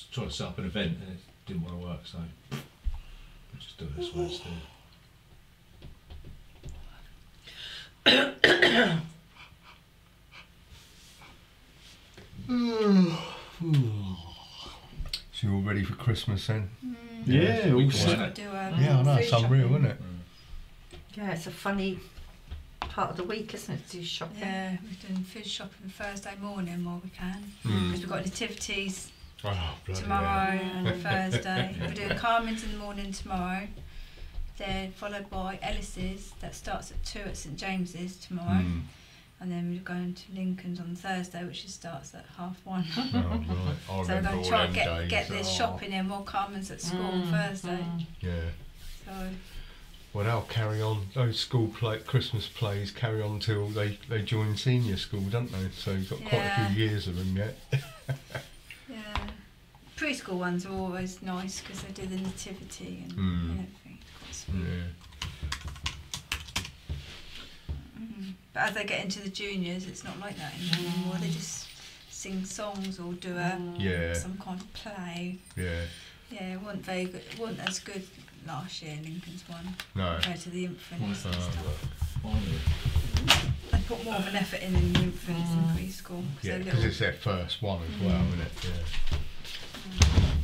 s- tried to set up an event and it didn't want to work, so we'll just do it this way instead. So you're all ready for Christmas then? Yeah, we all can set. work. Do, um, Yeah, I know. It's unreal, shopping. isn't it? Yeah, it's a funny part of the week, isn't it, to do shopping? Yeah, we're doing food shopping Thursday morning while we can. Mm. Because we've got nativities Oh, tomorrow hell. and Thursday. We're doing Carmen's in the morning tomorrow. Then followed by Ellis's that starts at two at St James's tomorrow. Mm. And then we're going to Lincoln's on Thursday, which starts at half one. Oh, right. So we're going to try and get, days. get this Oh, shopping in while Carmen's at school on Mm, Thursday. mm. Yeah. So Well, they'll carry on. Those school play, Christmas plays carry on till they, they join senior school, don't they? So you've got quite a few years of them yet. yeah, preschool ones are always nice because they do the nativity and, Mm. and everything. Yeah. Mm. But as they get into the juniors, it's not like that anymore. They just sing songs or do a Yeah. some kind of play. Yeah. Yeah, it wasn't very good. It wasn't as good last year. Lincoln's one No. compared to the infants and stuff. Finally. They put more of an effort in in the infants and preschool. Yeah, because it's their first one as well, Mm. isn't it? Yeah.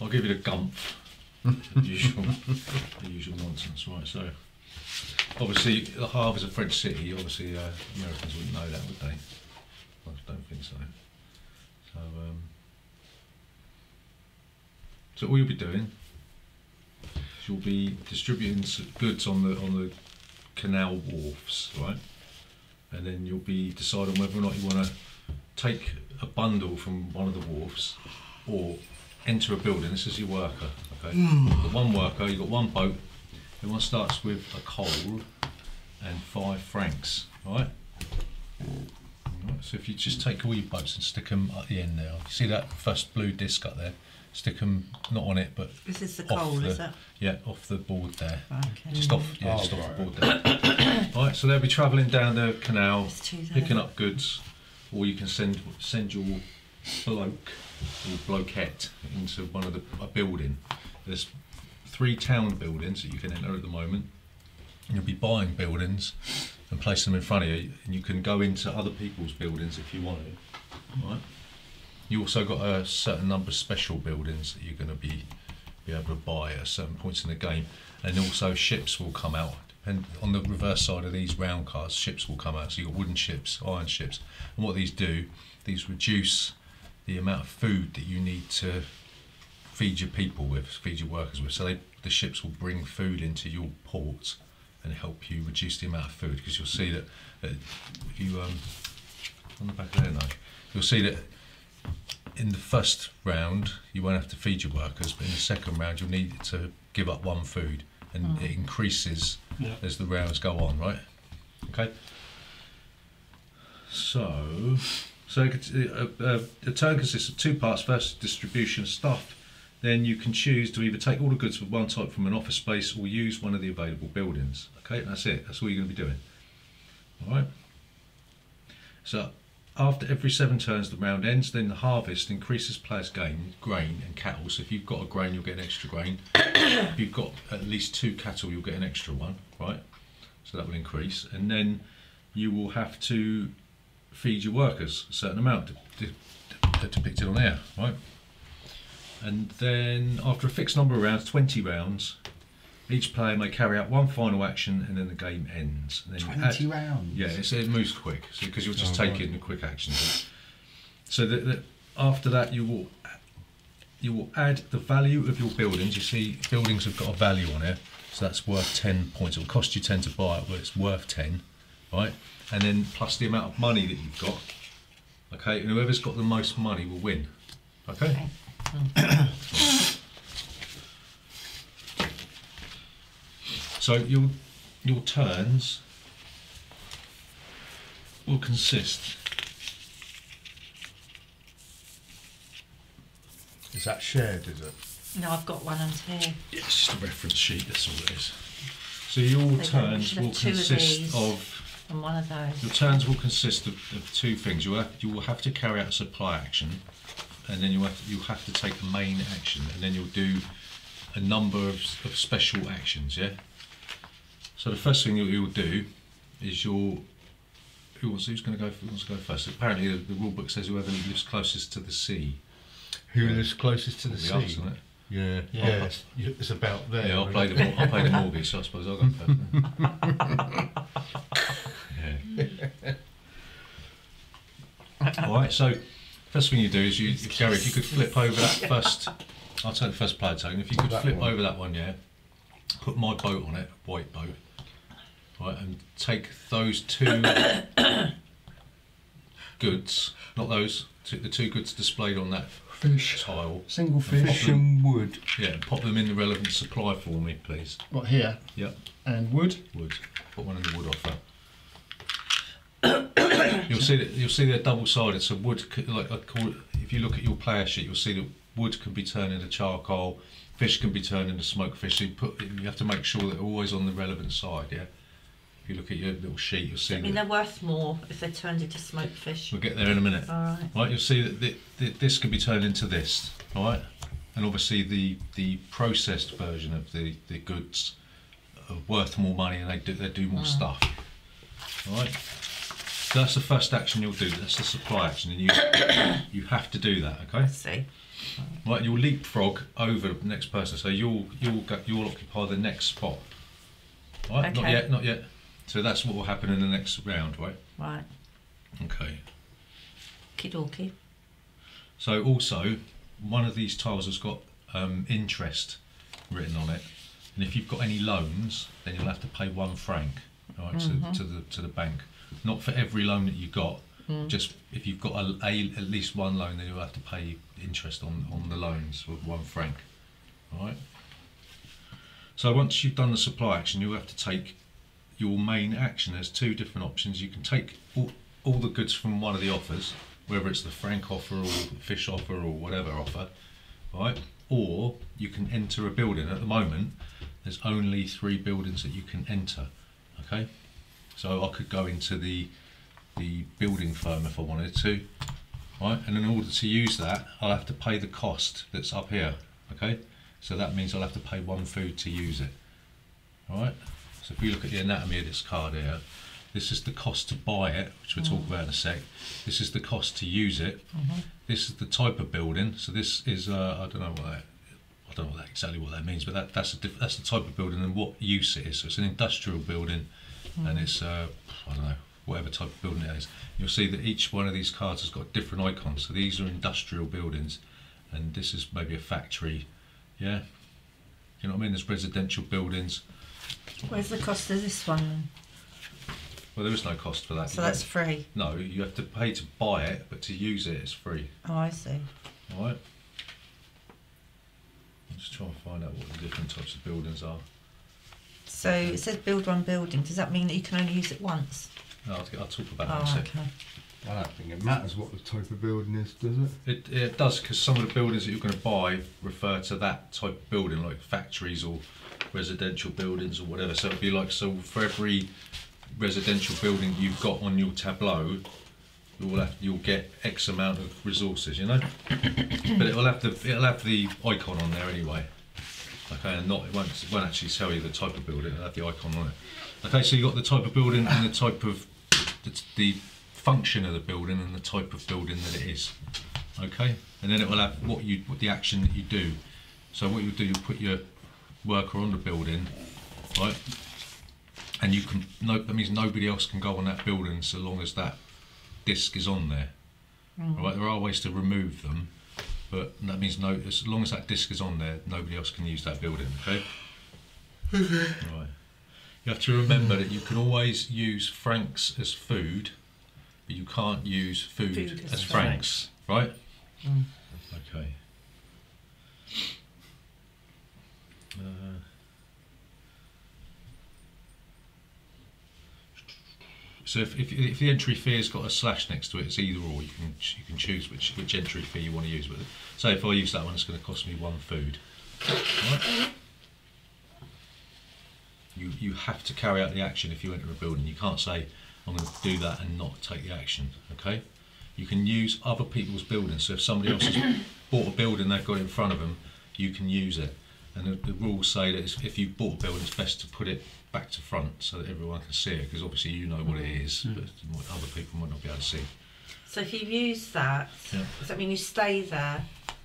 I'll give you the gump. the usual, the usual nonsense, right? So, obviously, Le Havre is a French city. Obviously, uh, Americans wouldn't know that, would they? I don't think so. So, um, so all you'll be doing is you'll be distributing s- goods on the on the canal wharfs, right? And then you'll be deciding whether or not you want to take a bundle from one of the wharfs or enter a building. This is your worker. Okay, hmm. You've got one worker. You've got one boat. Everyone starts with a coal and five francs. Right. Alright, so if you just take all your boats and stick them at the end there, you see that first blue disc up there? Stick them not on it, but This is the Off coal, the- is it? yeah, off the board there. Okay. Just off, yeah, Oh, just off right, the board there. All right, so they'll be travelling down the canal, There's two there. picking up goods, or you can send send your bloke or bloquette into one of the a building. There's three town buildings that you can enter at the moment. You'll be buying buildings and placing them in front of you, and you can go into other people's buildings if you want to. Right. You also got a certain number of special buildings that you're going to be be able to buy at certain points in the game, and also ships will come out. And on the reverse side of these round cards, ships will come out. So you've got wooden ships, iron ships, and what these do, these reduce the amount of food that you need to feed your people with, feed your workers with. So they, the ships will bring food into your port and help you reduce the amount of food because you'll see that, that if you um, on the back there now, you'll see that in the first round you won't have to feed your workers, but in the second round you'll need to give up one food, and it increases Yeah. as the rounds go on, right? Okay. So, so it could- uh, uh, a turn consists of two parts. First, distribution of stuff. Then you can choose to either take all the goods of one type from an office space or use one of the available buildings. Okay, that's it. That's all you're going to be doing. All right. So after every seven turns, the round ends. Then the harvest increases players' gain, grain and cattle. So if you've got a grain, you'll get an extra grain. if you've got at least two cattle, you'll get an extra one. Right. So that will increase, and then you will have to feed your workers a certain amount de- de- de- depicted on here. Right. And then after a fixed number of rounds, 20 rounds, each player may carry out one final action, and then the game ends. And then you add- 20 rounds. yeah, it's, it moves quick so because you're just Oh, taking right. the quick actions. So that, that after that, you will you will add the value of your buildings. You see, buildings have got a value on it, so that's worth ten points. It will cost you ten to buy it, but it's worth ten, right? And then plus the amount of money that you've got. Okay, and whoever's got the most money will win. Okay. so your your turns will consist Is that shared, is it? No, I've got one on here. Yeah, it's just a reference sheet, that's all it is. So your They turns will two of consist of And one of those. your turns will consist of, of two things. You will, have, you will have to carry out a supply action and then you have to, you have to take a main action, and then you'll do a number of, of special actions. Yeah. So the first thing you, you'll do is you'll who wants who's going to go who wants to go first? Apparently the, the rule book says whoever lives closest to the sea. Who Yeah. lives closest to the will be us, sea? isn't it? Yeah, Yeah. Oh, yeah, it's, it's about there. Yeah, I'll isn't play the mor- I'll play the mortgage, so I suppose I'll go first. yeah. All right. So first thing you do is you, if, Gary, if you could flip over that first. I'll take the first player token. If you could That flip one. over that one, yeah. Put my boat on it, white boat. Right, and take those two goods, not those, two, the two goods displayed on that Fish. tile. Single Fish. fish. Fish and wood. Yeah, and pop them in the relevant supply for me, please. What here? Yep. And wood. wood. Put one in the wood offer. you'll see that you'll see they're double sided. So wood, c- like I call it, if you look at your player sheet, you'll see that wood can be turned into charcoal, fish can be turned into smoked fish. So you put you have to make sure that they're always on the relevant side. Yeah. You look at your little sheet, you'll see I mean, they're worth more if they're turned into smoked fish. We'll get there in a minute. All right. Right, you'll see that th th this can be turned into this, all right? And obviously the the processed version of the, the goods are worth more money and they do they do more mm. stuff. All right. So that's the first action you'll do. That's the supply action, and you you have to do that. Okay. I see. Right, you'll leapfrog over the next person, so you'll you'll go, you'll occupy the next spot. All right. Not yet. Not yet. So that's what will happen in the next round, right? Right. Okay. Kidorky. So also, one of these tiles has got um, interest written on it, and if you've got any loans, then you'll have to pay one franc, right, to, to the to the bank. Not for every loan that you got, just if you've got a, a at least one loan, then you'll have to pay interest on on the loans with one franc, all right. So once you've done the supply action, you'll have to take your main action. There's two different options. You can take all, all the goods from one of the offers, whether it's the franc offer or the fish offer or whatever offer, right? Or you can enter a building. At the moment, there's only three buildings that you can enter. Okay, so I could go into the the building firm if I wanted to, right? And in order to use that, I'll have to pay the cost that's up here. Okay, so that means I'll have to pay one food to use it. All right. So if we look at the anatomy of this card here, this is the cost to buy it, which we'll talk about in a sec. This is the cost to use it. This is the type of building. So this is uh, I don't know what that I don't know what that, exactly what that means, but that, that's a diff- that's the type of building and what use it is. So it's an industrial building, and it's uh, I don't know whatever type of building it is. You'll see that each one of these cards has got different icons. So these are industrial buildings, and this is maybe a factory. Yeah, you know what I mean? There's residential buildings. Where's the cost of this one? Well, there is no cost for that. So that's don't- free. no, you have to pay to buy it, but to use it, it's free. Oh, I see. All right. I'm just trying to find out what the different types of buildings are. So it says build one building. Does that mean that you can only use it once? No, I'll, I'll talk about that in a Oh, sec. okay. I don't think it matters what the type of building is, does it? It, it does because some of the buildings that you're going to buy refer to that type of building, like factories or residential buildings or whatever. So it'd be like so for every residential building you've got on your tableau, you'll have you'll get X amount of resources, you know. but it'll have the it'll have the icon on there anyway. Okay, and not it won't, it won't actually tell you the type of building. It'll have the icon on it. Okay, so you have got the type of building and the type of the, the function of the building and the type of building that it is. Okay, and then it will have what you what the action that you do. So what you'll do, you'll put your worker on the building, right? And you can no, that means nobody else can go on that building so long as that disc is on there. Right, there are ways to remove them, but that means no. As long as that disc is on there, nobody else can use that building. Okay. Okay. Right. You have to remember that you can always use francs as food, but you can't use food, Food as, as francs, right? Mm. Okay. Uh, so if, if, if the entry fee has got a slash next to it, it's either or. You can you can choose which which entry fee you want to use. But say if I use that one, it's going to cost me one food. Right? You you have to carry out the action if you enter a building. You can't say I'm going to do that and not take the action. Okay. you can use other people's buildings. So if somebody else has bought a building, they've got it in front of them, you can use it. And the, the rules say that it's- if you bought a building, it's best to put it back to front so that everyone can see it, because obviously you know what it is, mm. but other people might not be able to see. So if you use that, Yeah. does that mean you stay there,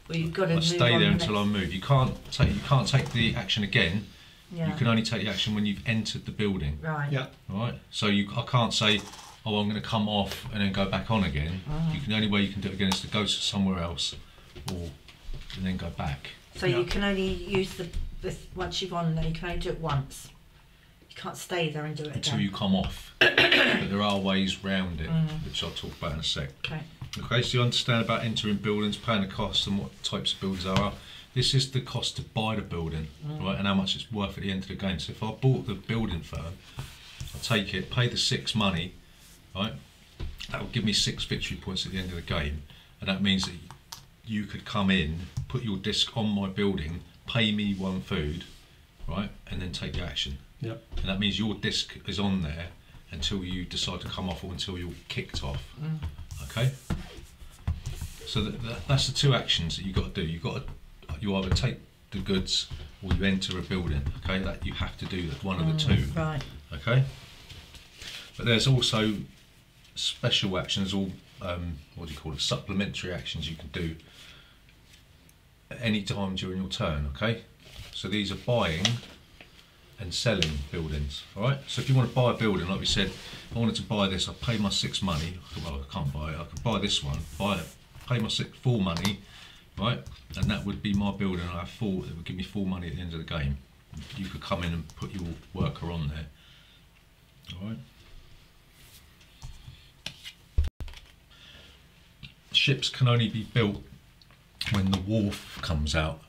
or you've got to I move stay on there the until I move. You can't take you can't take the action again. Yeah. You can only take the action when you've entered the building. Right. Yeah. Right. So you I can't say, oh, I'm going to come off and then go back on again. You can the only way you can do it again is to go to somewhere else, or and then go back. So Yeah. you can only use the this once you've on there. You can only do it once. You can't stay there and do it until again. you come off. but there are ways round it, mm. which I'll talk about in a sec. Okay. Okay, so you understand about entering buildings, paying the costs, and what types of buildings there are. This is the cost to buy the building, mm. right, and how much it's worth at the end of the game. So if I bought the building firm, I take it, pay the six money, right, that will give me six victory points at the end of the game, and that means that you could come in, put your disc on my building, pay me one food, right, and then take the action. Yep. And that means your disc is on there until you decide to come off or until you're kicked off. Okay. So that, that, that's the two actions that you've got to do. You've got to you either take the goods or you enter a building. Okay, that you have to do that one of the two. Right. Okay. But there's also special actions or um, what do you call it? Supplementary actions you can do at any time during your turn. Okay. So these are buying and selling buildings. All right. So if you want to buy a building, like we said, I wanted to buy this, I pay my six money. Well, I can't buy it. I could buy this one, buy it, pay my six full money, right? And that would be my building. I have full. It would give me full money at the end of the game. You could come in and put your worker on there. All right. Ships can only be built when the wharf comes out,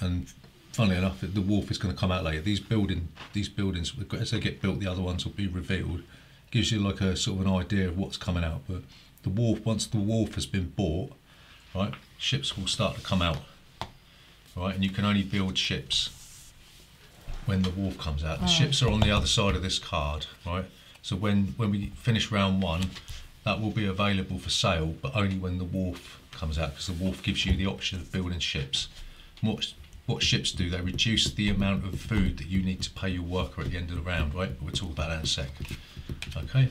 and funnily enough, the wharf is going to come out later. These building, these buildings, as they get built, the other ones will be revealed. Gives you like a sort of an idea of what's coming out. But the wharf, once the wharf has been bought, right, ships will start to come out, right, and you can only build ships when the wharf comes out. The ships are on the other side of this card, right? So when when we finish round one, that will be available for sale, but only when the wharf comes out, because the wharf gives you the option of building ships. What what ships do? They reduce the amount of food that you need to pay your worker at the end of the round, right? We'll talk about that in a sec. Okay.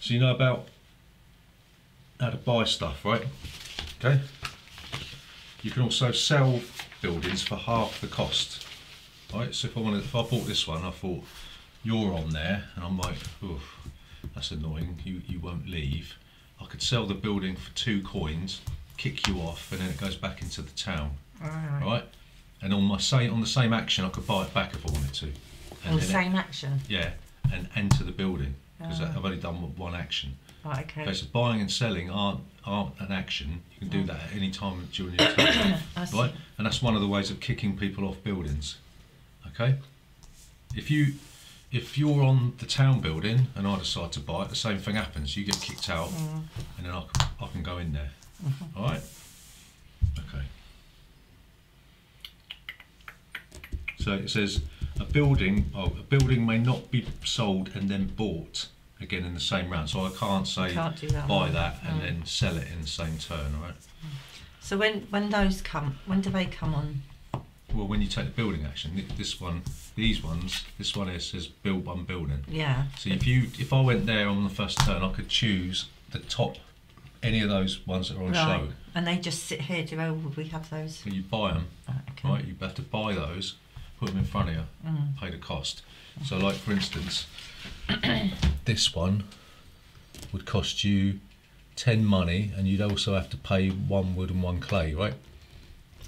So you know about how to buy stuff, right? Okay. You can also sell buildings for half the cost. Right, so if I wanted, if I bought this one, I thought you're on there, and I'm like, oof, that's annoying. You you won't leave. I could sell the building for two coins, kick you off, and then it goes back into the town. Right, and on my say on the same action, I could buy it back if I wanted to. On the then it- same action. yeah, and enter the building because Ah. I've only done one action. Right. Okay. Okay, so buying and selling aren't aren't an action. You can do that at any time during your see. right? And that's one of the ways of kicking people off buildings. Okay, if you if you're on the town building and I decide to buy it, the same thing happens. You get kicked out, and then I can, I can go in there. All right. Okay. So it says a building. Oh, a building may not be sold and then bought again in the same round. So I can't say Can't that buy that and Mm. then sell it in the same turn. All right. So when when those come, when do they come on? Well, when you take the building action, this one, these ones, this one here says build one building. Yeah. So if you, if I went there on the first turn, I could choose the top, any of those ones that are on Right. show. And they just sit here. Do oh, would we have those? So you buy them, Right. Okay. right? You have to buy those, put them in front of you, Mm. pay the cost. So, like for instance, this one would cost you ten money, and you'd also have to pay one wood and one clay, right?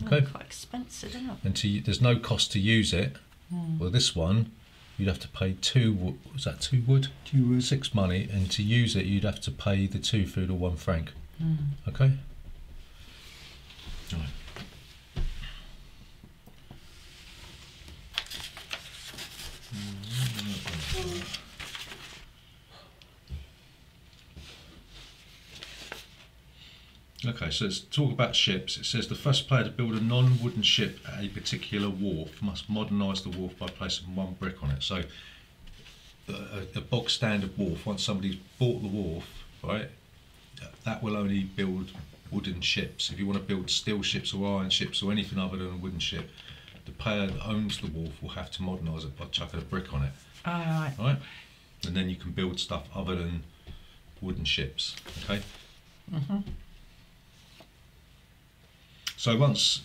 Okay. quite expensive, isn't it? And to, there's no cost to use it. Mm. Well, this one, you'd have to pay two. wo- Was that two wood? Two wood. Six money, and to use it, you'd have to pay the two food or one franc. Mm. Okay. Right. Okay, so let's talk about ships. It says the first player to build a non-wooden ship at a particular wharf must modernise the wharf by placing one brick on it. So, a, a bog standard wharf. Once somebody's bought the wharf, right, that will only build wooden ships. If you want to build steel ships or iron ships or anything other than a wooden ship, the player that owns the wharf will have to modernise it by chucking a brick on it, All right. right? And then you can build stuff other than wooden ships, okay? Mhm. So once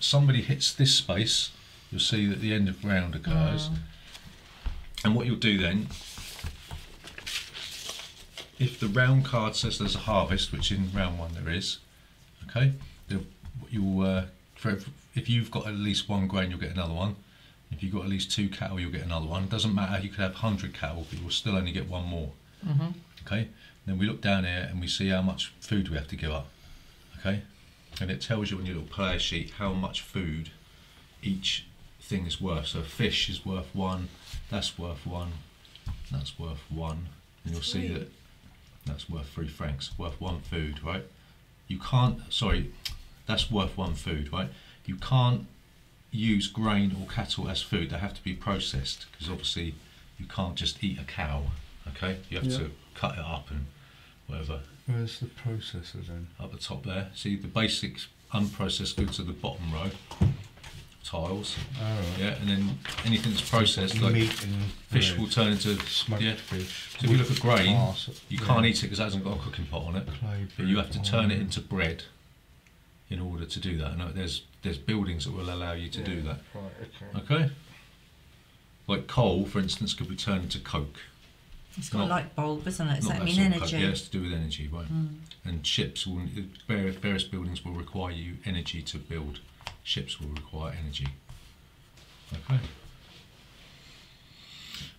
somebody hits this space, you'll see that the end of round occurs. Mm. And what you'll do then, if the round card says there's a harvest, which in round one there is, okay, you'll uh, for if you've got at least one grain, you'll get another one. If you've got at least two cattle, you'll get another one. Doesn't matter. You could have hundred cattle, but you'll still only get one more. Mhm. Okay. Then we look down here and we see how much food we have to give up. Okay. And it tells you on your little player sheet how much food each thing is worth. So fish is worth one, that's worth one, that's worth one, and you'll see that that's worth three francs, worth one food, right? You can't, sorry, that's worth one food, right? You can't use grain or cattle as food, they have to be processed because obviously you can't just eat a cow, okay? You have Yeah. to cut it up and whatever Where's the processor then? up the top there. See the basic unprocessed goods are the bottom row tiles. Oh, right. Yeah, and then anything that's processed, like meat and fish, will turn into. smoked yeah. fish. So if you look at grain, You yeah, can't eat it because it hasn't got a cooking pot on it. clay But you have to turn it into bread in order to do that. And uh, there's there's buildings that will allow you to do that. Right, okay. Okay. Like coal, for instance, could be turned into coke. It's got Not- a light bulb, isn't it? Does Not that mean energy? Yeah, it's to do with energy, right? Mm. And ships will various, various buildings will require you energy to build. Ships will require energy. Okay.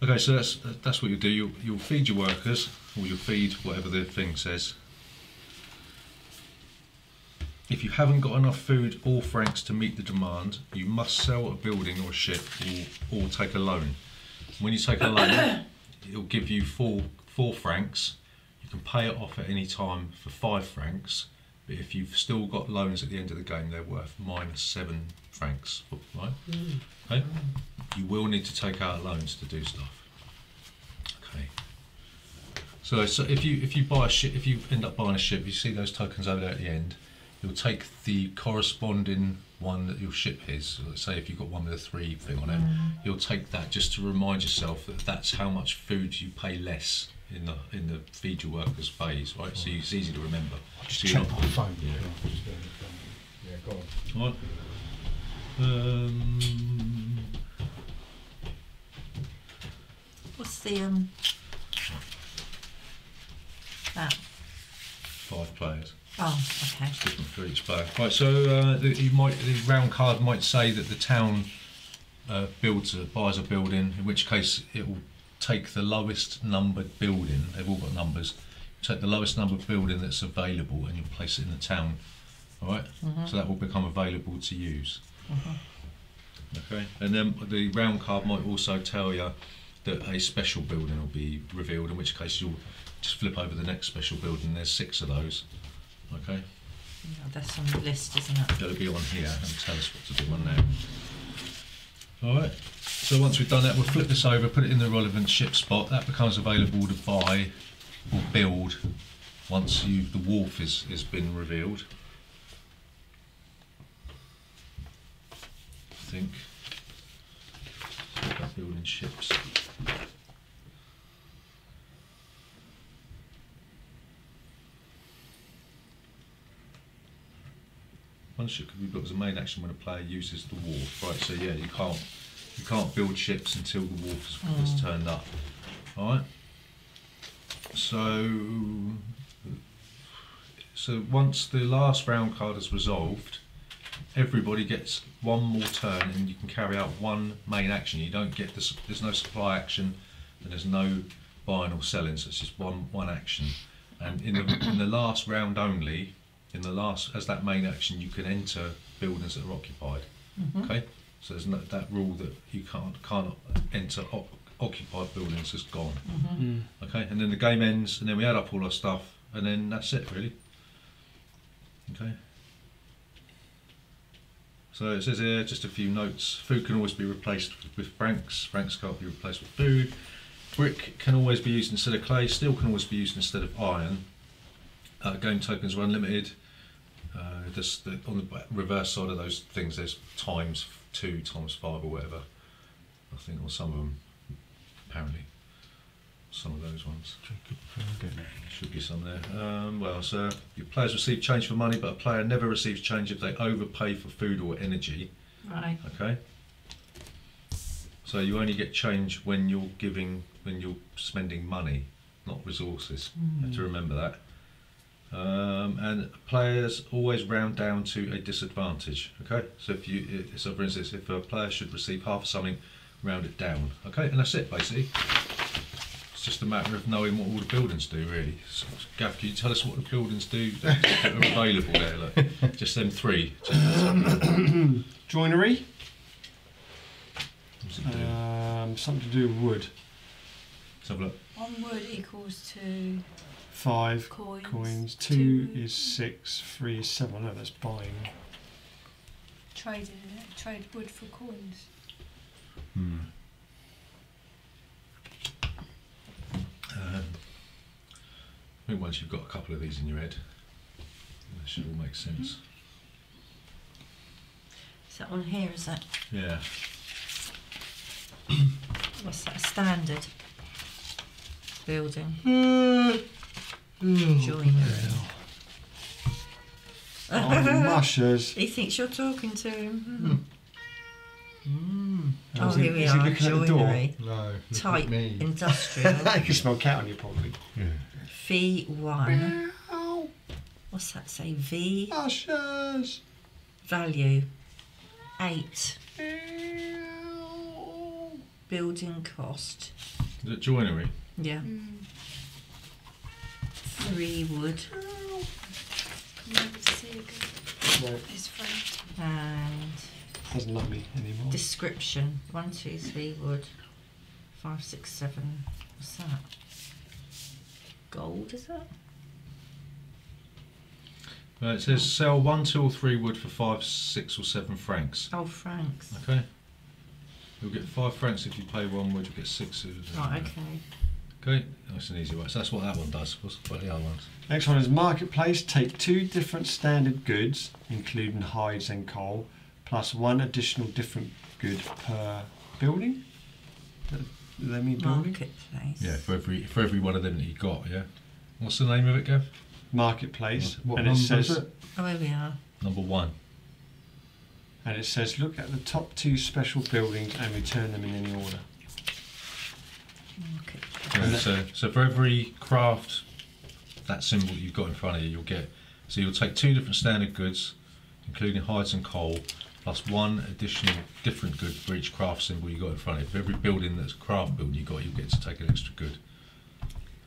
Okay, so that's that's what you do. You'll you'll feed your workers, or you'll feed whatever the thing says. If you haven't got enough food or francs to meet the demand, you must sell a building or a ship, or, or take a loan. When you take a loan, it'll give you four four francs. You can pay it off at any time for five francs. But if you've still got loans at the end of the game, they're worth minus seven francs. Right? Mm. Okay. You will need to take out loans to do stuff. Okay. So, so if you if you buy a ship, if you end up buying a ship, you see those tokens over there at the end. You'll take the corresponding one that you'll ship is. So let's say if you've got one with a three thing on it, you'll take that just to remind yourself that that's how much food you pay less in the in the feed your workers phase, right? So it's easy to remember. I'll just So check my phone. Yeah. Yeah, yeah, go on. Right. Um, What's the um? That. five players. Oh, okay. It's different for each player. Right, so uh, the, you might the round card might say that the town uh, builds a, buys a building, in which case it will take the lowest numbered building. They've all got numbers. Take the lowest numbered building that's available, and you'll place it in the town. All right? So that will become available to use. Okay, and then the round card might also tell you that a special building will be revealed. In which case you'll just flip over the next special building. There's six of those. Okay. Yeah, that's on the list, isn't it? That'll be on here and tell us what to do on there. Alright, so once we've done that, we'll flip this over, put it in the relevant ship spot. That becomes available to buy or build once you the wharf is, has been revealed. I think. Building ships. One ship could be built as a main action when a player uses the wharf. Right, so yeah, you can't you can't build ships until the wharf has, has mm. turned up. Alright? So so once the last round card is resolved, everybody gets one more turn and you can carry out one main action. You don't get this there's no supply action and there's no buying or selling, so it's just one one action. And in the in the last round only, in the last as that main action you can enter buildings that are occupied. Okay? So there's no, that rule that you can't can't enter o- occupied buildings is gone. Mm. Okay, and then the game ends, and then we add up all our stuff, and then that's it, really. Okay. So it says here just a few notes. Food can always be replaced with, with francs. Francs can't be replaced with food. Brick can always be used instead of clay. Steel can always be used instead of iron. Uh, game tokens are unlimited. Uh, just the, on the reverse side of those things, there's times two, times five, or whatever. I think, or some of them, apparently. Some of those ones. Should be some there. Um, well, so your players receive change for money, but a player never receives change if they overpay for food or energy. Right. Okay. So you only get change when you're giving, when you're spending money, not resources. You have to remember that. Um, and players always round down to a disadvantage. Okay. So if you, so for instance, if a player should receive half of something, round it down. Okay, and that's it basically. It's just a matter of knowing what all the buildings do, really. So, Gav, can you tell us what the buildings do that that are available there? Look, just them three. Just Joinery. what's it do? Um, something to do with wood. Let's have a look. One wood equals to Five coins. coins. Two is six. Three is seven. No, that's buying. Trading, isn't it? Trade wood for coins. Hmm. Um, I think once you've got a couple of these in your head, that should all make sense. Is that on here? Is that Yeah. what's that? A standard building. Joinery. Oh, mushers. He thinks you're talking to him. Mm. Oh, Is he- here we is he are, looking at the door? joinery. No, look Type me. industrial. I can smell cat on you probably. Fee one. What's that say? V Mushers. value eight. Building cost. Is it joinery? Yeah. Mm. Three wood Come over to see again. Right. His friend. and Doesn't love me anymore. description. One, two, three wood. Five, six, seven. What's that? Gold is that? Uh, it says sell one, two, or three wood for five, six, or seven francs. Oh, francs. Okay. You'll get five francs if you pay one wood. You'll get six. Right. Okay. Okay. Nice and easy. Right. So that's what that one does. What's what the other ones? Next one is marketplace. Take two different standard goods, including hides and coal, plus one additional different good per building. Do they mean building? Marketplace. Yeah. For every for every one of them that you got. Yeah. What's the name of it, Gav? Marketplace, What and it number says is it? Oh, here we are. Number one. and it says look at the top two special buildings and return them in any order. Marketplace. Yeah, And so, so for every craft, that symbol you've got in front of you, you'll get. So you'll take two different standard goods, including hides and coal, plus one additional different good for each craft symbol you got in front of you. For every building that's a craft building you got, you get to take an extra good.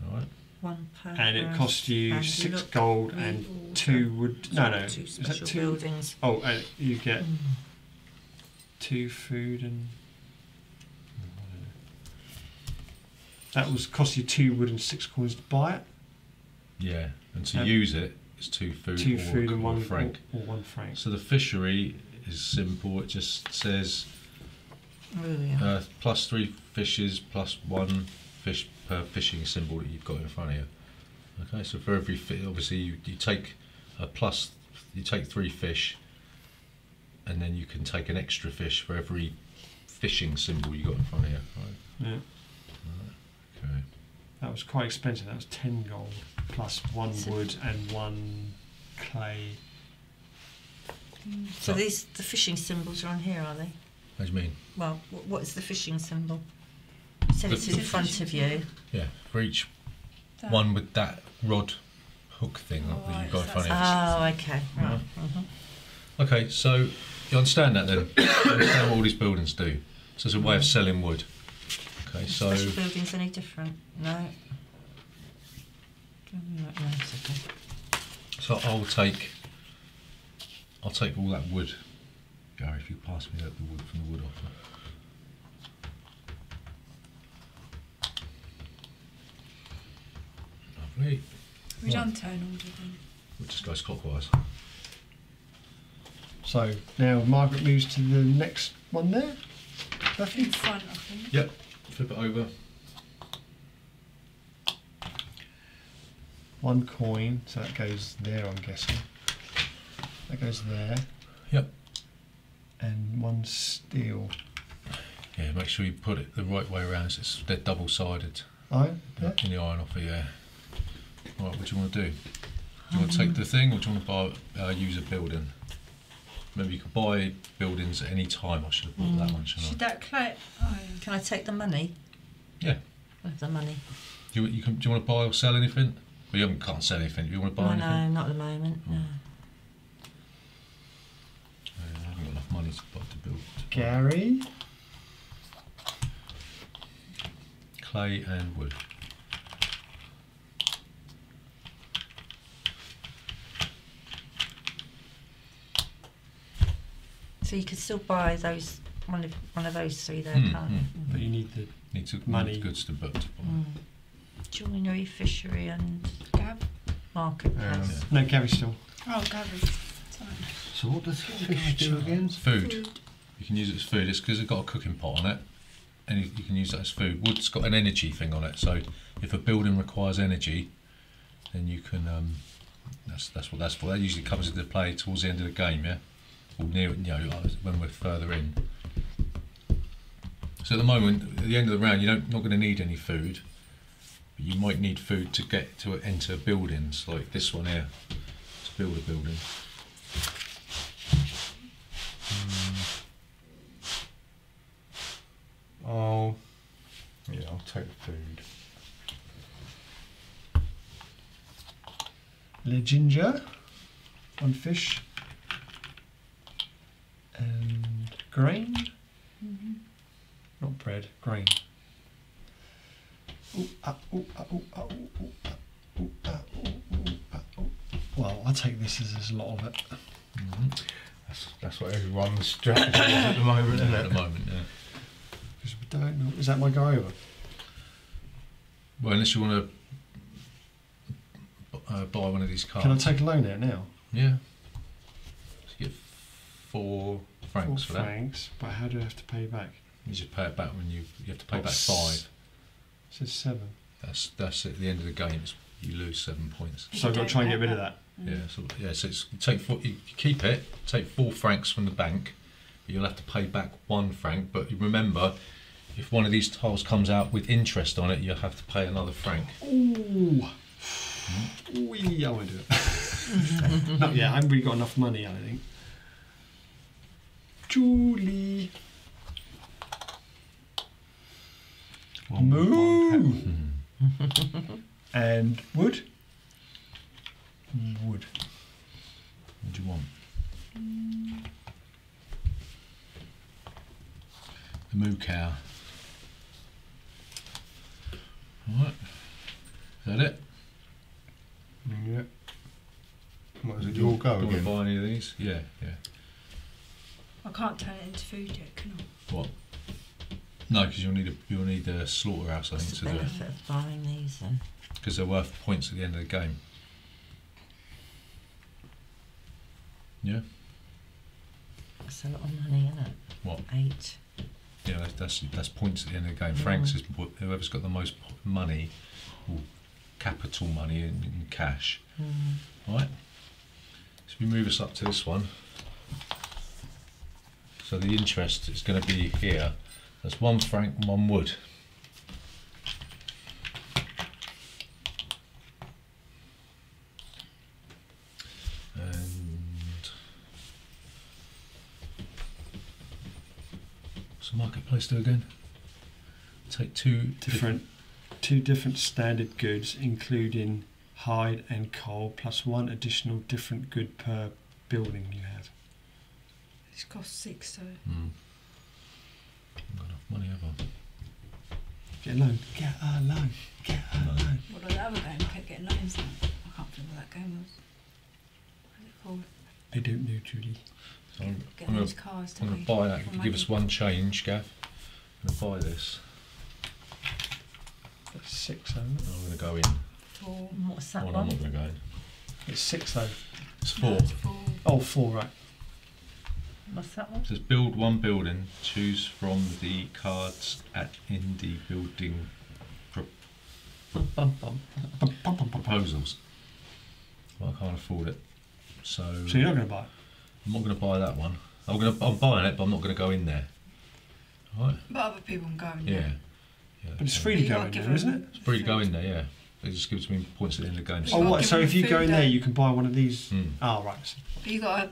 All right. One per. And it costs you And six look, gold and two wood. No, no, Two is that special two? buildings. Oh, and you get Mm. two food and. That was cost you two wood and six coins to buy it. Yeah. And to Um, use it, it's two food two or, food and one franc. Or, or one franc. So the fishery is simple. It just says Here we. Uh, plus three fishes, plus one fish per fishing symbol that you've got in front of you. Okay, so for every fish, obviously you, you take a plus, you take three fish, and then you can take an extra fish for every fishing symbol you got in front of you. Right. Yeah, Okay. That was quite expensive. That was ten gold plus one So- wood and one clay. so so- these the fishing symbols are on here, are they? What do you mean? Well, wh- what is the fishing symbol? You said The- it's in front fishing of you. Yeah, for each That. one with that rod hook thing Oh, that you've got in front of you. Oh, okay. Right. Yeah. mhm. Okay, so you understand that then? you understand what all these buildings do? So it's a way of selling wood. Okay, so. Special buildings any different? No. No, okay. So I'll take, I'll take all that wood. Gary, if you pass me that the wood from the wood offer. Lovely. We don't turn order then. It just goes clockwise. So now Margaret moves to the next one there. Buffy? In front, I think. Yep. Flip it over. one coin, so that goes there. I'm guessing. That goes there. Yep. And one steel. Yeah, make sure you put it the right way around. So it's they're double sided Iron. Yeah. in the iron offer. Yeah. Right. What do you want to do? Do you want to take the thing, or do you want to buy uh, use a building? Maybe you could buy buildings at any time. I should have bought that mm. one, shouldn't Should I? that clay? Oh. Can I take the money? Yeah. I have the money. Do you, you can, do you want to buy or sell anything? Well, you haven't, can't sell anything. Do you want to buy No, anything? no, not at the moment. Hmm. No. Yeah, I haven't got enough money to, buy, to build. To buy Gary. clay and wood. So you could still buy those one of one of those three there, Mm, can't mm. you? But you need the Need to Money. goods to buy. To buy. Mm. Joinery, fishery, and Gab. marketplace. Um, no, Gary still. Oh, Gabby. So what does fish do again? Food. You can use it as food. It's because it's got a cooking pot on it, and you, you can use that as food. Wood's got an energy thing on it, so if a building requires energy, then you can. Um, that's that's what that's for. That usually comes into play towards the end of the game, yeah, or near you know when we're further in. So at the moment, at the end of the round, you're not, going to need any food, but you might need food to get to enter buildings like this one here to build a building. Oh, yeah, I'll take food. Le ginger. One fish. And grain. Mm-hmm. Not bread, grain. Ooh, ah, ah, ah, ooh, ooh, ooh, ooh, ooh, ooh, ooh, ooh. Well, I take this as there's a lot of it. Mm-hmm. That's, that's what everyone's strategy is at the moment, isn't at the moment, yeah. Because we don't know. Is that my guy over? Well, unless you want to uh, buy one of these cars. Can I take a loan out now? Yeah. So four francs Four for that. francs, but how do I have to pay back? You just pay it back when you you have to pay back five. It says seven. That's that's at the end of the game. It's, you lose seven points. So I've got to try and get rid of that. Mm. Yeah. So yeah. So it's, you take four. You, you keep it. Take four francs from the bank. You'll have to pay back one franc. But you remember, if one of these tiles comes out with interest on it, you'll have to pay another franc. Ooh. Ooh, I won't do it. Not yet. I haven't really got enough money, I think. Julie. One- Moo. one And wood. Wood. What do you want? The moo cow. Alright. Is that it? pet. Yeah. What is it? Your go again? Do you want to buy any of these? Yeah, yeah. I can't turn it into food yet, can I? What? No, because you'll need a you'll need a slaughterhouse, I What's think, the to do it. benefit of buying these then? Because they're worth points at the end of the game. Yeah. That's a lot of money, isn't it? What? Eight. Yeah, that's that's, that's points at the end of the game. Francs is whoever's got the most money, or capital money in, in cash. Mm. Right. So we move us up to this one. So the interest is going to be here. That's one franc, one wood. And what's the marketplace do again? Take two Different. Two different standard goods, including hide and coal, plus one additional different good per building you have. It's cost six, so. Hmm. Haven't got enough money, have I? Get a loan. Get a loan. Get a No. loan. What about the other game? We kept getting loans now. I can't remember what that game was. What's it called? I don't know, Julie. So I'm, Getting I'm gonna those cars, I'm gonna buy that. For If you give us one change, Gav. I'm going to buy this. That's six though. and I'm going to go in. Four. What's that Oh, no, I'm not going to go in. It's six though. It's No, it's four. Oh, four, right. What's that one? It says build one building. Choose from the cards at indie building pro- Bum, bum. Bum, proposals. but I can't afford it. So, So you're not going to buy it. I'm not going to buy that one. I'm going to. I'm buying it, but I'm not going to go in there. All right? But other people can go in Yeah. there. yeah But it's so- free to You go gotta in give there, isn't it? It's free to go in there. Yeah. It just gives me points at the end of the game. You Oh, gotta what? give So them if you go in there, though. you can buy one of these. Hmm. Oh, right. But you got to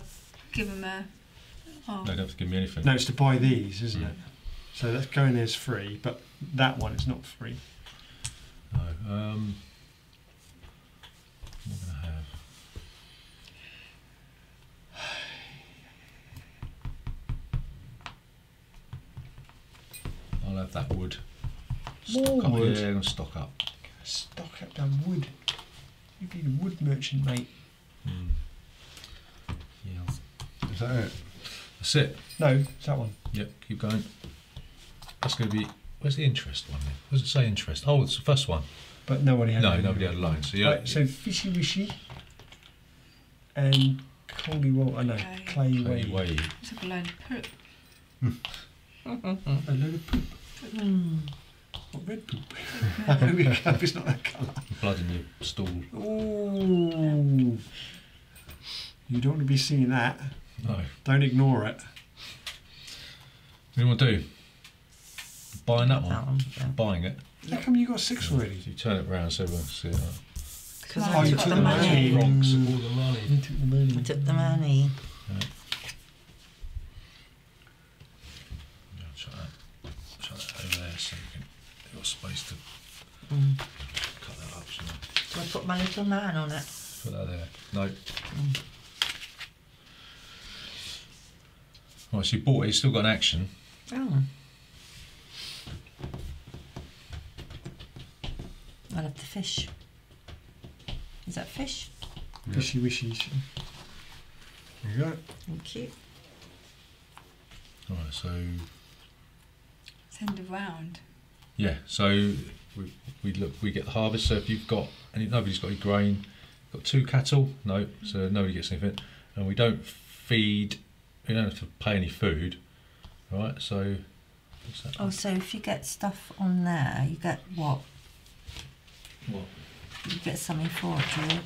give them a. Oh. They don't have to give me anything. No, it's to buy these, isn't Hmm. it? So that's going there is free, but that one is not free. No. Um, what am I going to have? I'll have that wood. More Stock up. wood? Yeah, I'm going to stock up. Stock up that wood. You'd be the wood merchant, mate. Hmm. Yeah. Is that it? That's it. No, it's that one. Yep, keep going. That's going to be. Where's the interest one then? Where does it say interest? Oh, it's the first one. But nobody had No, any. nobody had a line. So, yeah. Right, so fishy wishy and coldy water, I know clay Clay way. Way. Took a load of poop. A load of poop. Hmm. What, red poop? I we hope it's not that colour. Blood in your stool. Ooh. You don't want to be seeing that. No. Don't ignore it. What do you want to do? Buying that one? That one. Yeah. Buying it. How come you got six already? You turn it round so everyone can see it. Because Oh, I you took took the the money. money. Rocks all the money. You took the money. I took the money. Yeah, try that. Try that over there so you can. You've got space to Mm. cut that up. So Do I put my little man on it? put that there. No. Right, so you bought it. You still got an action. Oh. I love the fish. Is that fish? Fishy wishies. There you go. Thank you. All right. So Send a round. yeah. So we, we look. We get the harvest. So if you've got any, nobody's got any grain. Got two cattle. No. So nobody gets anything. And we don't feed. We don't have to pay any food. Right. So. What's that? Oh, so if you get stuff on there, you get what? What? You get something for it, do you?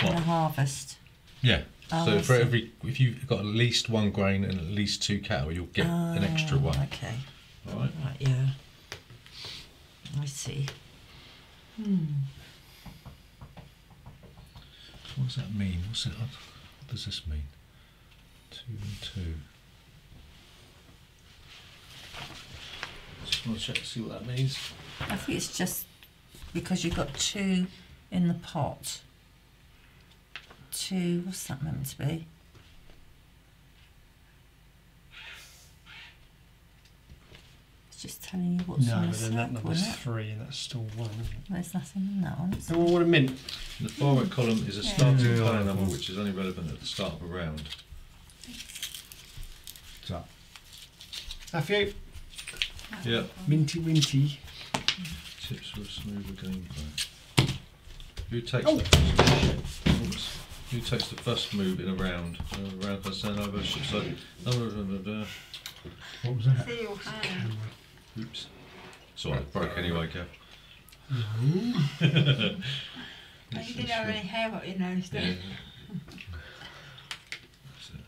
In What? the harvest. Yeah. Oh, so I for see. every, if you've got at least one grain and at least two cattle, you'll get an extra one. Okay. All right. Right, yeah. I see. Hmm. So what does that mean? What's it? What does this mean? Two and two. Just want to check to see what that means. I think it's just because you've got two in the pot. Two, what's that meant to be? It's just telling you what's No, in the but then that number's three and that's still one. There's nothing in that one. is So what would it mean? The far right column is a Yeah. starting Yeah, player number, which is only relevant at the start of a round. So, Matthew, Yeah. minty winty. Tips for a smoother gameplay. Who takes Oh. the Oops. Who takes the first move in a round? Uh, round can stand over ship side. what was that? See your hand. Oops. Sorry, it broke anyway, Kev. You didn't have any hair up your nose, did Yeah. you? That's it.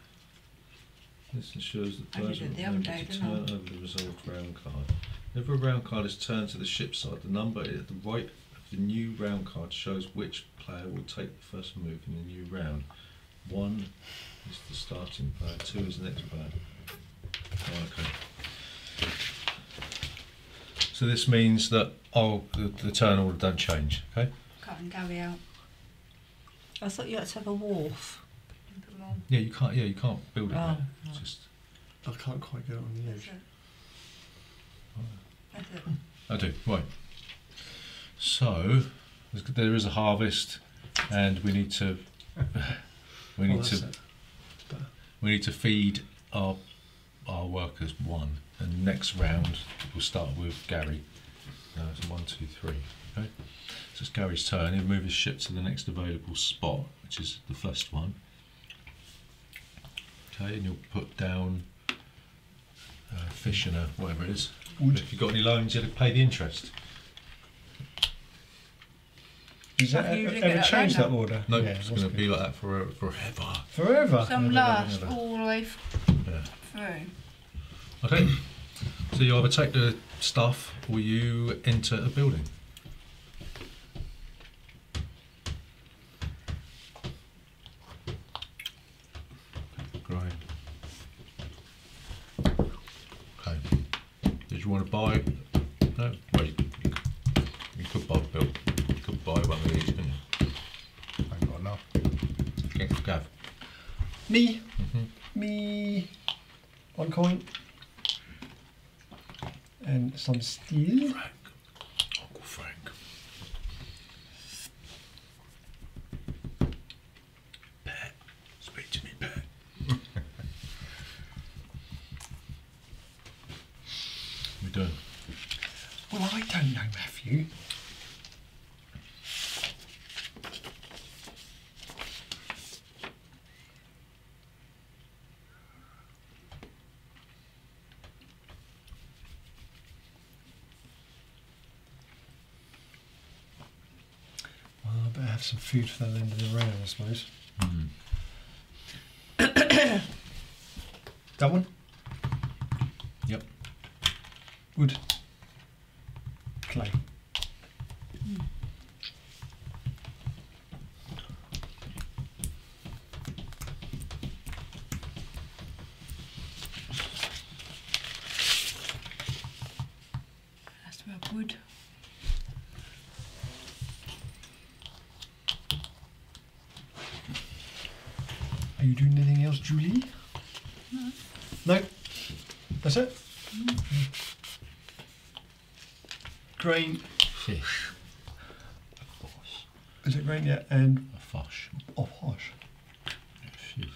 This ensures that players will the be able to turn over the resolved round card. Whenever a round card is turned to the ship side, the number at the right of the new round card shows which player will take the first move in the new round. One is the starting player, two is the next player. Oh, okay. So this means that oh, the, the turn order don't change. Okay. And Gary out. I thought you had to have a wharf. Put. Yeah, you can't. Yeah, you can't build it. Oh, there. right. It's just I can't quite get it on the That's edge. it. That's it. I do, right. So, there's- a harvest, and we need to, we Oh, need that's to, we need to feed our, our workers one, and next round we'll start with Gary. No, it's one, two, three. Okay, so it's Gary's turn. He'll move his ship to the next available spot, which is the first one. Okay, and you'll put down uh, fish and a whatever it is. Wood. If you've got any loans, you'll pay the interest. Does that Have you ever, ever change that order? No, Yeah, it's going to be like that for forever. forever. Some Never, last never. all the way f- Yeah. through. Okay. So you either take the stuff or you enter a building. Great. Okay. Did you want to buy? No. Well, you, you, you could buy a build. You could buy one of these, couldn't you? I ain't got enough. Okay, Gav. Me, Mhm. me, one coin, and some steel. Frank. Uncle Frank. Pet. Speak to me, Pet. we doing? Well, I don't know, Matthew. Well, I better have some food for the end of the round, I suppose. Mm. That one? Yep. Wood. Clay. That's where wood. Are you doing anything else, Julie? No. No? That's it? Grain. Fish. Of course. Is it grain yet? And A fosh. oh, fosh. Fish.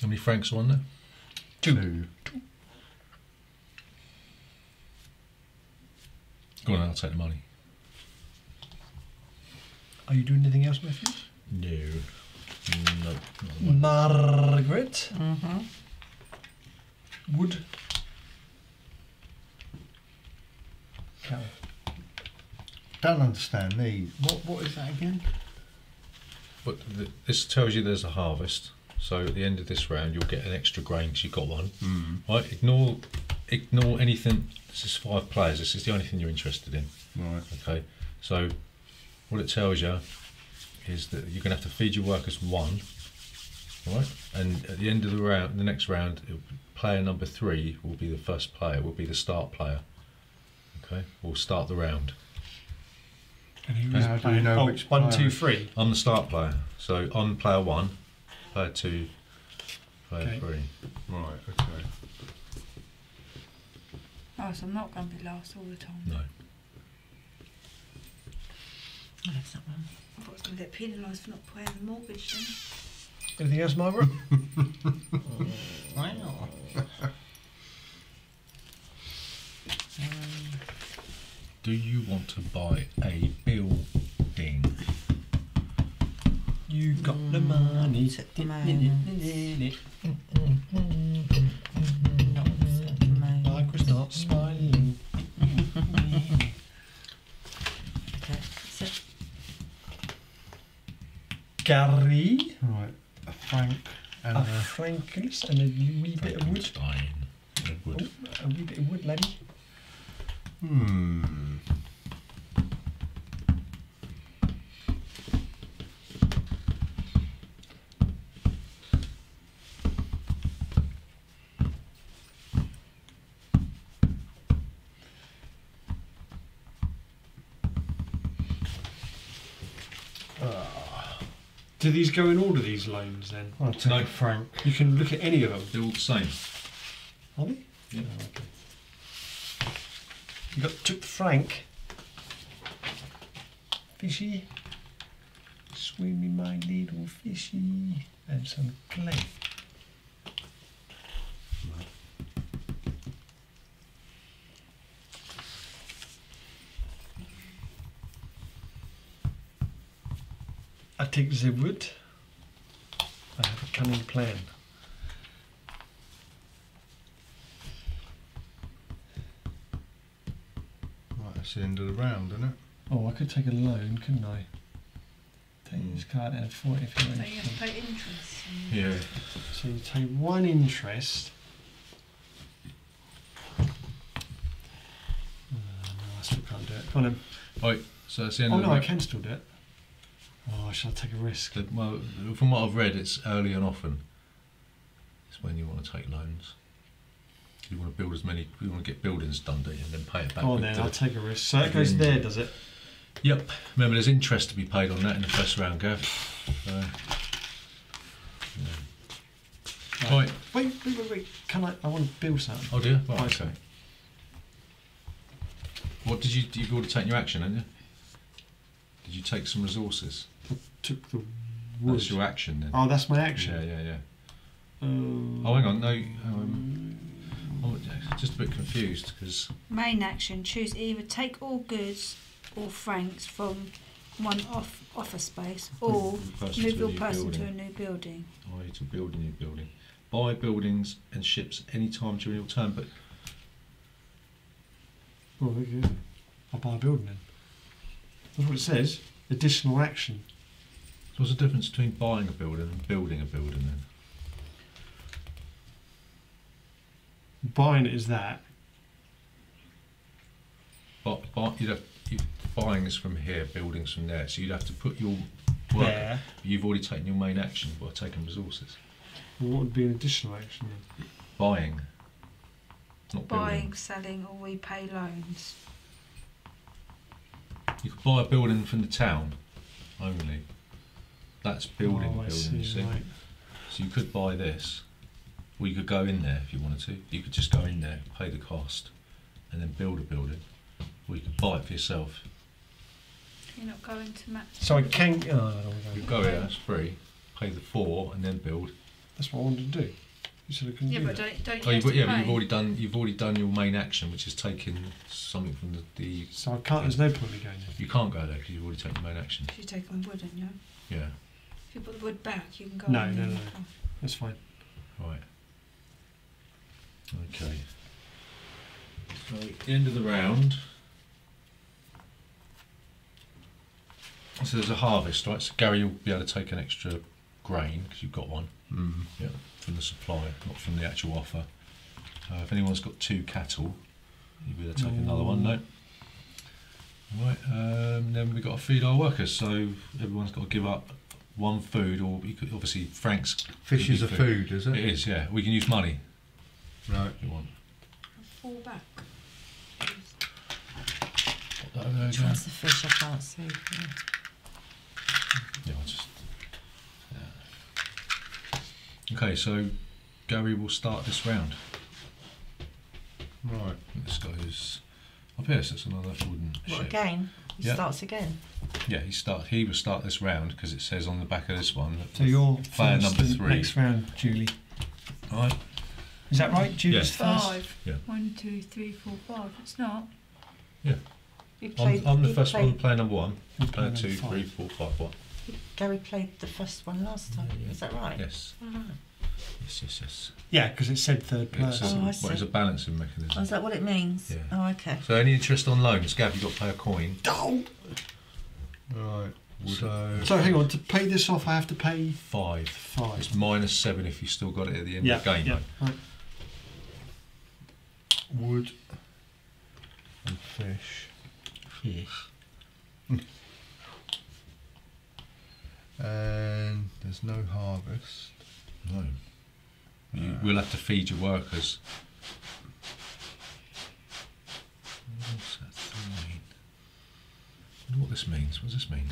How many francs are on there? Two. Go on, I'll take the money. Are you doing anything else, Matthew? No. No. Margaret. Mm-hmm. Wood. Cow. Don't understand these. What what is that again? But th- this tells you there's a harvest. So at the end of this round, you'll get an extra grain because you've got one. Mm. Right? Ignore, ignore anything. This is five players. This is the only thing you're interested in. Right. Okay. So what it tells you is that you're going to have to feed your workers one. All Right? And at the end of the round, the next round, player number three will be the first player. Will be the start player. Okay. We'll start the round. And who How is do you playing? know oh, which one, player two, is- three. I'm the start player. So on player one, player two, player Okay. three. Right. Okay. Oh, so I'm not going to be last all the time. No. Oh, that's not one. I thought I was going to get penalised for not paying the mortgage then. Anything else, Margaret? Wow. Do you want to buy a building? you got the mm. money. Set the moment. Not set. Margaret's not smiling. Okay, Gary. Right. A frank and A a Franklin and a wee bit of wood. Frankenstein. A Oh, wood. a wee bit of wood, laddie. hmm. Do these go in order, these loans, then? I'll take No. a franc. You can look at any of them. They're all the same. Are they? Yeah. Oh, okay. You got took Frank. Fishy. Swim in my little fishy. And some clay. take the wood. I have a cunning plan. Right, that's the end of the round, isn't it? Oh, I could take a loan, couldn't I? Take mm. this card and forty if you want. so you have to pay interest. Yeah. So you take one interest. Oh, no, I still can't do it. Come on then. Right, so that's the end oh, no, I can still do it. Oh, shall I take a risk? That- Well, from what I've read, it's early and often. It's when you want to take loans. You want to build as many. You want to get buildings done, do you, and then pay it back. Oh, then the- I'll take a risk. So that the goes mm. there, does it? Yep. Remember, there's interest to be paid on that in the first round, Gav. So, yeah. Right. Wait, wait, wait, wait. Can I? I want to build something. Oh dear. Right. okay. What did you? You've already taken your action, haven't you? Did you take some resources? Took the wood. That's your action then. Oh, that's my action. Yeah, yeah, yeah. Um, Oh, hang on. No, um, I'm just a bit confused because Main action: choose either take all goods or francs from one off office space, or move your new person to a new building. I to build a new building. Buy buildings and ships any time during your term, but Oh, okay. I'll buy a building then. That's what it says. Additional action. So what's the difference between buying a building and building a building then? Buying it is that. But, buy, you'd have, you, buying is from here, buildings from there. So you'd have to put your work. There. You've already taken your main action by taking resources. Well, what would be an additional action then? Buying, not Buying, building. selling, or repay loans. You could buy a building from the town only. That's building Oh, I building, you see. right. So you could buy this, or you could go in there if you wanted to. You could just go in there, pay the cost, and then build a building. Or you could buy it for yourself. You're not going to match. So I can. Oh, I don't wanna You go. go here, it's free. Pay the four and then build. That's what I wanted to do. You said I couldn't Yeah, do but that. don't don't you Oh, have you've, to yeah, but pay? you've already done. You've already done your main action, which is taking something from the. the So I can't. There's no point in me going there. you can't go there because you've already taken the main action. If you take on wood, and you Yeah. if you put the wood back, you can go. No, on no, and- no. That's fine. Right. Okay. So end of the round. So there's a harvest, right? So Gary you'll be able to take an extra grain because you've got one. Mm. Yeah. From the supply, not from the actual offer. Uh, if anyone's got two cattle, you'll be able to take another one. No. Right. Um, then we've got to feed our workers. So everyone's got to give up one food, or you could obviously francs. Fish could is a food, is it? It is, yeah. We can use money Right. if you want. Fall back. Pop that over there Which again. one's the fish? I can't see. Yeah. Yeah, I'll just. Yeah. Okay, so Gary will start this round. Right. This goes up here, so it's another wooden What ship. again? He Yeah. starts again. Yeah, he start. He will start this round because it says on the back of this one. That So you're Player number three. Next round, Julie. All right. Is that right? Julie's first. Five. Yeah. One, two, three, four, five. It's not. He I'm, I'm the first played, one. Player number one. You're Player player two, five. four, five. What? Gary played the first one last time. Yeah, yeah. Is that right? Yes. Oh, right. Yes. Yes. Yes. Yeah, because it said third It's person. a, Oh, I well, it's a balancing mechanism. Oh, is that what it means? Yeah. Oh, okay. So any interest on loans, Gav, you've got to pay a coin. Oh! Right. Would- So, So hang on, to pay this off, I have to pay Five. five. It's minus seven if you still got it at the end yeah, of the game. yeah. though. Right. wood and fish. Fish. Hmm. And there's no harvest. No. You will have to feed your workers. What's that thing mean? What this means. What does this mean?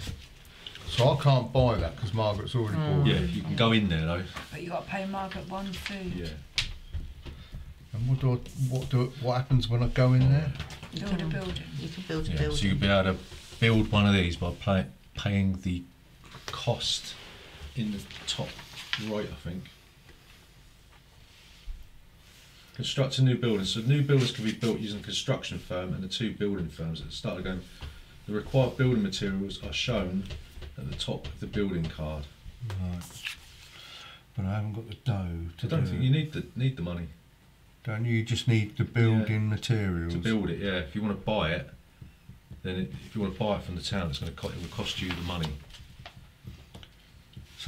So I can't buy that because Margaret's already Mm. bought Yeah, it. you can go in there though. But you got to pay Margaret one food. Yeah. And what do I, what do what happens when I go in there? You Build a building. you can build a Yeah. building. So you'll be able to build one of these by play, paying the cost in the top right, I think. Construct a new building. So new buildings can be built using a construction firm and the two building firms at the start of the game. The required building materials are shown at the top of the building card. Right. But I haven't got the dough to I don't do think it. you need the need the money Don't you? You just need the building materials. to build it. Yeah, if you want to buy it, then it, if you want to buy it from the town, it's going to co- it will cost you the money.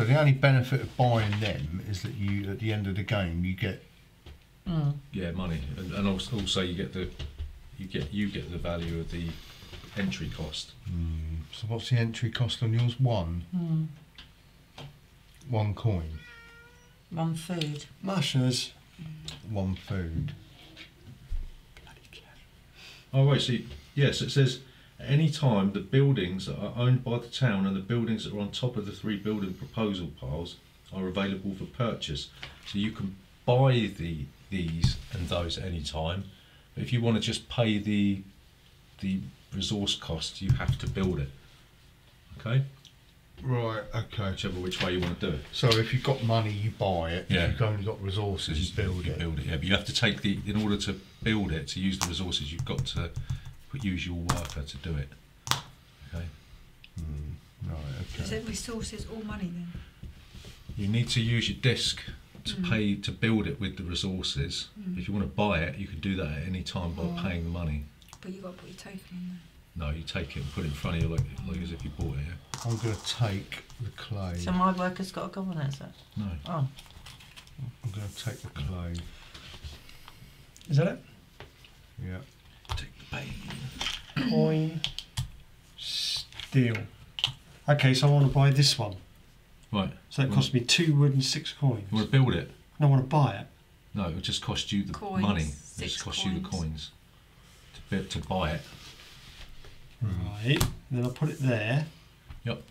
So the only benefit of buying them is that you, at the end of the game, you get Mm. Yeah, money, and, and also, also you get the you get you get the value of the entry cost. So what's the entry cost on yours? One, Mm. one coin, One food. Mushers. one food. Oh wait, see, yes, it says at any time the buildings that are owned by the town and the buildings that are on top of the three building proposal piles are available for purchase. So you can buy the these and those at any time. But if you want to just pay the the resource cost, you have to build it. Okay, Right. Okay. whichever which way you want to do it. So if you've got money, you buy it. Yeah. If you've only got resources, you build you it. build it. Yeah, but you have to take the in order to build it to use the resources. You've got to use your worker to do it. Okay. Mm, right. Is Okay. it resources or money then? You need to use your disc to Mm. pay to build it with the resources. Mm. If you want to buy it, you can do that at any time by Oh. paying the money. But you got to put your token in there. No, you take it and put it in front of you like like as if you bought it. Yeah? I'm going to take the clay. So my worker's got a go on it, is it? No. Oh. I'm going to take the clay. Is that it? Yeah. Take. Coin. Steel. Okay, so I want to buy this one. Right. So that cost me two wood and six coins. You want to build it? And I want to buy it. No, it just cost you the Coins, money. It just cost you the coins. coins to bi- to buy it. Right. Then I put it there. Yep.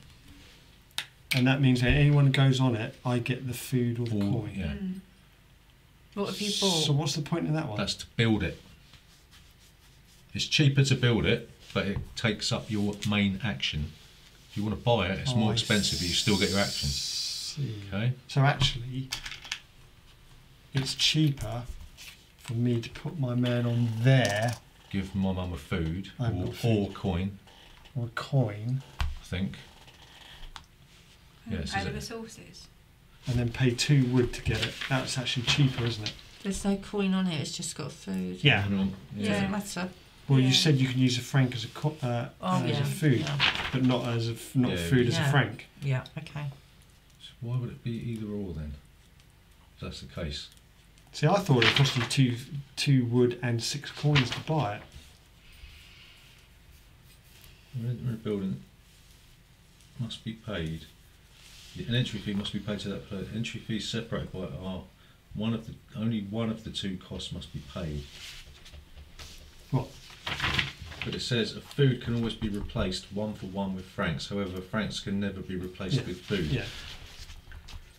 And that means that anyone who goes on it, I get the food or the Or- coin. Yeah. Mm. What have you bought? So what's the point in that one? That's to build it. It's cheaper to build it, but it takes up your main action. If you want to buy it, it's Oh, more I expensive, but you still get your action. see. Okay? So actually, it's cheaper for me to put my man on there Give my mum a food I've or, got food. or coin, or a coin, I think. And Yes, pay is the it? resources. and then pay two wood to get it. That's actually cheaper, isn't it? There's no coin on it, it's just got food. Yeah. Everyone- Yeah. Doesn't matter. Well, you said you can use a franc as a co- uh, Oh, as yeah. a food, Yeah. but not as a f- not Yeah, food as a yeah. franc. yeah, okay. So why would it be either or then? If that's the case. See, I thought it cost you two two wood and six coins to buy it. Rent rent building must be paid. An entry fee must be paid to that place. Entry fees separated by are one of the only one of the two costs must be paid. What? But it says a food can always be replaced one for one with francs. However, francs can never be replaced Yeah. with food. Yeah.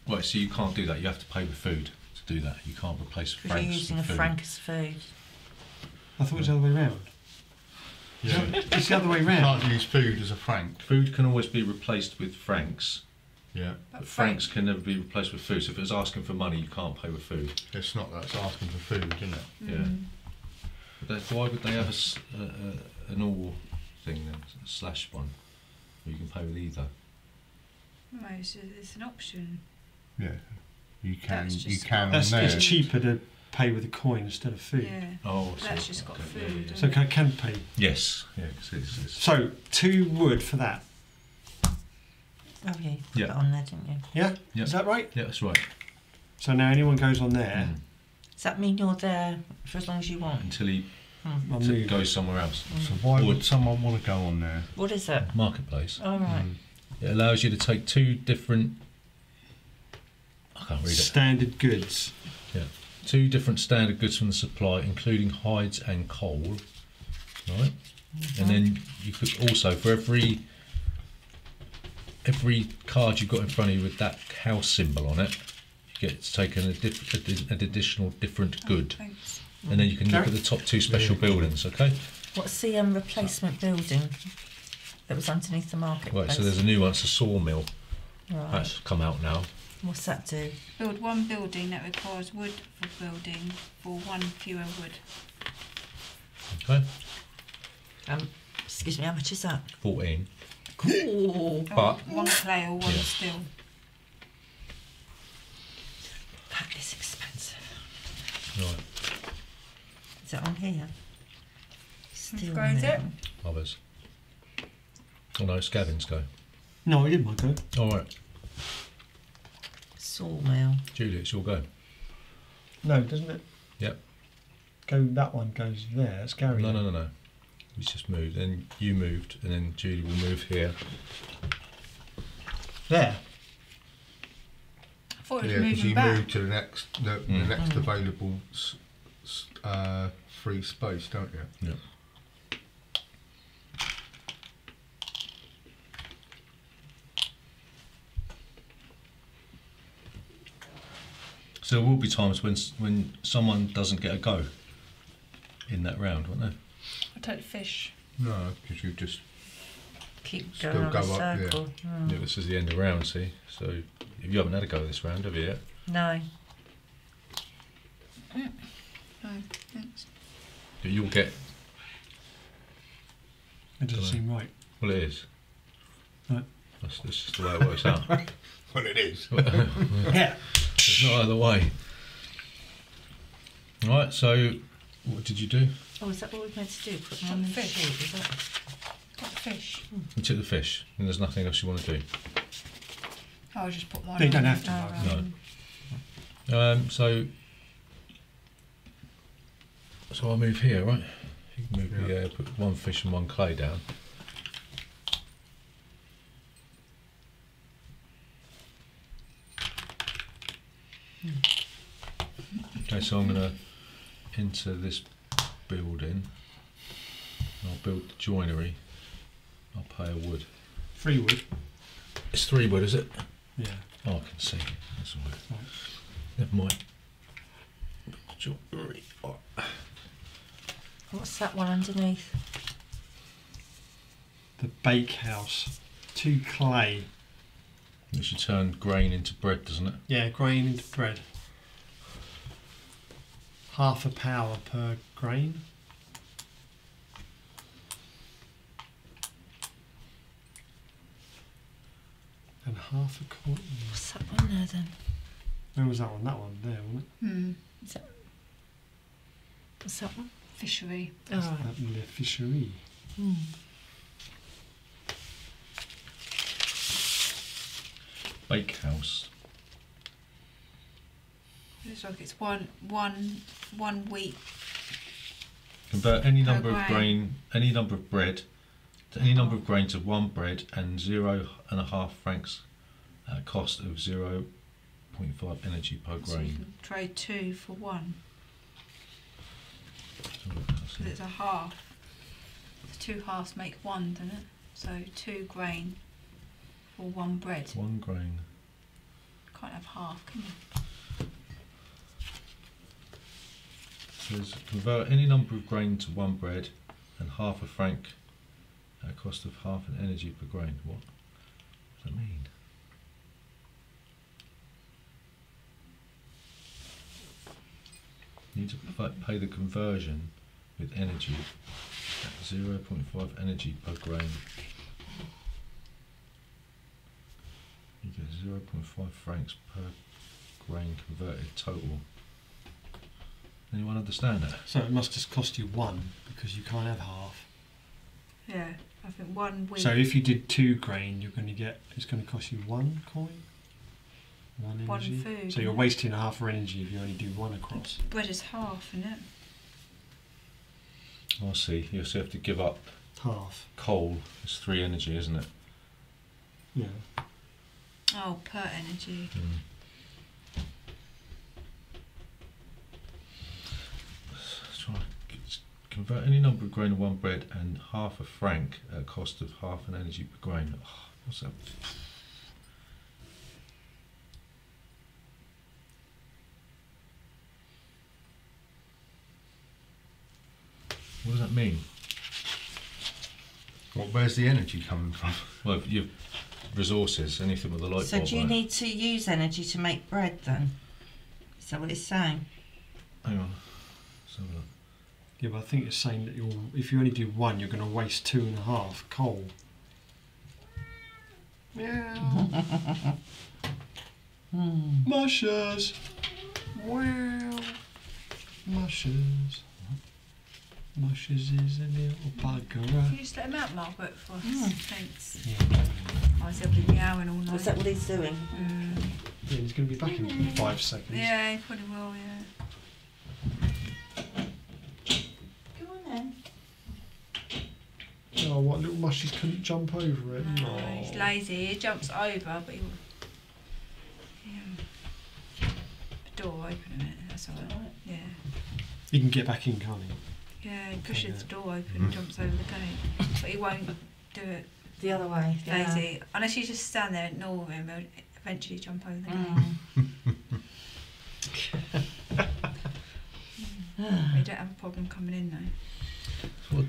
Right, so you can't do that. You have to pay with food to do that. You can't replace Because francs you're using a with food. franc as food. I thought it was the other way round. Yeah. It's the other way You round. can't use food as a franc. Food can always be replaced with francs, Yeah. but francs can never be replaced with food. So if it's asking for money, you can't pay with food. It's not that. It's asking for food, isn't it? Yeah. Mm. Mm. Why would they have a an all thing then, a slash one? Where you can pay with either. No, it's, it's an option. Yeah. You can That's you just- can That's there. it's cheaper to pay with a coin instead of food. Yeah. Oh, I That's see. just got Okay, yeah, food, yeah. So I can pay. Yes, yeah, 'cause it's, it's, So two wood for that. Oh yeah, you put Yeah. it on there, didn't you? Yeah. Yeah. Is that right? yeah, that's right. So now anyone goes on there, Mm. Does that mean you're there for as long as you want? Until he Hmm. I'll t- goes somewhere else. So why Would- would someone want to go on there? What is it? Marketplace. All right. Mm. It allows you to take two different. I can't read it. standard goods. Yeah, Two different standard goods from the supply, including hides and coal. Right, and then you could also for every every card you've got in front of you with that house symbol on it, you get to take an, addif- addi- an additional different good, Oh, thanks. And then you can look at the top two special Yeah. buildings. Okay, What's the um, replacement building that was underneath the market? right. So there's a new one. It's a sawmill. right. That's come out now. What's that do? Build one building that requires wood for building for one fewer wood. Okay, Um, excuse me, how much is that? fourteen. Ooh, But- Or one clay or one Yeah. steel. that is expensive. Right, Is it on here? Which Still grade it? new. others. Oh no, it's Gavin's go. No, I didn't my go. All right, Sawmill. Julie, it's your go. No, doesn't it? Yep. Go. That one goes there. That's Gary. No, no, no, no. He's just moved. Then you moved, and then Julie will move here. There. I thought it was Yeah, because moving you back. move to the next the, the Mm. next available s- s- uh, free space, don't you? Yep. So there will be times when when someone doesn't get a go in that round, won't there? I don't fish. No, because you just Keep Still going on go a up, yeah. circle. Mm. Yeah, this is the end of round, see. So you haven't had a go this round, have you yet? No. No, thanks. But you'll get. It doesn't seem right. Well, it is. Right. That's, that's just the way it works out. well, it is. Yeah. There's no other way. All right, So, what did you do? Oh, is that what we're meant to do? Put them on the Fish. sheet, is that? The fish. You took the fish, and there's nothing else you want to do. I'll just put one. They don't have to, go though. No. Um, so, so I'll move here, right? You can move Yeah. here. Put one fish and one clay down. Okay, so I'm gonna enter this building. I'll build the joinery. I'll pay a wood. Free wood. It's three wood, is it? Yeah. Oh, I can see. That's all right. Never mind. Joinery. What's that one underneath? The bakehouse. Two clay. It should turn grain into bread, doesn't it? Yeah, grain into bread. Half a power per grain. And half a quarter. What's that one there then? Where was that one? That one there, wasn't it? Hmm. What's that one? Fishery. All right. That Le Fisherie. Hmm. Bakehouse. Looks like it's one, one, one week. Convert any number of grain. grain, any number of bread, to any number of grain to one bread and zero and a half francs at a cost of zero point five energy per So you grain. can trade two for one. So Because it's a half. The two halves make one, doesn't it? So two grain for one bread. One grain. Can't have half, can you? Says convert any number of grain to one bread and half a franc at a cost of half an energy per grain. What does that mean? You need to pay the conversion with energy at 0.5 energy per grain. You get 0.5 francs per grain converted total. Anyone understand that? So it must just cost you one because you can't have half. Yeah, I think one week. So if you did two grain, you're going to get. It's going to cost you one coin. One One food, so you're wasting half your energy if you only do one across. bread is half, isn't it? Oh, I see. You also have to give up Half. coal. It's three energy, isn't it? Yeah. Oh, per energy. Let's try convert any number of grain to one bread and half a franc at a cost of half an energy per grain. Oh, what's that? What does that mean? Well, where's the energy coming from? Well, your resources, anything with a light So bulb. do you on it. need to use energy to make bread then? Is that what it's saying? Hang on. Let's have a look. Yeah, but I think it's saying that you'll, if you only do one, you're going to waste two and a half coal. Yeah. Hmm. Mushers. Wow. Mushers. Mushers is a little bug. Gora. Can you just let him out, Margaret, for us? Mm. Thanks. Yeah, Otherwise he'll be meowing all night. Is that what he's doing? Mm. yeah, he's going to be back in five seconds. Yeah, he probably will, yeah. Go on then. Oh, what little mushies couldn't jump over it. No, Aw. he's lazy. He jumps over, but he will. Yeah. The door open a minute, that's all right. Yeah. You can get back in, can't you? Yeah, he pushes the door open Mm. and jumps over the gate. But he won't do it The other way. Yeah. lazy. Unless you just stand there and ignore him, he'll eventually jump over the gate. Mm. You don't have a problem coming in though. What?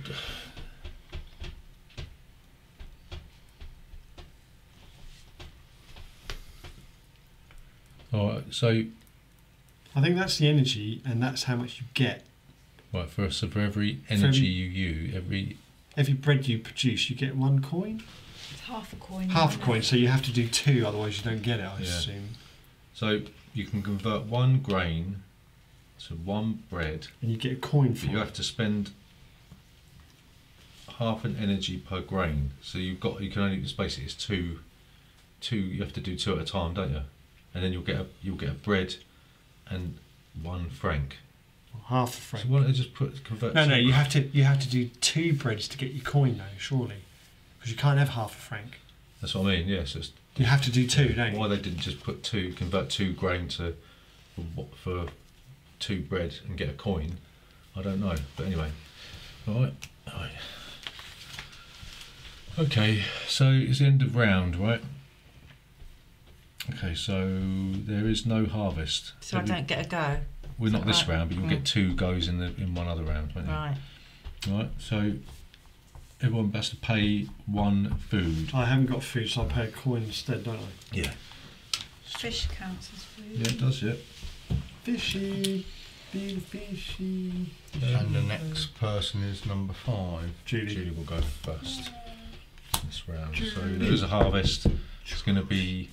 All right. So, I think that's the energy, and that's how much you get. Right. For so for every For energy every- you use, every Every bread you produce, you get one coin. It's half a coin. Half a isn't it? coin, so you have to do two, otherwise you don't get it. I Yeah. assume. so you can convert one grain to one bread, And you get a coin for but you it. have to spend half an energy per grain. So you've got you can only it's basically it's two, two. You have to do two at a time, don't you? And then you'll get a you'll get a bread, and one franc. Half a So franc. why don't I just put convert? No, no, you have to you have to do two breads to get your coin though, surely, because you can't have half a franc. That's what I mean. Yes. it's You have to do two, don't why they didn't just put two convert two grain to for, for two bread and get a coin. I don't know. But anyway, all right. All right. Okay, so it's the end of round, right? Okay, so there is no harvest. So I Every- don't get a go. Well, Is not this right? round, but you'll Mm. get two goes in the in one other round, won't you? Right. Right. So everyone has to pay one food. I haven't got food, so I pay a coin instead, don't I? Yeah. Fish counts as food. Yeah, it does. Yeah. Fishy, be fishy. And the next person is number five. Julie. Julie will go first this round. So there is a harvest. It's going to be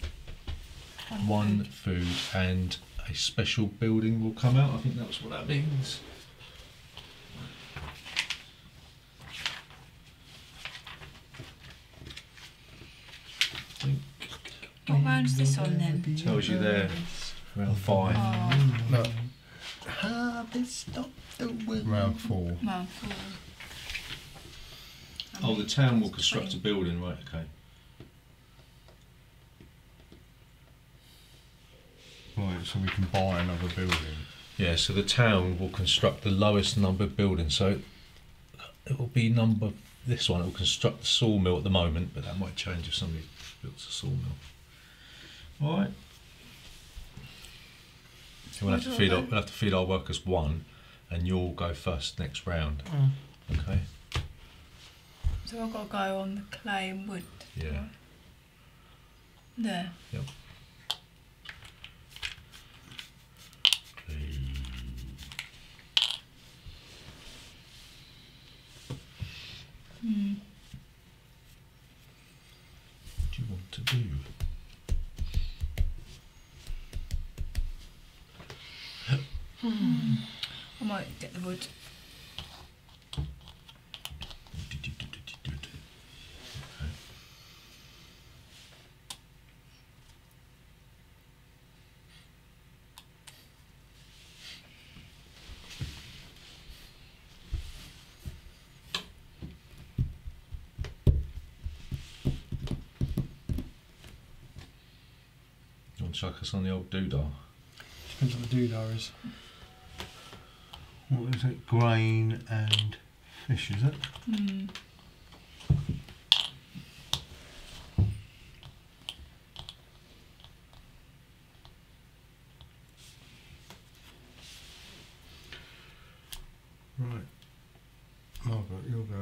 one food and a special building will come out. I think that's what that means. I think What round's this on then? tells you there round oh. five. Oh, No, Harvest of the world. round four. well, cool. Oh, the town will construct a building, right? Okay. Right, so we can buy another building. Yeah, so the town will construct the lowest numbered building. So it will be number this one. It will construct the sawmill at the moment, but that might change if somebody builds a sawmill. All right. So we'll have to feed our, we'll have to feed our workers one, and you'll go first next round. Mm. Okay. So I've got to go on the clay and wood. Yeah. right? There. Hmm. What do you want to do? Hmm. I might get the wood. Okay. You want to chuck us on the old doodah? Depends what the doodah is. What is it? Grain and fish, is it? Hmm. Right. Margaret, you'll go.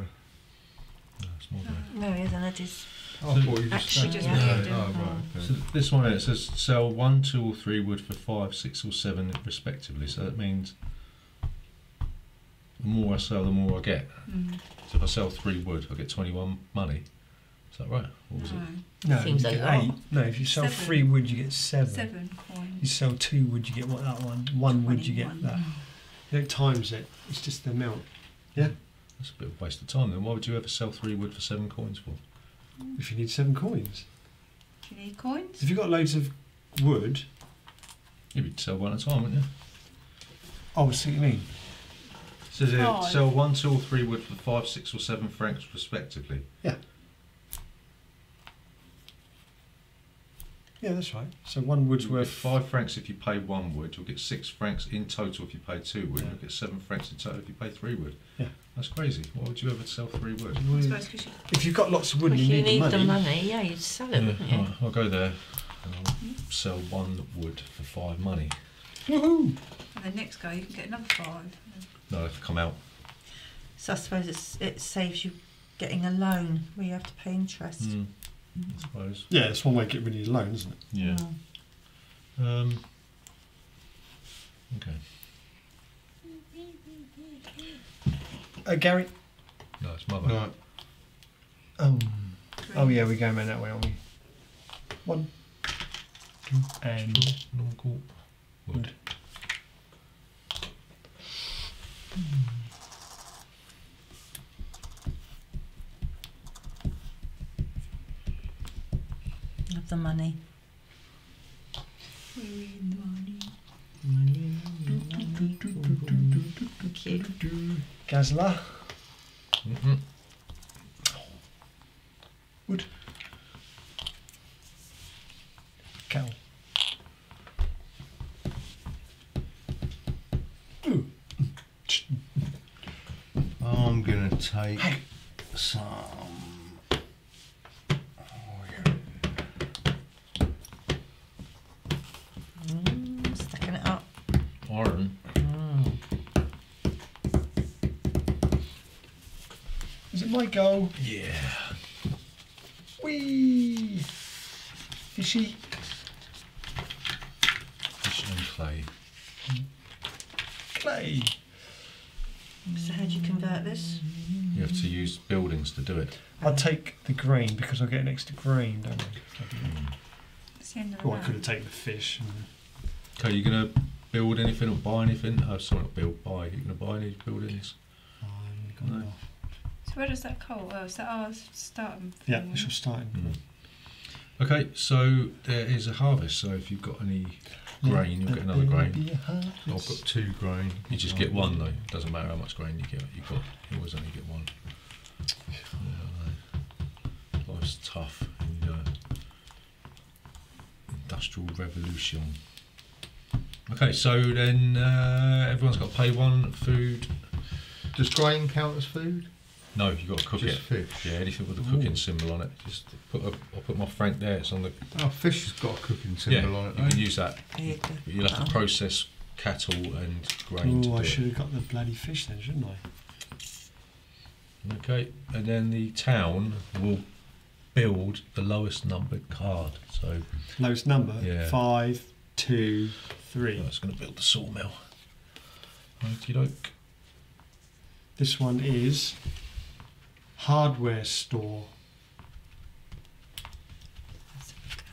No, it's more grain. No, he isn't. It is. Oh, I thought you just Actually, just okay. moved him. Oh, right, okay. So this one here, it says sell one, two, or three wood for five, six, or seven respectively. So that means the more I sell, the more I get. Hmm. So if I sell three wood, I get twenty-one money. Is that right? Or was it? No. No, Seems you a get eight. No, if you sell Seven. three wood, you get seven. Seven coins. You sell two wood, you get what that one. One wood, you get that. You don't times it. It's just the amount. Yeah. That's a bit of a waste of time. Then why would you ever sell three wood for seven coins for? If you need seven coins. Do you need coins? If you've got loads of wood, You'd sell one at a time, wouldn't you? oh, I see what you mean. Says here, oh, Five. sell one, two, or three wood for five, six, or seven francs respectively. Yeah, Yeah, that's right. So one wood's You'll get worth five francs if you pay one wood. You'll get six francs in total if you pay two wood. Yeah. You'll get seven francs in total if you pay three wood. Yeah. That's crazy. Why would you ever sell three wood? I suppose 'cause you If you've got lots of wood If you you need, need the money, yeah, you'd sell it, Yeah, wouldn't you? alright, I'll go there and I'll sell one wood for five money. woohoo! and the next guy you can get another five. No, if come out. So I suppose it's, it saves you getting a loan where you have to pay interest. Mm, I suppose. Yeah, it's one way to get rid of your loan, isn't it? Yeah. Mm. Um, okay. Uh, Gary. No, it's mother. Right. Um. Oh yeah, we're going around that way, aren't we? One. And Normal court. Wood. Have the money. Cute. Gazla. Mhm. Wood. Cow. Ooh. I'm gonna take Hey. Go? Yeah. Wee. Fishy. Fish and clay. Clay. So how do you convert this? You have to use buildings to do it. I'll take the grain because I'll get an extra grain, don't I? Hmm. It's the end Or I could have round. taken the fish. And Okay, you gonna build anything or buy anything? Oh, sorry, not build, buy. You gonna buy any buildings? I'm gonna- No. So where does that coal? Oh, is that ours starting? Yeah, thing? it's your starting. Mm. Okay, so there is a harvest. So if you've got any grain, you'll get another grain. I've got two grain. You just get one though. It doesn't matter how much grain you get. You got. You always only get one. Yeah, I. Life's tough in the industrial revolution. Okay, so then uh, everyone's got to pay one food. Does grain count as food? No, you've got to cook Just it. fish. Yeah, anything with a cooking Ooh. symbol on it. Just put a. I'll put my franc there. It's on the. Oh, fish has got a cooking yeah, symbol on it. you can use that. There you go. But you'll have to Oh. process cattle and grain to Oh, I do should it. have got the bloody fish then, shouldn't I? Okay, and then the town will build the lowest numbered card. So Lowest number. Yeah. Five, two, three. that's going to build the sawmill. Okie doke. This one is hardware store. Let's have a look at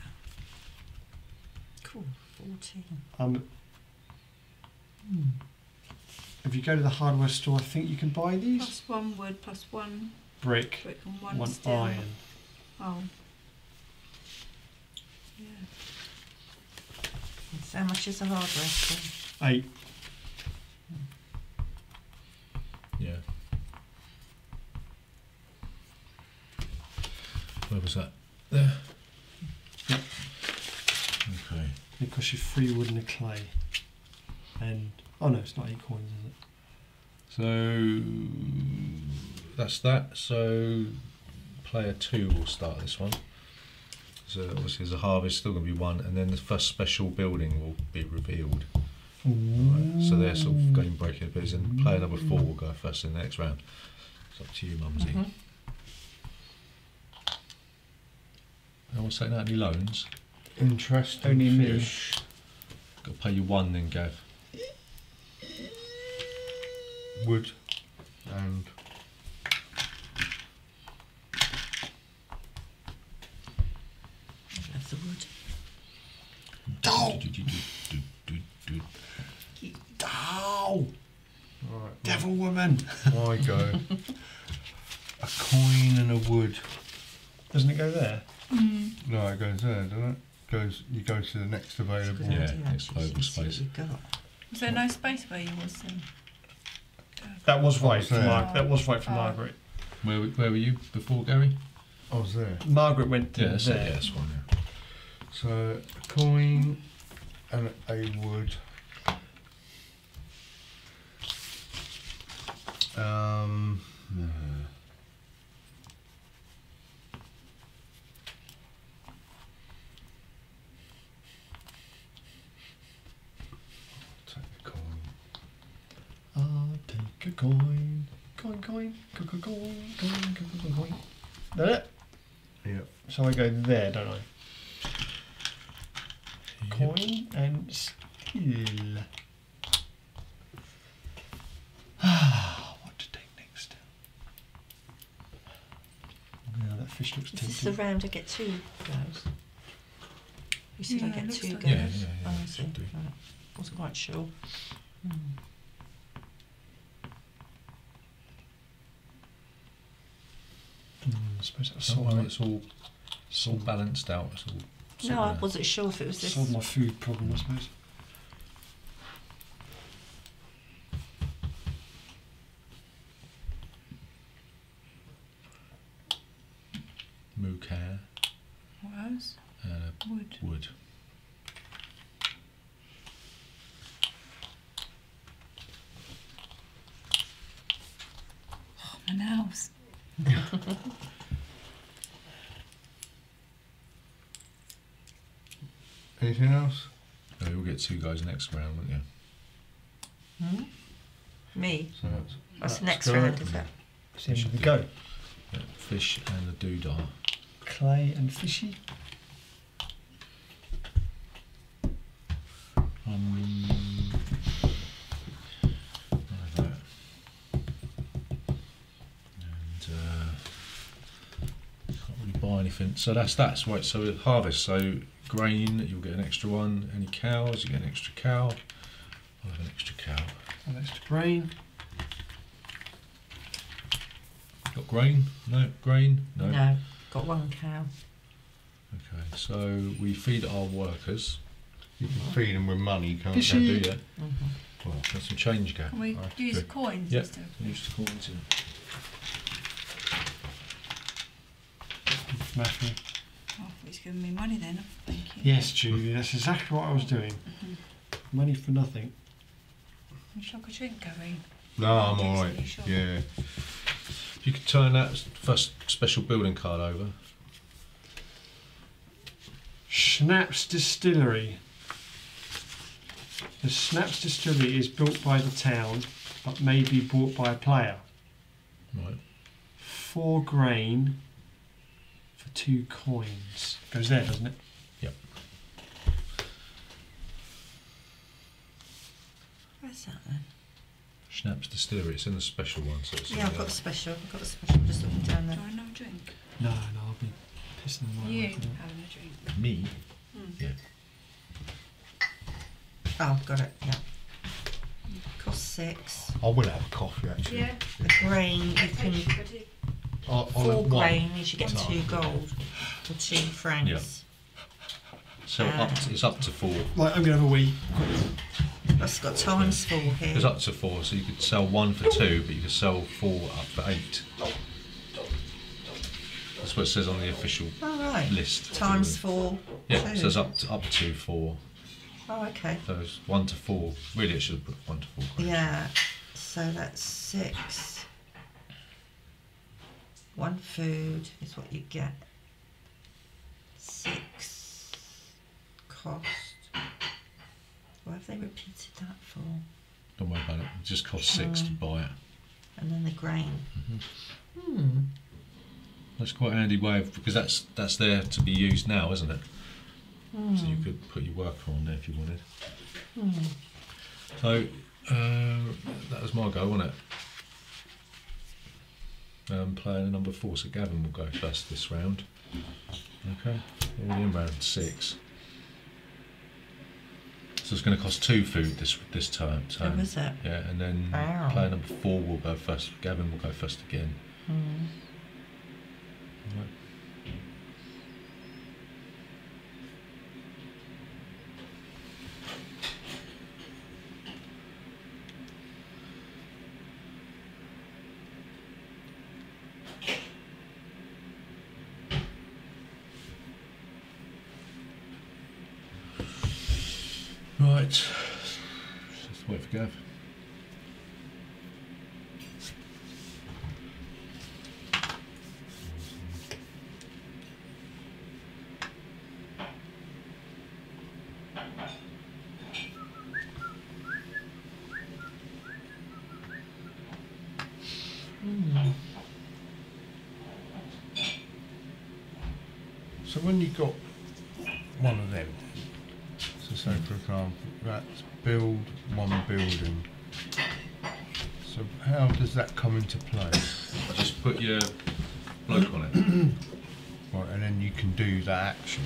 that. Cool. 14. Um, if you go to the hardware store, I think you can buy these. Plus one wood, plus one Brick, brick and one, one steel. iron. Oh. Yeah. So how much is the hardware store? Eight. Yeah. Where was that? There. Yep. Okay. It costs you three wood and a clay. And oh no, it's not eight coins, is it? So that's that. So player two will start this one. So obviously there's a harvest, still going to be one, and then the first special building will be revealed. Right, so they're sort of game breaking bits, and player number four will go first in the next round. It's up to you, Mumsy. Mhm. No one's taking out any loans. Interest Only in me. fish. Got to pay you one then, Gav. Wood. And That's the wood. Oh, right, devil woman. I go. A coin and a wood. Doesn't it go there? Mm. No, it goes there, doesn't it? Goes. You go to the next available. Yeah, idea, it's actually, open space. you've got. Was there no space where you was then? That was right for there. Mar- That was right for Oh. Margaret. Where, where were you before, Gary? I was there. Margaret went to Yeah, that's it. there. Yeah, that's one. Yeah. So a coin and a wood. Um. no. Coin, coin, coin, coin, coin, coin, coin, coin. That it? Yeah. So I go there, don't I? Yep. Coin and steel. Ah, what to take next? Now that fish looks tempting. This is the round I get two goes. You said yeah, I get two like goes. Yeah, yeah, yeah. Oh, I, I wasn't quite sure. Mm. Suppose that Don't solved, worry, it's all, it's all balanced out. It's all. No, I sorted wasn't sure if it was this. solved my food problem, I suppose. Mook hair What else? and a Wood. wood. Oh, my nails. Anything else? No, you'll get two guys next round, won't you? Hmm? Me? So that's, That's the next round, is it? It's the the go. Yeah, fish and a doodah. Clay and fishy. Um, like that. And uh, can't really buy anything. So that's that's right. So with harvest. So grain, you'll get an extra one. Any cows, you get an extra cow. I'll have an extra cow. An extra grain. Got grain? No grain. No. No. Got one cow. Okay. So we feed our workers. You can feed them with money, can't Fishy. you? Do you? hmm Well, that's some change, go. Can we Alright, use good. coins Yeah. instead? Use the coins in. Matthew. Oh, I thought he was giving me money then. Thank you. Yes, Julie, that's exactly what I was doing. Mm-hmm. Money for nothing. Would you like a drink, Gary? No, I'm Yes, all are you right. sure? Yeah. If you could turn that first special building card over. Schnapps Distillery. The Schnapps Distillery is built by the town, but may be bought by a player. Right. Four grain for two coins. Goes there, doesn't it? Yep. Where's that then? Schnapps Distillery, it's in the special one. So it's Yeah, I've got the special. I've got the special. I'm just looking down there. Do there. I have a drink? No, no, I'll be pissing them away. You having a drink? Me? Mm. Yeah. Oh, got it. Yeah. Cost six. I will have a coffee actually. Yeah. The grain you can I'll, I'll four have one. you get One. two gold or two francs. Yeah. So Ah. up to, it's up to four. Right, I'm going to have a wee. That's got times four here. It's up to four, so you could sell one for two, but you could sell four up for eight. That's what it says on the official All right. list. Times four. Yeah, two. it says up to up to four. Oh, okay. So it's one to four. Really, it should have put one to four. Yeah. So that's six. One food is what you get. Six cost. Why have they repeated that for? Don't worry about it. It just costs six to Mm. buy it. And then the grain. Mm-hmm. Hmm. That's quite a handy way of because that's that's there to be used now, isn't it? Hmm. So you could put your worker on there if you wanted. Hmm. So uh, that was my go, wasn't it? Um, player number four, so Gavin will go first this round. Okay, we're in round six. So it's going to cost two food this this. Oh, term. is it? Yeah, and then Wow. player number four will go first. Gavin will go first again. Hmm. Right. Let's wait for Gav. So when you got one of them, so say for example, that's build one building. So how does that come into play? Just put your bloke on it. Right, and then you can do that action.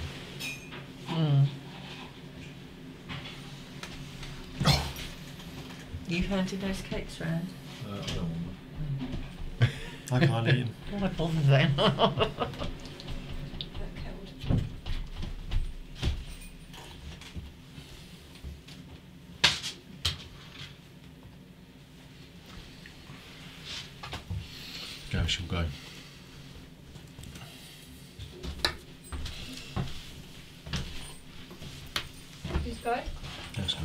You've handed those cakes round. Uh, I don't want that. I can't eat them. Why bother then? Gav shall go. Who's going? Gav's go.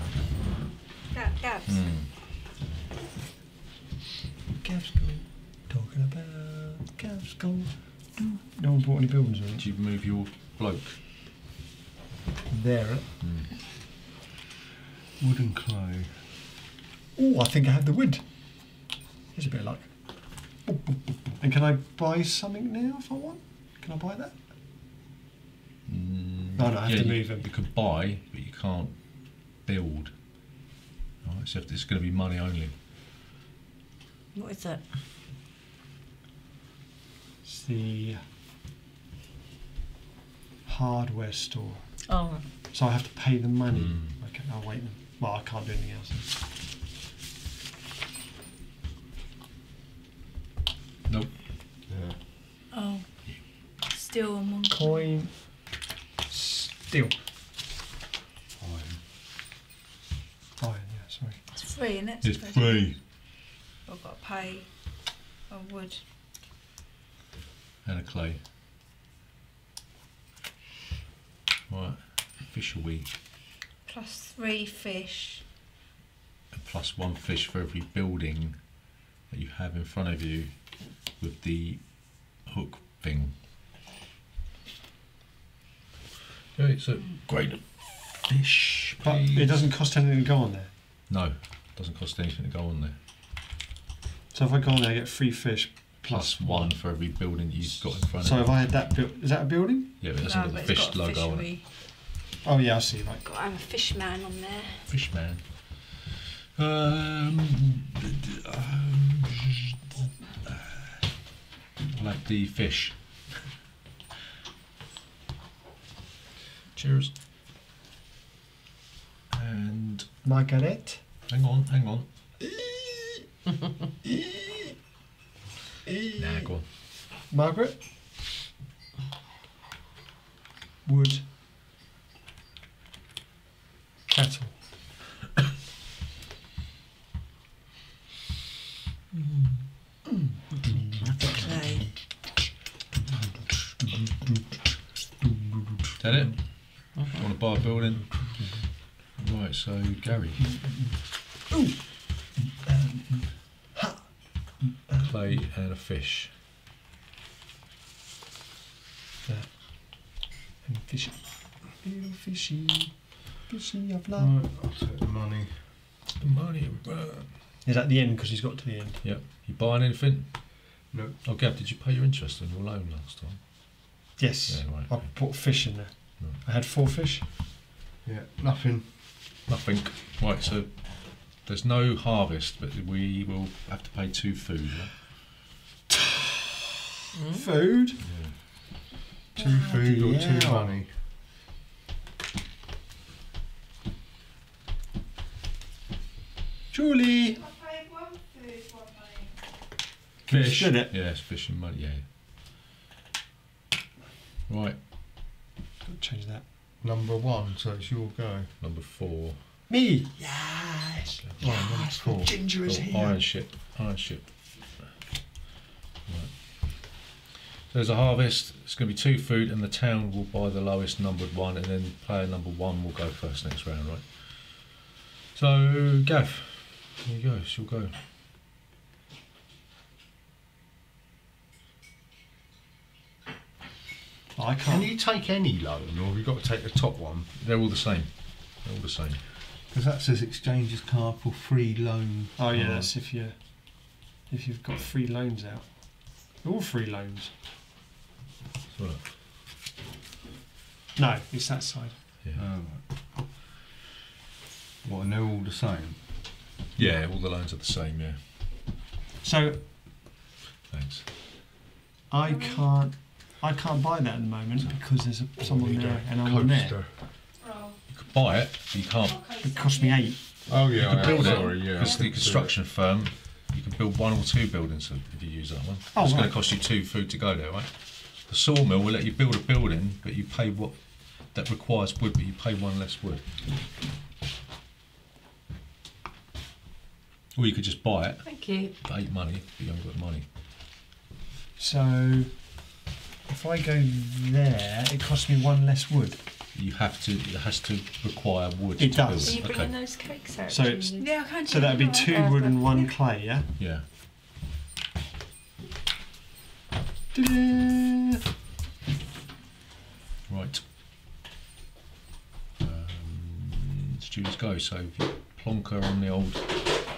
Gav, Gav's. Mm. Gav's gone. Talking about Gav's gone. No one bought any buildings with Did you move your bloke? There. Mm. Wood and clay. Oh, I think I have the wood. Here's a bit of luck. And can I buy something now if I want? Can I buy that? Mm, No, no, I have to you, move 'em. You can buy, but you can't build. Right, so if it's going to be money only. what is that? It's the hardware store. Oh, So I have to pay the money. Mm. Okay, I'll wait. Well, I can't do anything else. then. Nope. Yeah. Oh. Still on one. Coin. Steel. Fine. Iron. Yeah. Sorry. It's free, isn't it? It's Supposed- free. I've got to pay a wood. And a clay. Right. Fish a week. Plus three fish. And plus one fish for every building that you have in front of you with the hook thing. Okay, so great fish. But it doesn't cost anything to go on there. No, it doesn't cost anything to go on there. So if I go on there, I get free fish Plus one for every building you've got in front So of you. So if. I had that built, is that a building? Yeah, but it doesn't No, got the fish got a logo on it. Oh yeah, I see. Right. Got to have a fish man on there. Fish man. Um, um, like the fish. Cheers. And Margaret. hang on, hang on. nah, go on. Margaret. Wood. Cattle. Is that it? Want a building? Right, so Gary. Clay and a fish. That. And fishy. Little fishy. Fishy of love. Right, I'll take the money. The money. uh, Is that the end? Because he's got to the end. Yep. You buying anything? No. Oh, Gav, did you pay your interest on your loan last time? Yes. Yeah, right. I put fish in there. Right. I had four fish. Yeah, nothing. Nothing. Right, so there's no harvest, but we will have to pay two food. Yeah? Hmm? Food. Two food or Bloody two hell. money. Julie. Fish. Did it? Yes, fish and money. Yeah. Right, Gotta change that. Number one, so it's your go. number four. Me. Yes. Oh, number four. Ginger is Oh, here. Iron ship. Iron ship. Right. So there's a harvest. It's going to be two food, and the town will buy the lowest numbered one, and then player number one will go first next round, right? So, Gav, there you go. She'll go. I Can can't. you take any loan, or have you got to take the top one? They're all the same. They're all the same. Because that says exchanges card for free loan. Oh yeah, card. that's if you if you've got free loans out. All free loans. So, look, No, it's that side. yeah. Oh, right. What, and they're all the same? yeah, all the loans are the same. Yeah. So Thanks. I can't I can't buy that at the moment because there's a, someone there and I'm on there. Coaster. Oh, You could buy it, but you can't. It cost me eight. Oh You yeah, can I build am it. sorry, yeah. Because the construction firm, you can build one or two buildings if you use that one. Oh, it's going right. to cost you two food to go there, right? The sawmill will let you build a building, but you pay what that requires wood, but you pay one less wood. Or you could just buy it Thank you. for eight money, but you haven't got the money. So if I go there, it costs me one less wood. You have to. It has to require wood. It to does. Are you Build. bringing Okay. those cakes out? So it's- you? yeah, I can't So that'd be two wood and one clay, yeah? Yeah. Ta-da! Right. Um, students go. So if you plonker on the old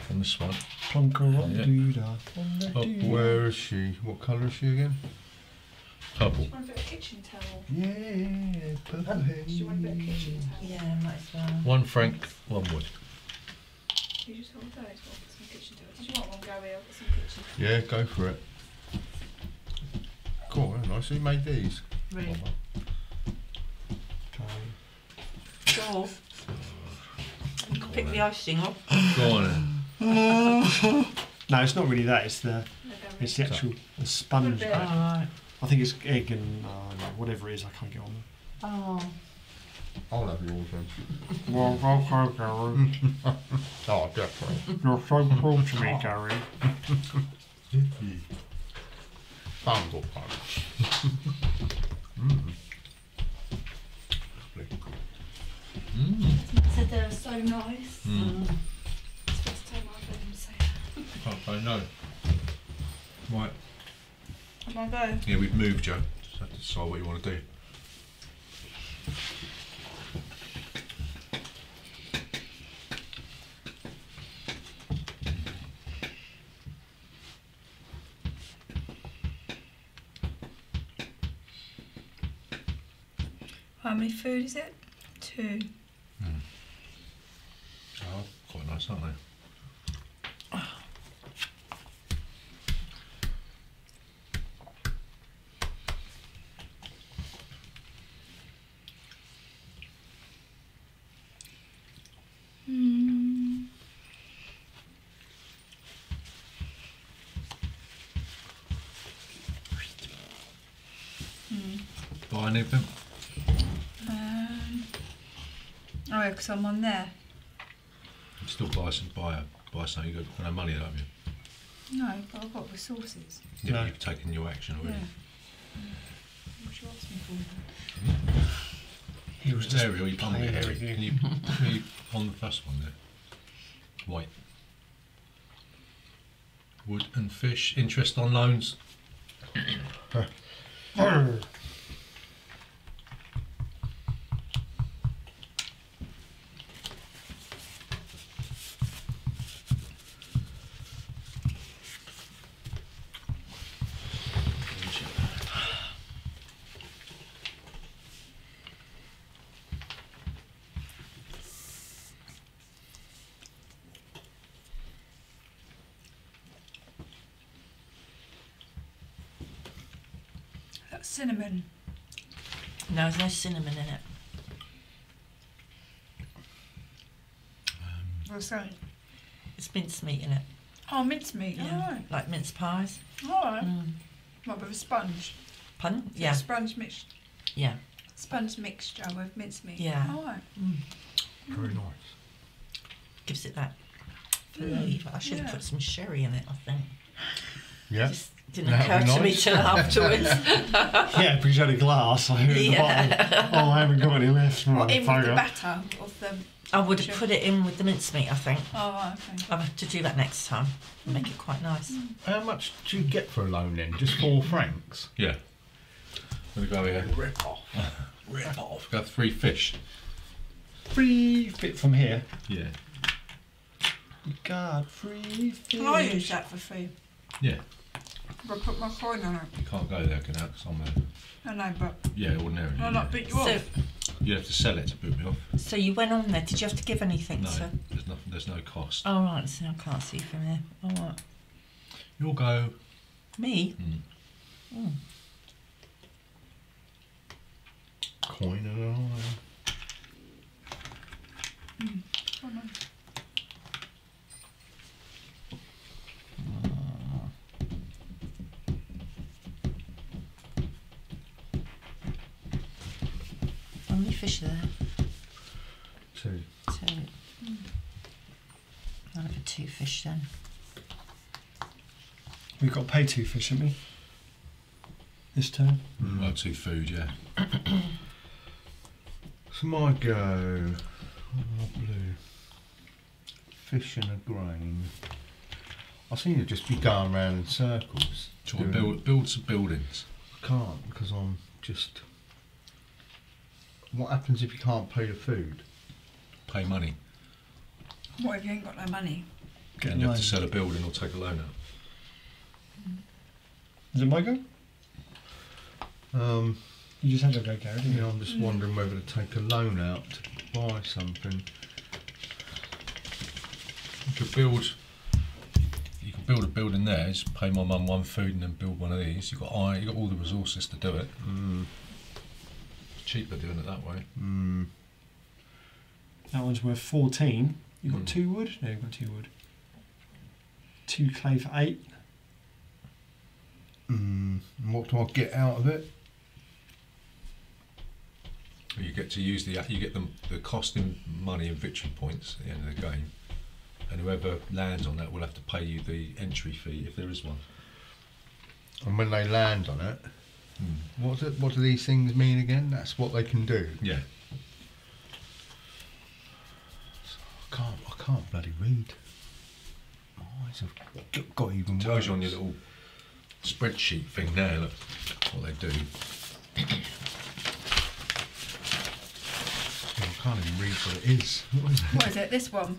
on this one. Plonker on Yeah. doodah, on the Oh, doo. Where is she? What colour is she again? Purple. Want a bit of kitchen towel? Yeah, purple Do you want a bit of kitchen towel? Yeah, might as well. One franc, one wood. You just hold those. Well, some kitchen towel. Did you want one, Gary? I've got some kitchen towel. Yeah, go for it. Cool, yeah, nice. Who made these? Really? Go. Pick the icing off. Go on then. No, it's not really that. It's the No, it's the actual the sponge. Put a bit. Alright. I think it's egg and uh, no, whatever it is. I can't get on. Oh. I'll have yours then. Well, okay, Gary. Oh, definitely. You're so cruel to me, Gary. Bumble punch. mm. Lovely. Mm. Said they were so nice. Mm. It's the first time I've heard them say that. Can't say no. Right. Am I go? Yeah, we've moved, Joe. Just have to decide what you want to do. How many food is it? Two. Oh, quite nice, aren't they? Mm. Mm. Buy anything? Um, oh, yeah, 'cause I'm on there. You still buy some, buy, a, buy something. You've got no money, don't you? No, but I've got resources. Yeah, No. you've taken your action already. Yeah. What you ask me for? He was just Ariel, you can't playing get you. Can you put me on the first one there? White. Wood and fish. Interest on loans. Brr. That's cinnamon. No, there's no cinnamon in it. What's that? It's mincemeat in it. Oh, mincemeat. Yeah. Alright. Like mince pies. Alright. Mm. What with a sponge? Pardon? Is it Yeah. Sponge mix. Yeah. Sponge mixture with mincemeat. Yeah. Alright. Mm. Very nice. Gives it that Mm. I should have yeah. put some sherry in it, I think. Yeah. Just didn't That'd occur be to me nice. till afterwards. Yeah, because you had a glass. I heard Yeah. the bottle. Oh, I haven't got any left. What in with the Bugger. batter of the I would have put it in with the mincemeat, I think. Oh, okay. I'll have to do that next time. Make it quite nice. Mm. How much do you get for a loan then? Just four francs? Yeah. I'm gonna go here. Rip off. Rip off. Got three fish. Free fit from here. Yeah. You got free fish. Can I use that for free? Yeah. If I put my coin on it. You can't go there, can because I'm there. I know, but Yeah, ordinarily. I'll yeah. not beat you So, off. You have to sell it to boot me off. so you went on there. Did you have to give anything? No, To... there's nothing. There's no cost. Oh right, so I can't see from there. All right. You'll go. Me? Mm. Coin and all. Oh, no. Fish are there? Two. Two. I'll have two fish then. We've got to pay two fish, haven't we? This turn. Mm. Well, two food. Yeah. So my go. Oh, blue. Fish and a grain. I seem to just be going round in circles. Do you want to build, build some buildings? I can't because I'm just. What happens if you can't pay the food? Pay money. What if you ain't got no money? Get and you have to sell a building or take a loan out. Is it my go? Um, You just had a go, Gary, didn't you you? I'm just wondering whether to take a loan out to buy something. You could build. You could build a building there. Just pay my mum one food and then build one of these. You have got. You got all the resources to do it. Mm, Cheaper doing it that way. mm, That one's worth 14. You've got Hmm. two wood? No, you've got two wood. Two clay for eight. mm. What do I get out of it? You get to use the you get the the cost in money and victory points at the end of the game, and whoever lands on that will have to pay you the entry fee if there is one. And when they land on it, Hmm. what do, what do these things mean again? That's what they can do. Yeah, I can't. I can't bloody read. My eyes have got, got even tells worse. you on your little spreadsheet thing there. Look what they do. I can't even read what it is. What is it? What is it? This one?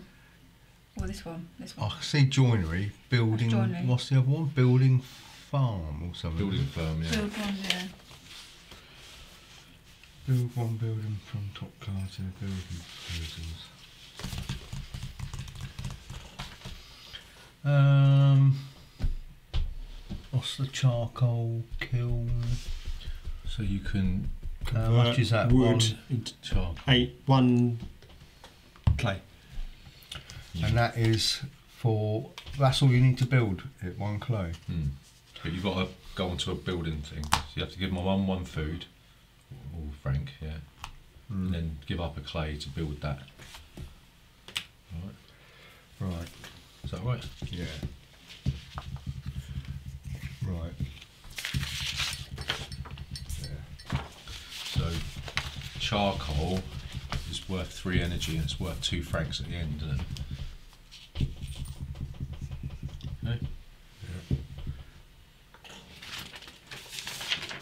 Or this one? This one? I see joinery, building. joinery. What's the other one? Building farm or something. Building firm, yeah. Build one, yeah. Build one building from top card to building proposals. Um, what's the charcoal kiln? So you can How much is that Wood. one? into charge. Eight. One clay. And that is for. That's all you need to build it. One clay. Hmm. But you've got to go onto a building thing. So you have to give my mum one food, or franc, yeah, and hmm. then give up a clay to build that. Right. Right. Is that right? Yeah. Right. Yeah. So charcoal is worth three energy and it's worth two francs at the end, isn't it? Hmm. Okay.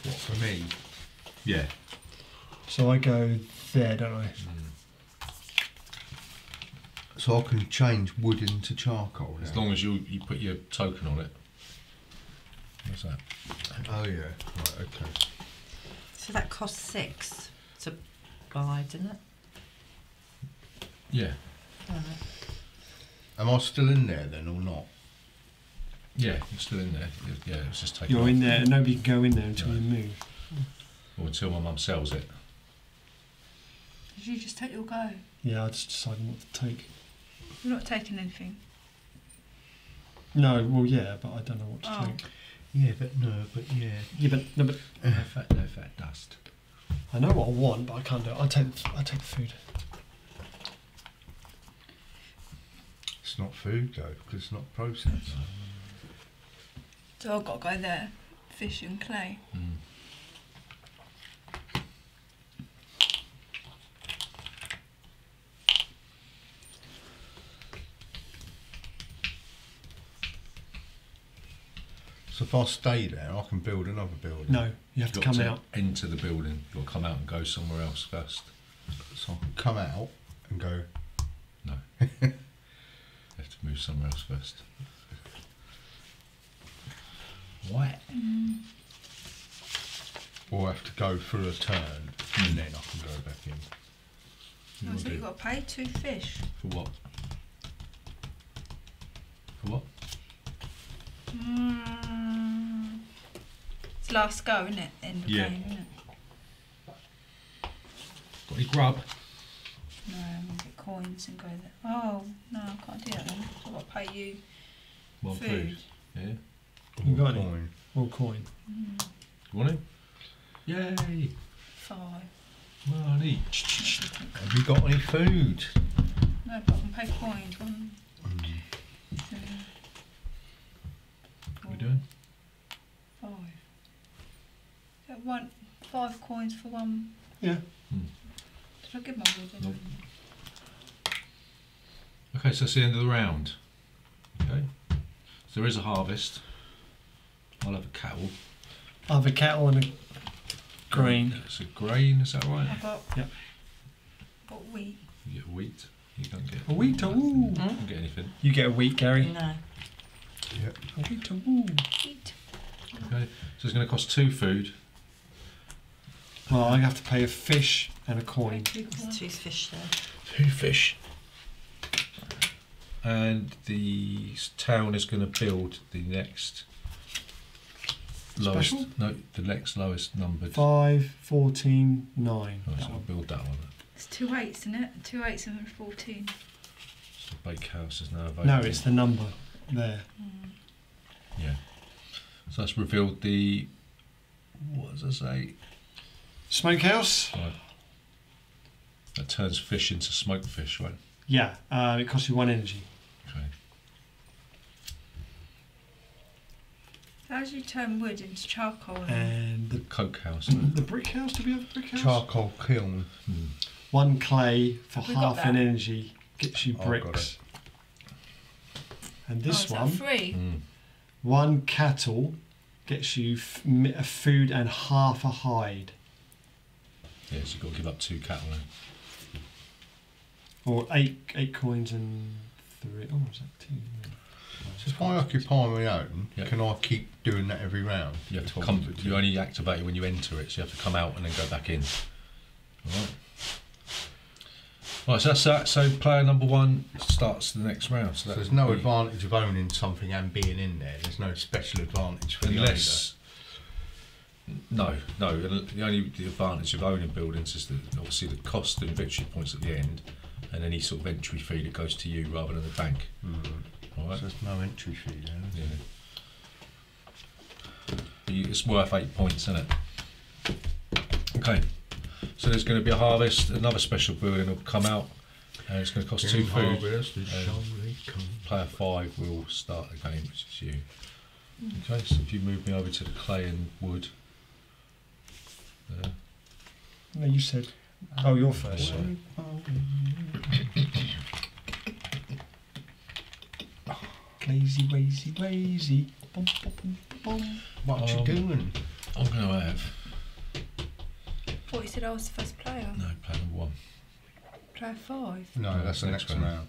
What for me? Yeah. So I go there, don't I? Mm. So I can change wood into charcoal. As now? long as you you put your token on it. What's that? Oh yeah. Right. Okay. So that costs six to buy, didn't it? Yeah. Right. Am I still in there then or not? Yeah, you're still in there. Yeah, it's just taking You're off. in there, and nobody can go in there until No. you move. Or until my mum sells it. Did you just take your go? Yeah, I just decided what to take. You're not taking anything. No, well, yeah, but I don't know what to Oh. take. Yeah, but no, but yeah. Yeah, but no, but No fat, no fat dust. I know what I want, but I can't do it. I take, I take the food. It's not food though because it's not processed. So I've got to go there, fish and clay. Mm. So if I stay there, I can build another building. No, you have You've to come to out. Enter the building. You'll come out and go somewhere else first. So I can come out and go. No. you have to move somewhere else first. What? Or I have to go for a turn and then I can go back in. You Oh, so you've got to pay two fish. For what? For what? Mm. It's last go, isn't it? End of Yeah. game, isn't it? Got any grub? No, I'm gonna get coins and go there. Oh, no, I can't do that then. I've got to pay you Want food. food? Yeah. You got any? Coin. Or coin. Mm, You want it? Yay! five. Money. Have you got any food? No, but I can pay coins. One, Mm. two, What are we doing? Five. Is that one, five coins for one. Yeah. Hmm. Did I give my wood? in? Nope. Okay, so that's the end of the round. Okay. So there is a harvest. I'll have a cattle. I'll have a cattle and a grain. It's a grain, is that right? I've got. Yep. Got wheat. You get wheat. You don't get A wheat, nothing. ooh. You don't get anything. You get a wheat, Gary. No. Yep. A wheat, ooh. Wheat. Okay. So it's going to cost two food. Well, I have to pay a fish and a coin. Two There's two fish there. Two fish. And the town is going to build the next lowest. Special? No, the next lowest numbered. Five, fourteen, nine. Oh, That so I'll build that one. It's two eights, isn't it? Two eights and fourteen. So the bakehouse is now available. No, it's the number there. Mm. Yeah. So that's revealed the. What does I say? Smokehouse? Right. That turns fish into smoked fish, right? Yeah, uh, it costs you one energy. Okay. How do you turn wood into charcoal? And the, Coke house. the brick house, do we have a brick house? Charcoal kiln. Hmm. One clay for We half an energy gets you I've got bricks. And oh, this is that one, free? Hmm. one cattle gets you f- a food and half a hide. Yeah, so you've got to give up two cattle then. Or eight eight coins and three. Oh, is that two? So if I occupy my own, Yep. can I keep doing that every round? You have to come. You only activate it when you enter it, so you have to come out and then go back in. All right. Right, so that's that. So player number one starts the next round. So, So there's no be- advantage of owning something and being in there. There's no special advantage for the unless. No, no. The only the advantage of owning buildings is that obviously the cost and victory points at the end, and any sort of entry fee that goes to you rather than the bank. Mm. All right. So there's no entry fee there. is Yeah. there? You- It's worth eight points, isn't it? Okay. So there's going to be a harvest. Another special building will come out, and it's going to cost two In food. harvest Um. Player five will start the game, which is you. Okay. So if you move me over to the clay and wood. There. No, you said. Oh, you're first. Sorry. Lazy, wazy, wazy. Bum, bum, bum, bum. What you Um, doing? I'm going to have thought you said I was the first player. no player number one. Player five. No, no, that's the next next round.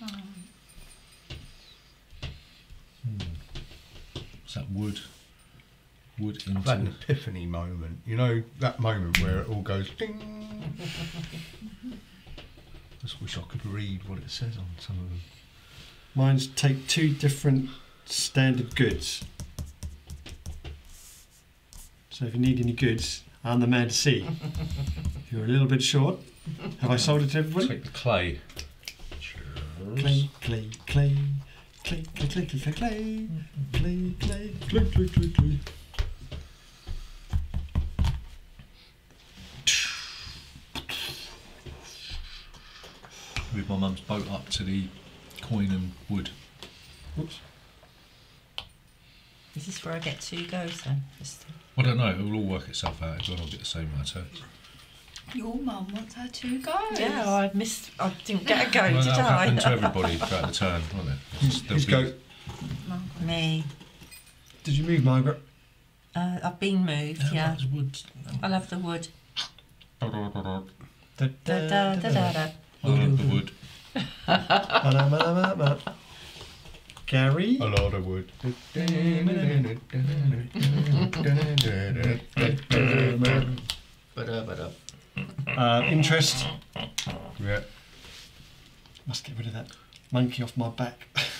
round. Oh. Is that wood? Wood into. I've had an epiphany moment. You know that moment where it all goes ding. I Just wish I could read what it says on some of them. Mine's take two different standard goods. So if you need any goods, I'm the man to see. if you're a little bit short, have I sold it to everybody? Take the clay. Cheers. Clay, clay, clay. Clay, clay, clay, clay, clay. Clay, clay, clay, clay, clay, clay. Move my mum's boat up to the coin and wood. Whoops. Is this where I get two goes then? Just I don't know. It will all work itself out. Everyone will get the same amount of. Your mum wants her two goes. yeah, I missed. I didn't get a go, well, did that'll happen to everybody throughout the turn, won't it? It's Who's there'll go? Me. Did you move, Margaret? Uh, I've been moved, yeah. That's wood. I love the wood. Da, Da, da, da, da, da. I love the wood. Gary? A lot of wood. Uh, interest? Yeah. Must get rid of that monkey off my back.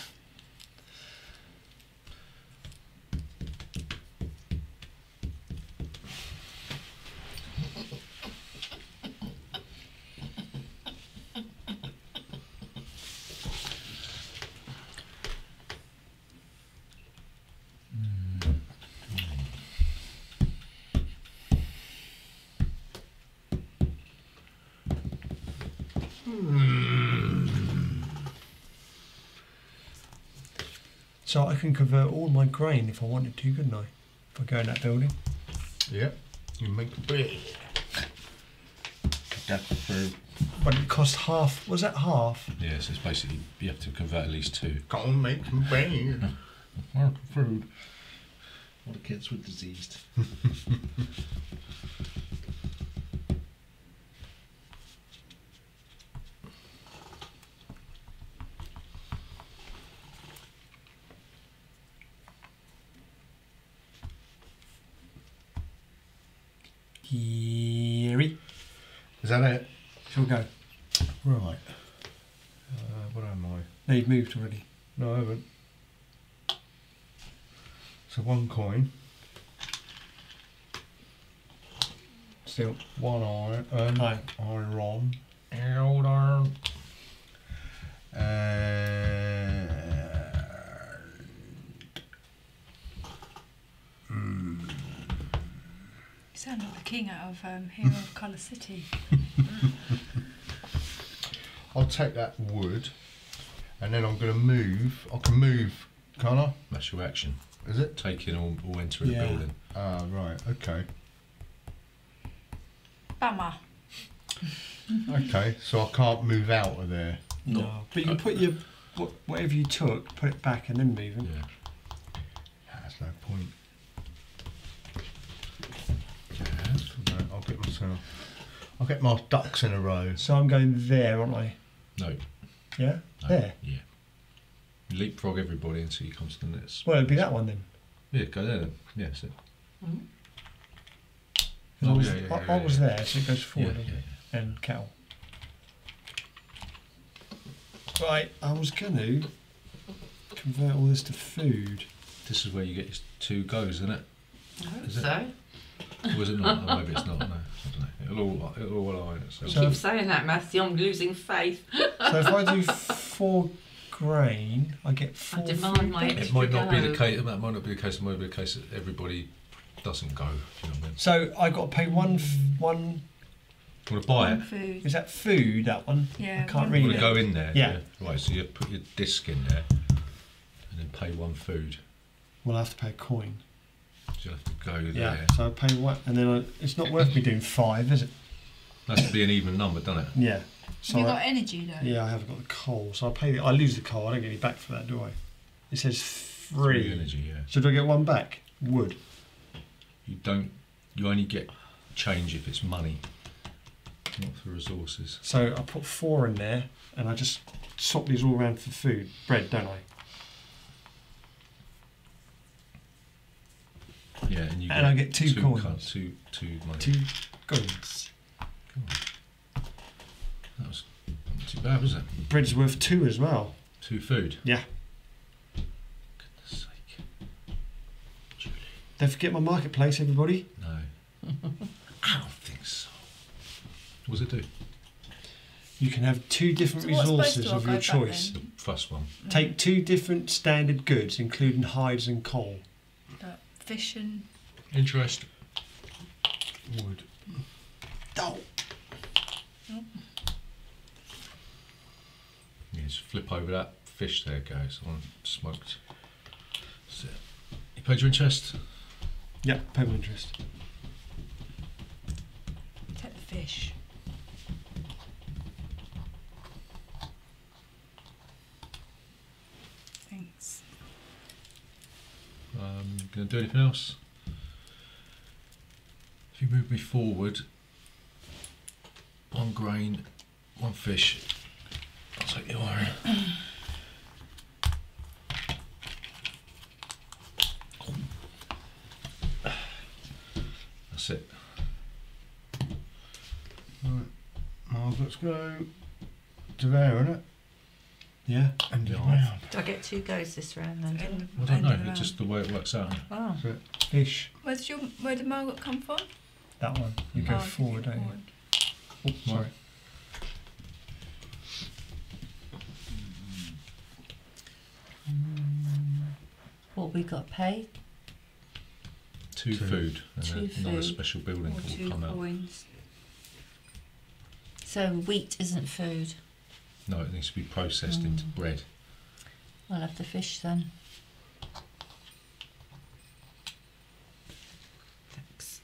So I can convert all my grain if I wanted to, couldn't I? If I go in that building. Yeah. You make bread. That's the fruit. But it cost half. Was that half? Yeah, so it's basically you have to convert at least two. Go and make some bread. Mark fruit. All the kids were diseased. Gary. Is that it? Shall we go? Right. Uh, what am I? No, you've moved already. No, I haven't. So one coin. Still. One iron. Um, Aye. iron. Hold on. And You sound like the king out of um, Hero of Colour City. I'll take that wood, and then I'm going to move. I can move, can't I? That's your action. Is it? Taking in or, or enter the Yeah. building. Ah, right. Okay. Bummer. Okay. So I can't move out of there. No. But you can put your wha- whatever you took, put it back and then move it. Yeah. That's no point. Yeah, no, I'll get myself. I'll get my ducks in a row. So I'm going there, aren't I? No. Yeah. no. There. Yeah. You leapfrog everybody until you come to the next. Well, it'd be that one then. Yeah, go there then. Yeah, that's it. Mm-hmm. 'Cause I Oh, was, yeah, yeah, I, yeah, I was yeah. there, so it goes Yeah, forward. yeah, doesn't yeah. And cattle. Right, I was going to convert all this to food. This is where you get your two goes, isn't it? I hope Is it? so. Or was it not? Oh, maybe it's not. No, I don't know. It'll all it'll all align itself. So- keep saying that, Matthew. I'm losing faith. So if I do four grain, I get four. I demand food my back. it might not be the case. That might not be the case. It might be the case that everybody doesn't go. If you know what I mean. So I got to pay one. f- One Want to buy it? Food. is that food? That one. Yeah, I can't one read Want it. to go in there? Yeah. Right. So you put your disc in there, and then pay one food. Well, I have to pay a coin. So you have to go Yeah. So I pay what, and then I, it's not worth me doing five, is it? That's to be an even number, doesn't it? Yeah. So you I- got energy though. yeah, I haven't got the coal, so I pay. The, I lose the coal. I don't get any back for that, do I? It says Three free. energy. Yeah. So do I get one back? Wood. You don't. You only get change if it's money, not for resources. So I put four in there, and I just swap these all around for food, bread, don't I? Yeah, and you And I get two coins. co- two two money. Two coins. That was not too bad, was it? Bread's worth two as well. Two food. Yeah. Goodness sake. Julie. Don't forget my marketplace, everybody. No. I don't think so. What does it do? You can have two different So resources of your choice. The first one. Take two different standard goods, including hides and coal. Like fish and Interest. Wood. Oh. You just flip over that fish there, guys. On smoked. That's it. You paid your interest? Yeah, pay my interest. take the fish. Um, you're do anything else. If you move me forward, one grain, one fish. I'll take the iron. That's it. Right. Miles, let's go to there, innit? Yeah. End of Yeah. round. Do I get two goes this round then? End of- I don't end know. of It's just the way it works out. Oh. That's it. Fish. Where's your where did Margaret come from? That one. You go Oh, forward, don't you? forward. Oh, sorry. What we got to pay? Two, Two. food and Two a, another food. special building Or will two come out. coins. So wheat isn't food. No, it needs to be processed into Mm. bread. I'll have the fish then. Thanks.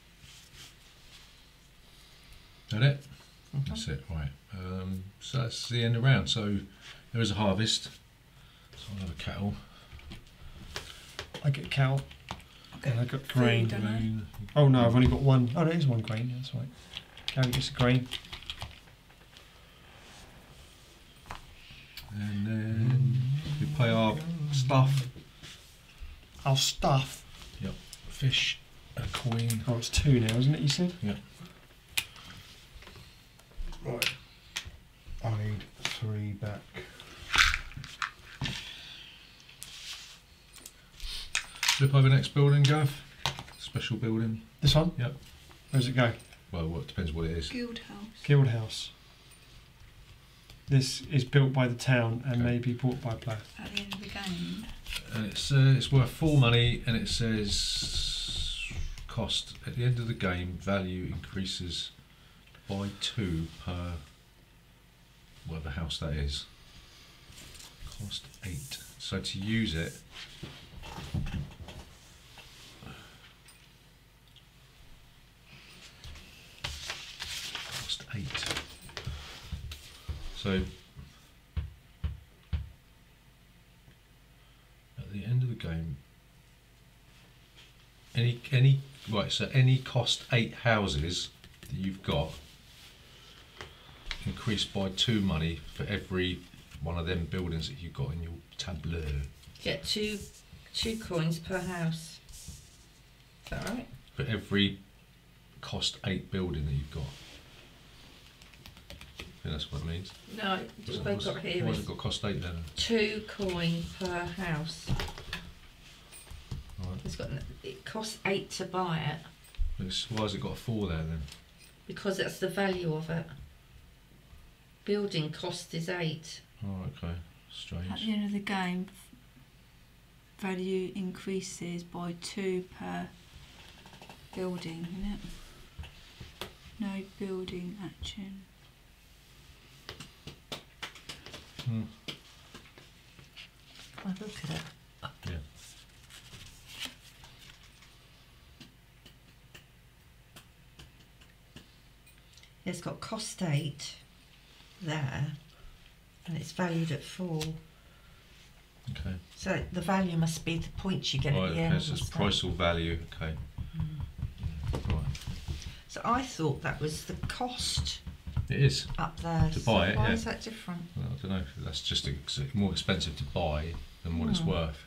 That it? Mhm. That's it, right. Um, so that's the end of the round. So there is a harvest. So I'll have a cattle. I get cow. Okay. And I got grain. don't I? grain, Oh no, I've only got one. Oh, there is one grain. That's right. Carrie gets a grain. And then we pay our stuff, Our stuff. Yep. Fish, a queen. Oh, it's two now, isn't it? You said. Right. I need three back. Flip over next building, Gav. Special building. This one. Yep. Where does it go? Well, what depends what it is. Guild house. Guild House. This is built by the town and Okay. may be bought by Plath. At the end of the game. And it's uh, it's worth full money, and it says cost at the end of the game value increases by two per whatever house that is. Cost eight. So to use it. Cost eight. So at the end of the game, any any right, so any cost eight houses that you've got increased by two money for every one of them buildings that you've got in your tableau. Get two two coins per house. Is that right? For every cost eight building that you've got. I think that's what it means. No, what I've got here Why has it got cost eight then? two coin per house. Right. It's got it costs eight to buy it It's, why has it got a four there then? because that's the value of it. Building cost is eight. Oh, okay. At Strange. the end of the game, value increases by two per building, isn't it? No building action. Hmm. Oh, look at it. Yeah. It's got cost eight there, and it's valued at four. Okay. So the value must be the points you get Right, at the okay, end. so it's price or value. Okay. Mm. Right. So I thought that was the cost It is. up there. To So buy it, Why yeah. is that different? Well, I don't know. That's just ex- more expensive to buy than what it's worth.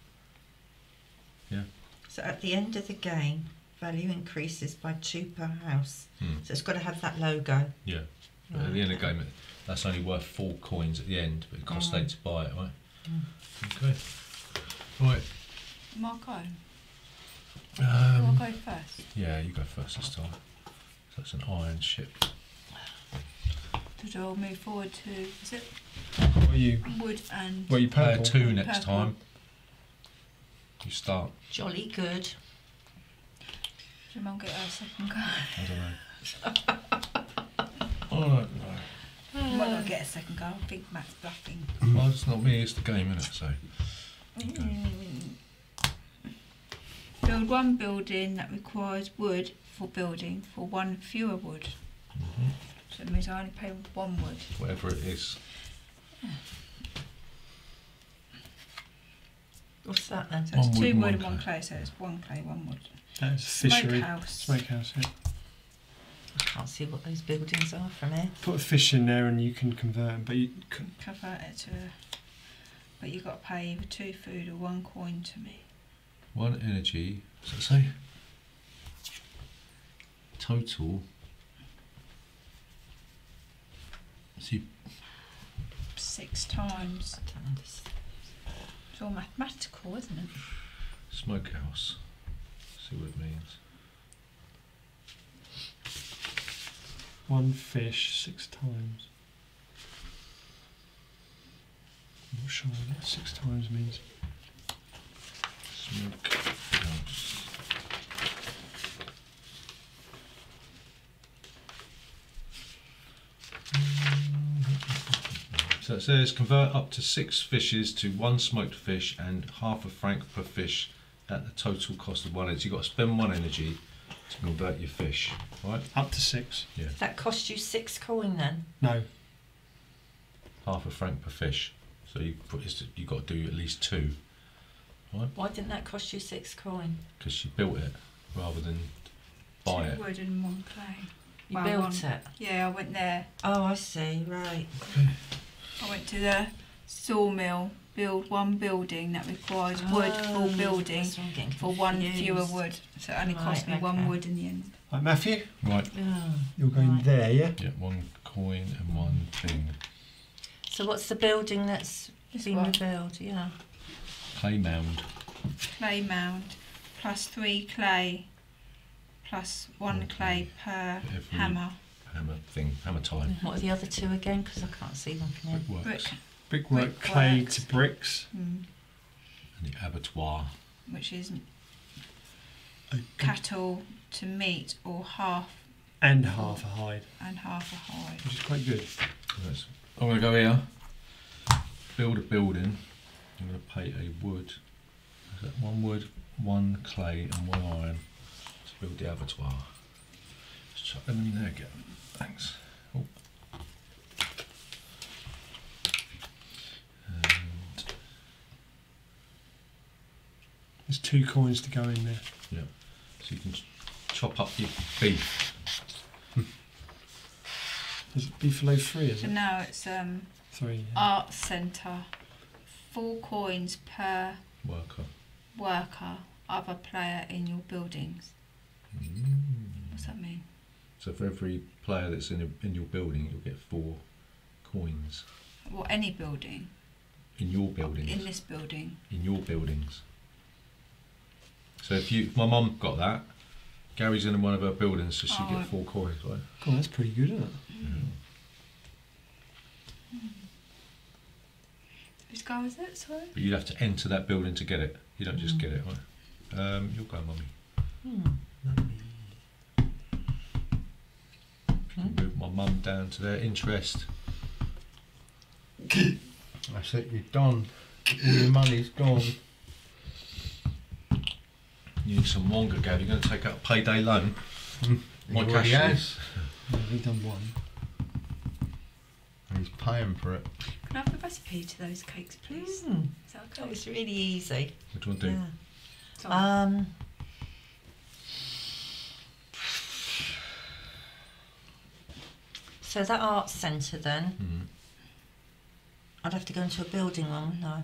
Yeah. So at the end of the game, value increases by two per house. Hmm. So it's got to have that logo. Yeah. But at the end of the game, it- that's only worth four coins at the end, but it costs Mm. eight to buy it, right? Mm. Okay. Right. Marco, Um, I'll go first. yeah, you go first this time. So it's an iron ship. Did I move forward to is it What are you? wood and What are you Uh, purple? two next Purple. time. You start. Jolly good. Did your mum get her second go? I don't know. I don't know. I might not get a second go. I think Matt's bluffing. Well, it's not me, it's the game, isn't it? So. Build one building that requires wood for building for one fewer wood. mhm. So it means I only pay one wood. Whatever it is. What's that then? So it's One wood two and wood one and one clay. clay. So it's one clay, one wood. That's fishery. Smokehouse. Smokehouse, yeah. I can't see what those buildings are from here. Put a fish in there and you can convert them, but you can Convert it to. A, but you've got to pay either two food or one coin to me. One energy. What's that say? Total. See, Six times. I don't understand. It's all mathematical, isn't it? smokehouse. See what it means. one fish six times. I'm not sure what that six times means. Smokehouse. So it says convert up to six fishes to one smoked fish and half a franc per fish at the total cost of one energy. You've got to spend one energy to convert your fish, right? Up to six. Yeah. that cost you six coin then? No. Half a franc per fish. So you put you got to do at least two Right? Why didn't that cost you six coin? because you built it rather than buy two it. wood and one clay. You Well, built one- it. Yeah, I went there. Oh, I see. Right. I went to the sawmill, build one building that requires wood Oh, for building that's what I'm getting for one fewer wood. So it only cost Right, me one wood in the end. Right, Matthew, Right. Oh. you're going Right. there, yeah? Yeah, one coin and one thing. So what's the building that's This been one. rebuilt? Yeah. Clay mound. Clay mound plus three clay plus one Okay. clay per Every- hammer. Hammer thing. Hammer time. What are the other two again? Because I can't see them from here. Brickworks. Brick, Brickwork, clay to bricks. mm, And the abattoir. which is cattle to meat or half And half a hide, and half a hide. which is quite good. Yes. I'm going to go here. Build a building. I'm going to pay a wood. Is that one wood, one clay, and one iron to build the abattoir. Let's chuck them in there again. Thanks. Oh. And There's two coins to go in there. Yeah. So you can chop up your beef. Is it beefalo three, is So it? now it's um, Three. yeah. art centre. Four coins per Worker. worker, other player in your buildings. Mm. What's that mean? So for every player that's in a, in your building, you'll get four coins Well, any building. in your buildings. In this building. in your buildings. So if you, my mum got that. Gary's in one of her buildings, so she Oh. get four coins, right? God, that's pretty good, isn't it? Whose guy was it? Sorry. But you'd have to enter that building to get it. You don't just Mm. get it, right? Um, you'll go, mummy. Hmm. Hmm. Move my mum down to their interest. That's it, you're done. All your money's gone. You need some Wonga, Gav. You're going to take out a payday loan. He My already cash has. Yeah, we've done one. And he's paying for it. Can I have the recipe to those cakes, please? Hmm. Is that That was really easy. What do you want to do? Yeah. Um. So that arts centre then, Mm, I'd have to go into a building one, wouldn't I?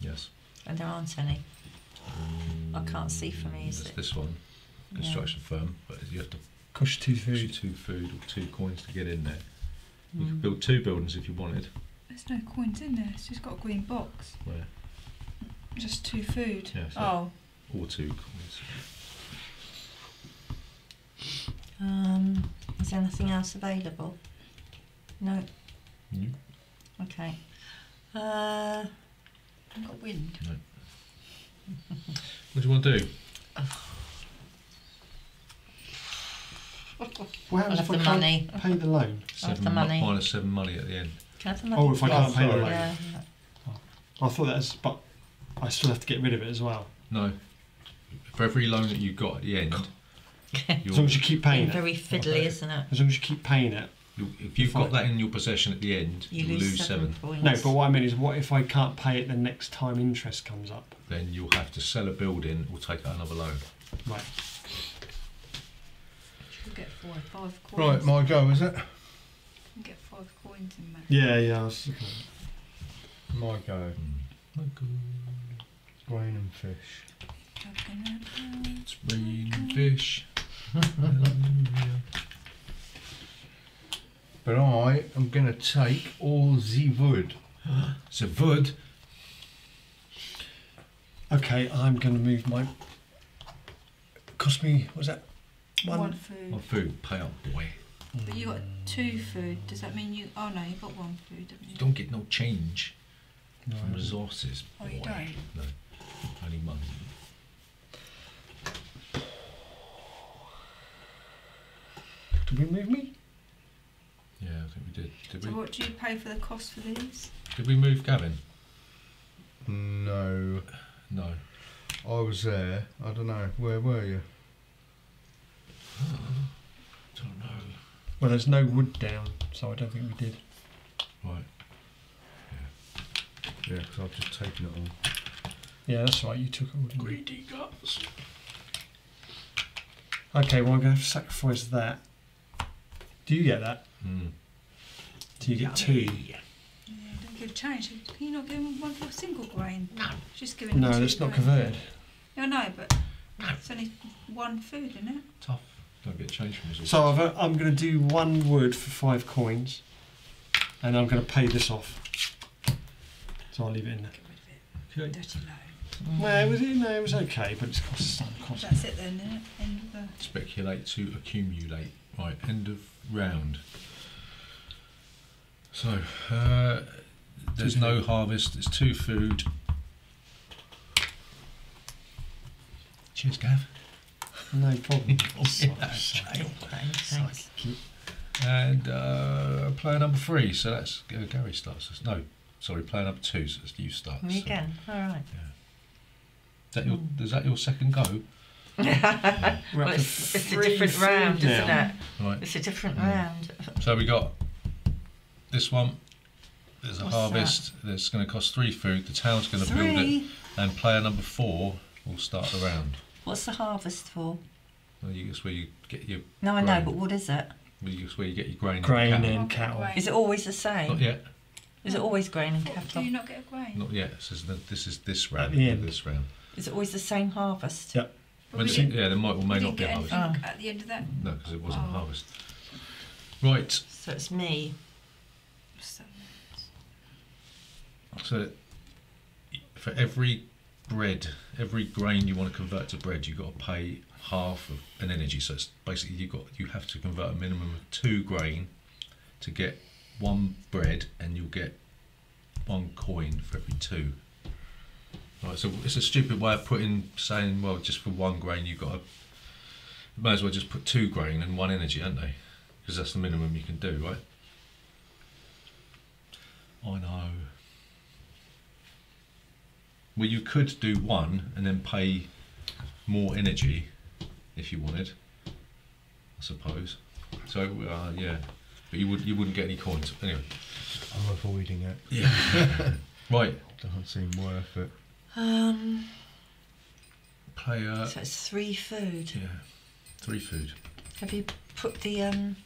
yes. And there aren't any. I can't see from here, is There's it? this one, Yeah. construction firm, but you have to Cost two push food. two food or two coins to get in there. You could Mm. build two buildings if you wanted. There's no coins in there. It's just got a green box. Where? Just two food. Yeah, so- oh, Or two coins. Um, is there anything else available? No. Mm. Okay. Uh, I've got wind. What do you want to do? What I'll happens have if I the can't money. pay the loan? I'll have Seven the mi- money. minus seven money at the end. Can I have the money? Oh, if I Oh, can't pay the loan. Yeah. I thought that was, but I still have to get rid of it as well. No. For every loan that you got at the end, As long you'll, as you keep paying Being it. very fiddly, isn't it? As long as you keep paying it. You, if you've got that in your possession at the end, You you will lose, lose seven, seven. points. No, but what I mean is, what if I can't pay it the next time interest comes up? Then you'll have to sell a building or take out another loan. Right. Should get five, five coins. Right, my go, is it? You get five coins in there. Yeah, yeah. I was looking at. Mm. My go. Grain and fish. Uh, it's rain and fish. Hallelujah. But I am going to take all the wood. It's a wood. Okay, I'm going to move my. Cost me. What was that? One, One. food. Or food, pay up, boy. But you got two food. Does that mean you? Oh no, you got one food, haven't you? You don't get no change No, from resources. Oh, you don't? No, only money. Did we move me? Yeah, I think we did. Did So we? what do you pay for the cost for these? Did we move Gavin? No, No. I was there. I don't know. Where were you? Don't know. Well, there's no wood down, so I don't think we did. Right. Yeah, Yeah, because I've just taken it all. Yeah, that's right. You took it all. Greedy guts. Okay, well I'm going to sacrifice that. Do you get that? Mm. Do you get two? Yeah, don't give change. Can you not give them one for a single grain? No. Just give them No, two that's not grain. converted. Yeah, I know, but it's only one food, isn't it? Tough. Don't get change from resources. So I've, I'm going to do one word for five coins, and I'm going to pay this off. So I'll leave it in there. Get rid of it. Okay. Dirty loan. Well, it was no, it was okay, but it's cost some cost. That's it then, isn't it? End of the. Speculate to accumulate. Right, end of round. So, uh, there's no harvest, it's two food. Cheers, Gav. No problem. Yeah, Thanks. And uh, player number three, so that's uh, Gary starts. us- No, sorry, player number two, so it's you start. Me again. All right. Is that your, is that your second go? We're Well, it's, it's a different round, isn't it? Right, It's a different Mm. round. so we got this one. There's a What's harvest. That's going to cost three food. The town's going to build it. And player number four will start the round. What's the harvest for? Well, you, it's where you get your No, I know, but what is it? well, you- it's where you get your grain. Grain and cattle. in. Not cattle. grain. Is it always the same? Not same? yet. Is it always grain and What, do cattle? you not get a grain? Not yet. This is the, this is this round. the end. This round. Is it always the same harvest? Yeah. But When we it- yeah, there might or we may didn't be get harvest. anything Oh. at the end of that. No, because it wasn't Oh. harvest. Right. So it's me. So, So for every bread, every grain you want to convert to bread, you've got to pay half of an energy. So it's basically you've got you have to convert a minimum of two grain to get one bread, and you'll get one coin for every two. Right, so it's a stupid way of putting saying, well, just for one grain you've got to. May as well just put two grain and one energy, aren't they? Because that's the minimum you can do, right? I know. Well, you could do one and then pay more energy if you wanted. I suppose. So uh, yeah, but you would you wouldn't get any coins anyway. I'm avoiding it. Yeah. right. Doesn't seem worth it. Um, Player. so it's three food. Yeah. Three food. Have you put the um,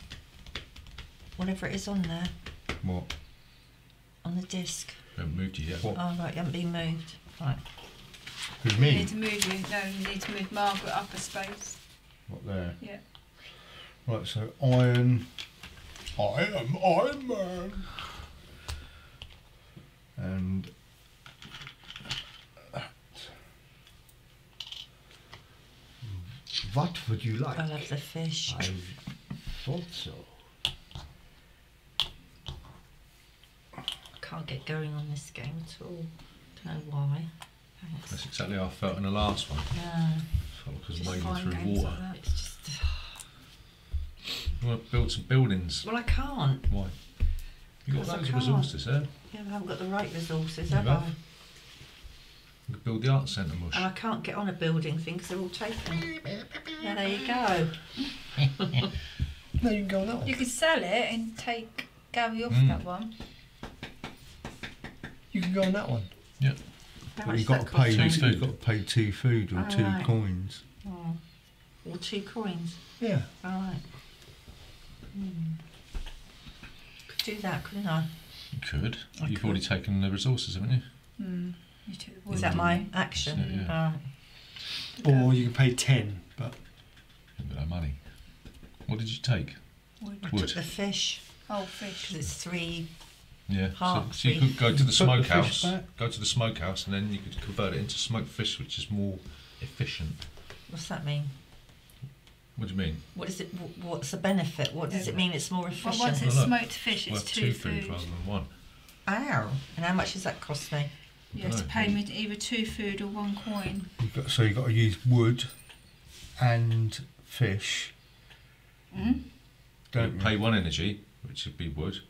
whatever it is on there What? on the disc? Haven't moved you yet. What? Oh right, you haven't been moved. Right. Who's you me? need to move you. No, you need to move Margaret up a space. What there? Yeah. Right, so iron. I am Iron Man. And that. What would you like? I love the fish. I thought so. I can't get going on this game at all. Don't know why. That's exactly how I felt in the last one. No, Felt like I was Just wading through water. like it's just. You want to build some buildings? Well, I can't. Why? You've got Because I loads of resources eh? Yeah, I haven't got the right resources, You have have. I? You could build the art centre mush. And I can't get on a building thing because they're all taken. Yeah, there you go. No, you can go on that one. You could sell it and take Gary off Mm. that one. You can go on that one. How But you've got to pay. Two? You've got to pay two food or Oh, two right. coins. Oh. Or two coins. Yeah. All right. Hmm. Could do that, couldn't I? You could. I You've could. already taken the resources, haven't you? Mm. You took the. Is that my action? That's it, All right. Or you can pay ten, but You've got no money. What did you take? wood? I took the fish Oh, fish. because it's three. Yeah. So, so you could go to the Put the smokehouse. Go to the smokehouse, and then you could convert it into smoked fish, which is more efficient. What's that mean? What do you mean? What is it? What's the benefit? What does Yeah. it mean? It's more efficient. Well, efficient. once it's Well, smoked fish, It's it's two, two food. food rather than one. Ow! And how much does that cost me? You have to pay me either two food or one coin. You've got, so you've got to use wood and fish. Mm? Don't you you? pay one energy, which would be wood,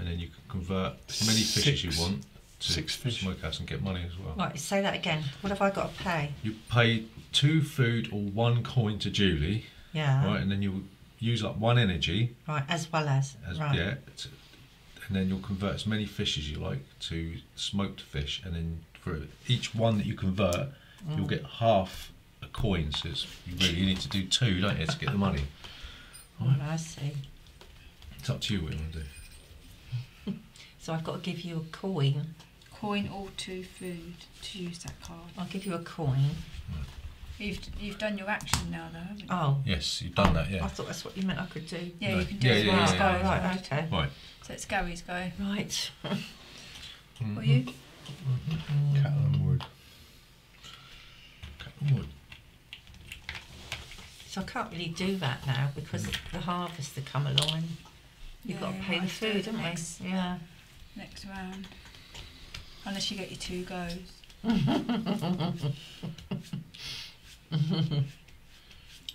and then you can convert as many fish as you want to six fish. smokehouse and get money as well. Right, say that again. What have I got to pay? You pay two food or one coin to Julie, Yeah. right, and then you use up one energy, Right, as well as. as right. yeah, t- and then you'll convert as many fish as you like to smoked fish, and then for each one that you convert, you'll Mm. get half a coin. So it's, you really need to do two, don't you, to get the money? Oh, I see. It's up to you what you want to do. So I've got to give you a coin. Coin or two food to use that card. I'll give you a coin. You've you've done your action now, though, haven't you? Oh. Yes, you've done that, Yeah. I thought that's what you meant I could do. Yeah, No. you can do Yeah, it. yeah, as yeah, well. yeah. Oh, right, okay. Right. So it's Gary's go. Right. Or mm-hmm. you? Cattle and wood. Cut the wood. So I can't really do that now because mm. the harvest to come along and you've got to pay the might have to do food, it haven't next- we? Yeah. Next round. Unless you get your two goes.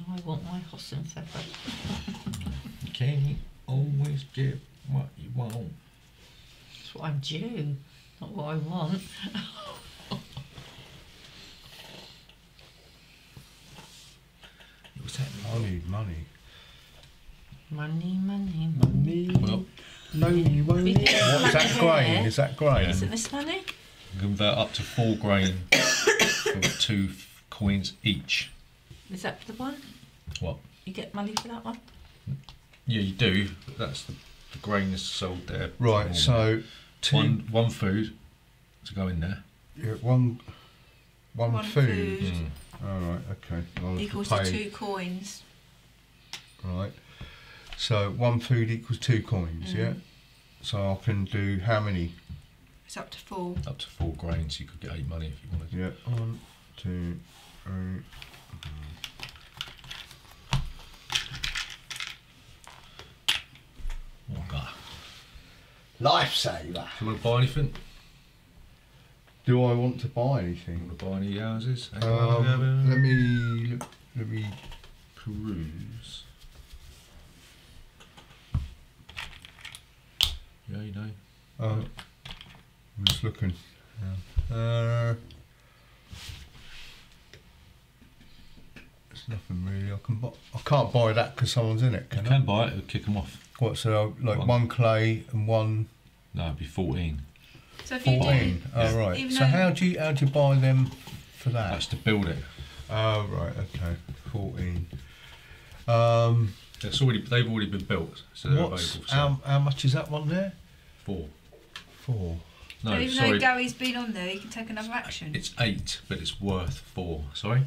I want my hoss and feather. Can't always get what you want. That's what I'm due, not what I want. What's happening? I need money. Money, money. money. Well, lonely, We won't it? What's that grain? Is that grain? Isn't this money? you convert up to four grain for two f- coins each. Is that for the one? What? You get money for that one? Yeah, you do. But that's the, the grain is sold there. Right. normally. So two. one one food to go in there. yeah, one. One, One food. food. Mm. All right. Okay. I'll have to Equals to two coins. Right. So one food equals two coins. Mm. Yeah. So I can do how many? It's up to four. Up to four grains, you could get eight money if you wanted. To. Yeah. One, two, three. Oh God. Lifesaver. Do you want to buy anything? Do I want to buy You anything? want to buy any houses? Um, let me let me peruse. Yeah, you know. Uh, I'm just looking. Yeah. Uh, there's nothing really I can buy. I can't buy that because someone's in it, You can, can I? buy it, it'll kick them off. What? So like One. one, clay and one No, it'd be 14. So if you fourteen. do, Oh right. So how do you how do you buy them for that? That's to build it. Oh right. Okay. Fourteen. Um, It's already, they've already been built, so they're what's available for sale. how, how much is that one there? Four. Four. No, so even sorry. though Gary's been on there, you can take another action. It's eight, but it's worth four. Sorry.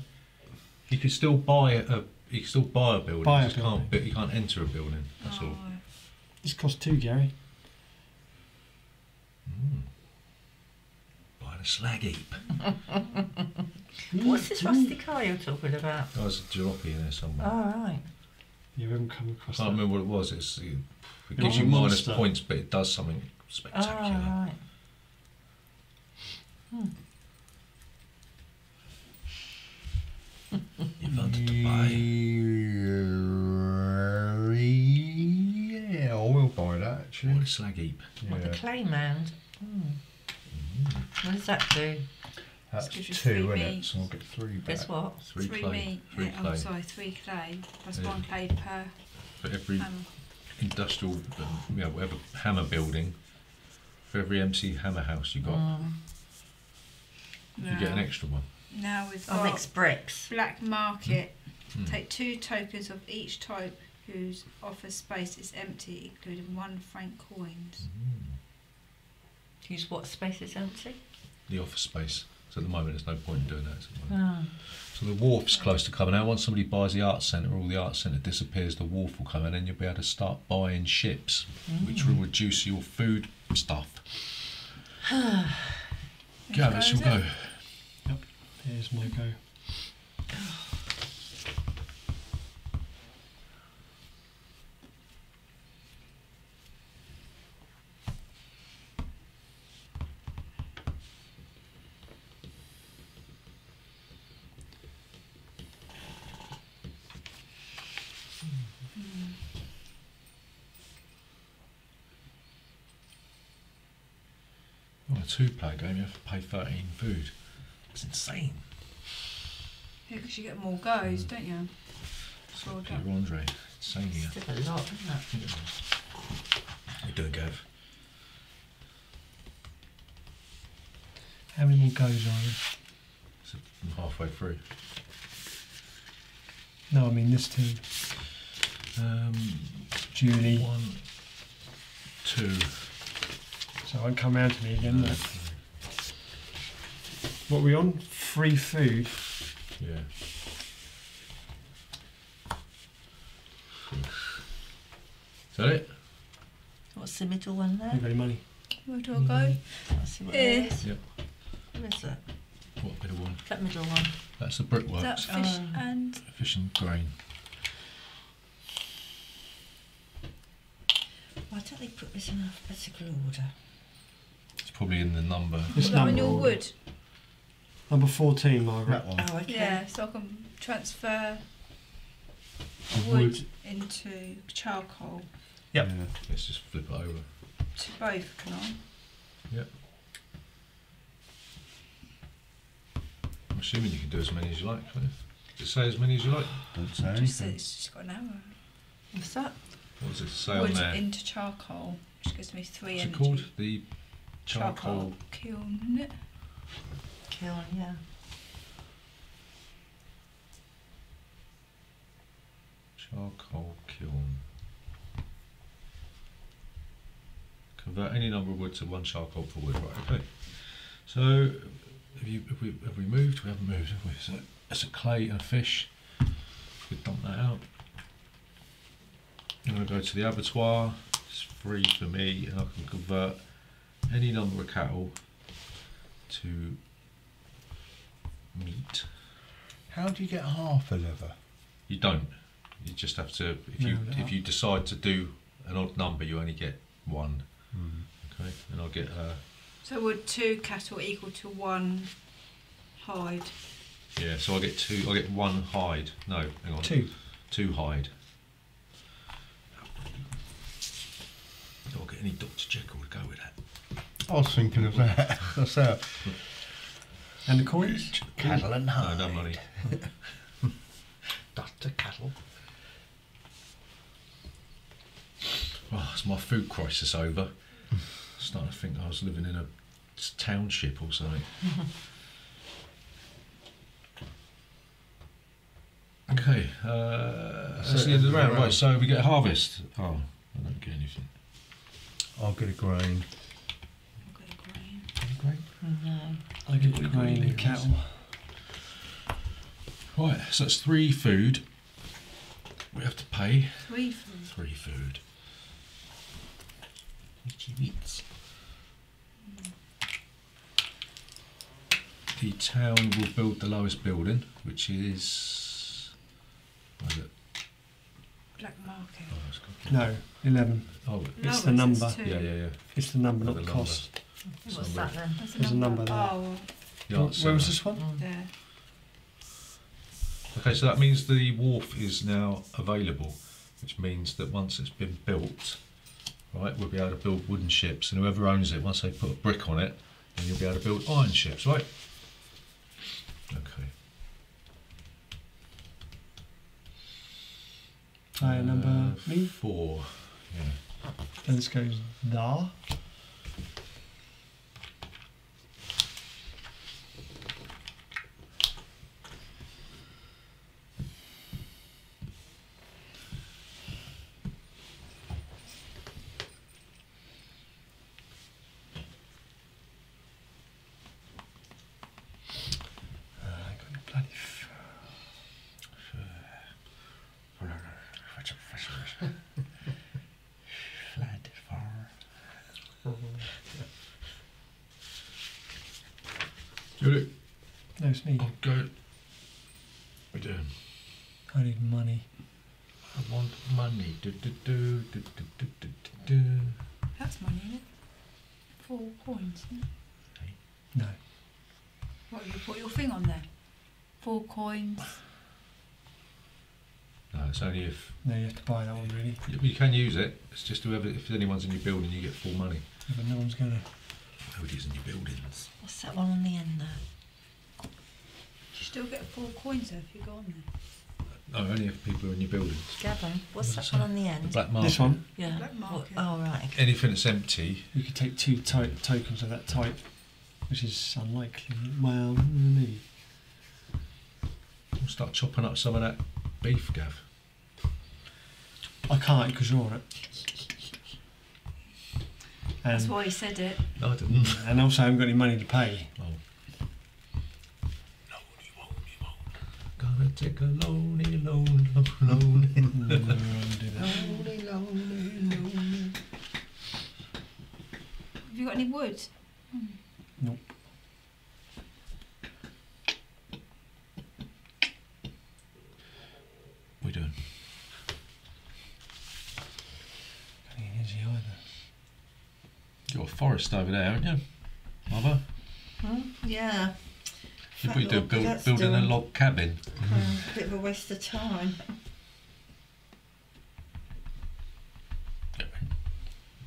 You can still buy a. You can still buy a building. Buy a you building. can't. But you can't enter a building. That's all. Oh, This costs two, Gary. Mm. Buying a slag heap. What's this rusty car you're talking about? Oh, there's a jalopy in there somewhere. Oh, right. You haven't come I can't that. remember what it was. It's, it, it It gives was you minus monster. points, but it does something Oh, spectacular. right. You wanted to buy. Yeah, I will buy that actually. What a slag heap. What, the Yeah, clay mound? Hmm. What does that do? That's two, three isn't it? meat. So I'll get three back. Guess what? Three, three clay. meat. Three yeah, clay. I'm sorry, three clay. That's Yeah. one clay per for every Um, industrial, um, you know, whatever hammer building, for every MC hammer house you got, Mm. you get an extra one. Now we've I'll got mix bricks. black market. Mm. Take two tokens of each type whose office space is empty, including one franc coins. Use what space is empty? The office space. So at the moment, there's no point in doing that. at the Oh. moment. So the wharf's close to coming out. Once somebody buys the arts centre, all the arts centre disappears. The wharf will come in, and you'll be able to start buying ships, which will reduce your food stuff. Go, let's all go. Here's my go. On a two-player game, you have to pay 13 food. It's insane. Yeah, because you get more goes, don't you? So Well Peter done. Andre, insane here. Still a lot, isn't it? You doing, Gav? How many more goes are there? So I'm halfway through. No, I mean this team. Um, Julie. one, two. So it won't come round to me again. no, no. What are we on? Free food. Yeah. Is that it? What's the middle one You there? got any money? Where do I go? Mm-hmm. Let's see what Here. it is. Yep. What is that? What bit of one? That middle one. That's the Is that brickworks. fish Oh. and Fish and grain. Why don't they put this in alphabetical order? It's probably in the number. This Is that on number your wood? Number 14, Margaret. That one. Oh, okay. Yeah, so I can transfer wood, wood. into charcoal Yep. Yeah. Let's just flip it over. to both, can I? Yep. I'm assuming you can do as many as you like. can't you? Does say as many as you like? Don't say Just said anything. it's just got an hour. What's that? What does it say on wood there? into charcoal, which gives me three What's it called? The charcoal. kiln. Kiln, yeah. Charcoal kiln. Convert any number of wood to one charcoal per wood. Right. Okay. So, have you have we have we moved? We haven't moved, have we? So it's a clay and a fish. We dump that out. I'm going to go to the abattoir. It's free for me, and I can convert any number of cattle to meat. How do you get half a liver? You don't. You just have to. If you No, no. if you decide to do an odd number, you only get one. Hmm. Okay, and I'll get uh, So would two cattle equal to one hide? yeah. So I get two. I get one hide. No, hang on. Two. Two hide. I'll get any Dr Jekyll to go with that. I was thinking of that. That's how. And the coins? Cattle and No, hide. no money. Dr. Cattle. Oh, is my food crisis over? I starting to think I was living in a township or something. okay, uh, that's So the end of the round. round. Right, so we get harvest. Oh, I don't get anything. I'll get a grain. I've got a grain. No. I get What the grain in and cattle. Right, so that's three food. We have to pay Three food. three food. Itchy bits. The town will build the lowest building, which is. What is it? Black market. Oh, No, 11. Oh, It's the Lowest number. two. yeah, yeah, yeah. It's the number, Not not the the number. Cost. What's that then? That's There's a number there. Oh, well, The Where arts was this one? Mm. there. Okay, so that means the wharf is now available, which means that once it's been built, right, we'll be able to build wooden ships, and whoever owns it, once they put a brick on it, then you'll be able to build iron ships, right? Okay. Player number Uh. Four. Yeah. Then this goes there. Coins, isn't it? No. What, you put your thing on there? Four coins. No, it's only if No, you have to buy that one really. you, you can use it. It's just whoever, if anyone's in your building, you get full money. But no one's gonna. Nobody's in your buildings. What's that one on the end there? You still get four coins though if you go on there. No, only if people are in your buildings. Gavin, what's What's that that? one on the The end? black market. This one, Yeah. Black What- market. Oh, right. Anything that's empty, you could take two to- tokens of that type, which is unlikely. Well, me. we'll start chopping up some of that beef, Gav. I can't because you're on it. That's why he said it. No, I didn't. and also I haven't got any money to pay. Oh. Gonna take a lonely, lonely, lonely. No, I won't do that. lonely, lonely, lonely. Have you got any wood? Nope. We doing? Ain't easy either. You got a forest over there, haven't you, Mother? Hmm? Yeah. Should we do Fat build, that's building a log cabin? Uh, bit of a waste of time.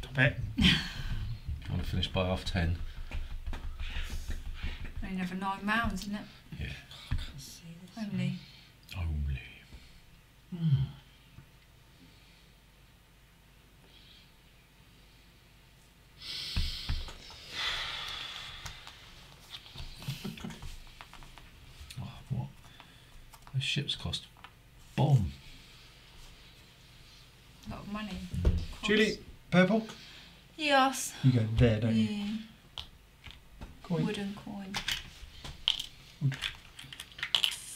Top it. You want to finish by half ten? Only never nine mounds, isn't it? Yeah. Only. Only. Oh, what? Those ships cost bomb. A lot of money. Julie, purple. Yes. You go there, don't you? Yeah. Coin. Wooden coin.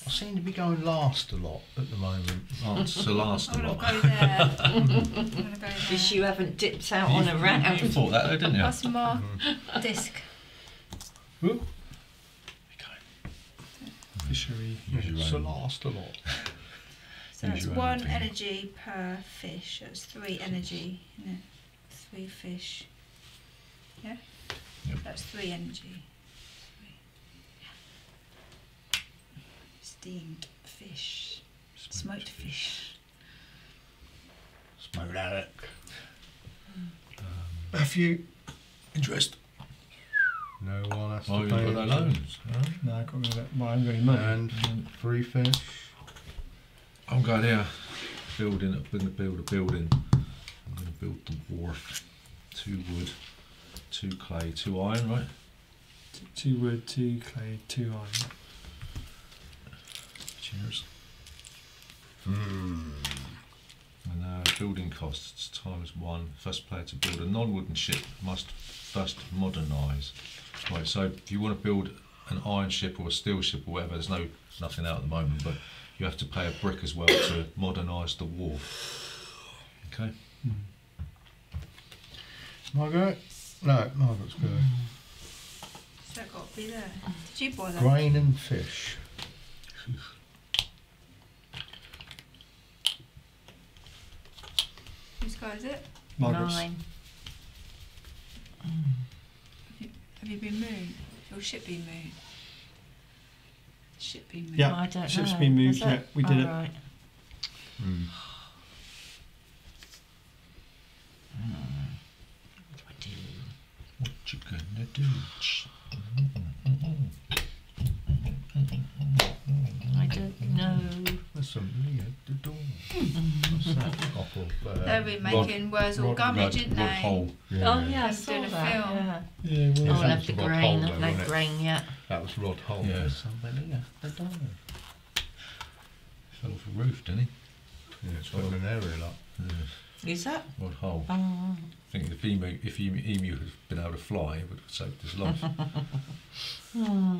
I seem to be going last a lot at the moment. Answer the last a lot. go there. I'm gonna go there. Because you haven't dipped out You- on a you- round. You thought that, though, didn't you? What's my mm. disc? Ooh, Okay. Fishery. Use your It's the own. last a lot. So that's one thing. energy per fish. That's three energy, isn't? Three fish. Yeah? Yep. That's three energy. Three. Steamed fish. Smoked fish. Smoke that. Hmm. Um, Matthew. Interest. No one has to you've pay. got that loans. huh? No, I got rid of that. Well, I haven't got any money. And three fish. I'm going here, building, I'm going to build a building. I'm going to build the wharf. Two wood, two clay, two iron, right? Two wood, two clay, two iron. Cheers. Hmm. And uh, building costs times one. First player to build a non-wooden ship must first modernise. Right, so if you want to build an iron ship or a steel ship or whatever, there's no nothing out at the moment, but you have to pay a brick as well to modernise the wharf. Okay. Margaret? No, Margaret's go. So that got to be there. Did you buy that? Grain and fish. Whose guy is it? Margaret's. Nine. Mm. Have you been moved? Your ship been moved? Ship been moved? Yeah, I don't ship's know. been moved, Is it? yeah, we did Oh, it. Right. Hmm. What do I do? What you gonna do? I don't know. There's somebody at the door. What's that? Off of, uh, They'll be Rod- making Worzel Rod- Gummidge, Rod, didn't Rod they? Hull. Yeah. Oh yeah, I saw that. film. Yeah. Yeah, Yeah. I'll well, have the grain, Hull, not though, no wasn't it? grain yet. That was Rod Hull. Yeah. Somebody, yeah. I don't know. Fell off a roof, didn't he? Yeah, it's got an area like. Yeah. Is that? Rod Hull. Oh, I think if emu, if emu, emu had been able to fly, it would have saved his life. hmm.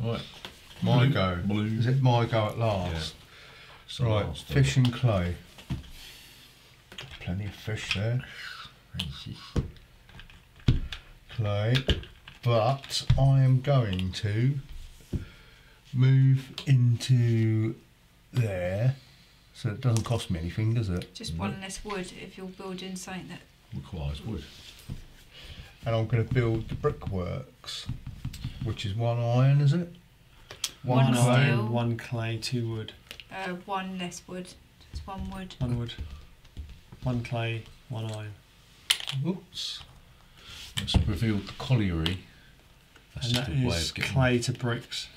right. My go. blue. Is it my go at last? So right, last, fish and clay. Plenty of fish there. Clay. But I am going to move into there. So it doesn't cost me anything, does it? Just one less wood if you're building something that. requires wood. And I'm going to build the brickworks, which is one iron, is it? One one steel. iron, one clay, two wood, Uh, one less wood. Just one wood. one wood, one clay, one iron. Oops. Let's the colliery. That's and just that a way of getting clay to bricks.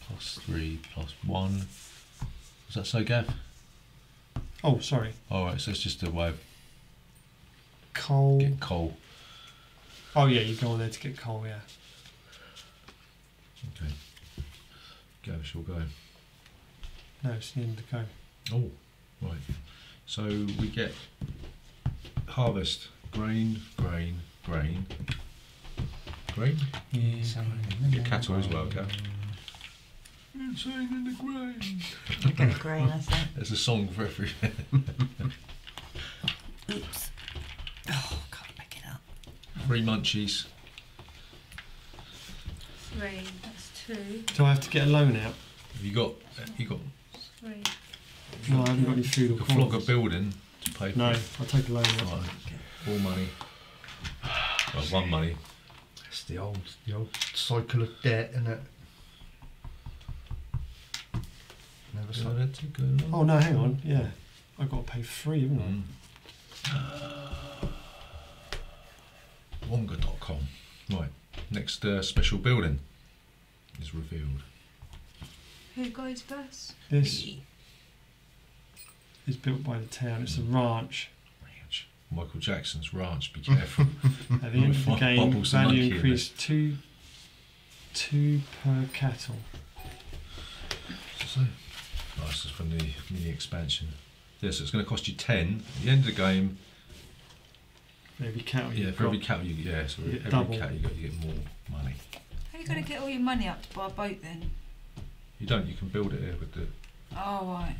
plus three, plus one. Was that so, Gav? Oh, sorry. Alright, so it's just a way of Coal. getting coal. Oh, yeah, you go on there to get coal, yeah. Okay. Gav shall go. No, it's the end of the go. Oh, right. So we get harvest grain, grain, grain, grain. Yeah, Get cattle as well, Gav. Insane in the grain. Get grain, I think. There's a song for every. Oops. Oh, can't make it up. Three munchies. Three. That's two. Do I have to get a loan out? Have you got? You got? Three. No, I haven't got any food You or can flog a building to pay for. No, it. I'll take a loan out. Right. All money. Well, one money. It's the old, the old cycle of debt, isn't it? Never So stop. let go long. Oh, no, hang on. Yeah. I've got to pay three, haven't I? Mm. Wonga.com. Right. Next uh, special building is revealed. Who goes first? This is built by the town. It's a ranch. Ranch. Michael Jackson's ranch. Be careful. At the end of the Bubbles game, and monkey value in increased two, two per cattle. so, this is from the mini expansion. Yes, it's going to cost you ten. At the end of the game, For every cattle yeah, you've for every got. cattle you yeah, so You get every double. cattle you got, you get more money. How are you going to get all your money up to buy a boat then? You don't. You can build it here with the. Oh, right.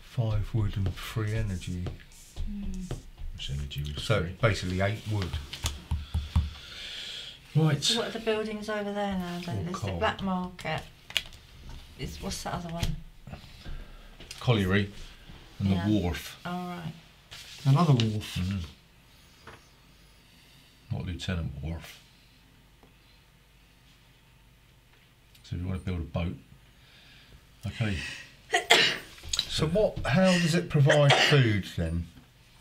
Five wood and three energy. Hmm. Which energy So free. basically eight wood. Right. So what are the buildings over there now? Then? There's the black market. Is what's that other one? colliery and Yeah. the wharf. All right. Another wharf. Mm. Not Lieutenant Worf. So if you want to build a boat, okay. So what? How does it provide food then?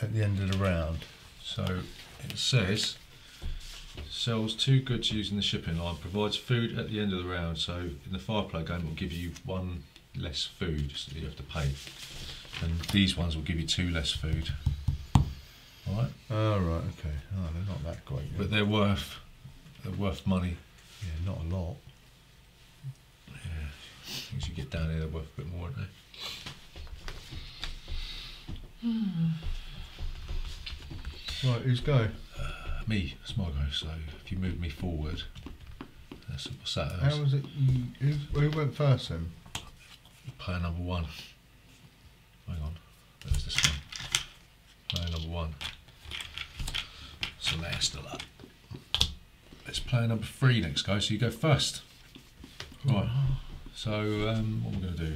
At the end of the round. So it says sells two goods using the shipping line, provides food at the end of the round. So in the fire play game, it will give you one less food so that you have to pay, and these ones will give you two less food. All right, Oh ah, right, okay. Oh, they're not that great. but they're worth they're worth money. Yeah, not a lot. As you get down here, they're worth a bit more, aren't they? Right, who's go? Uh, me, it's my go. So if you move me forward, that's what's that? How was it? You, who, who went first then? player number one. Hang on, there's this one. Player number one. So they're still up. It's player number three next, guys. So you go first. Right. So um, what I going to do?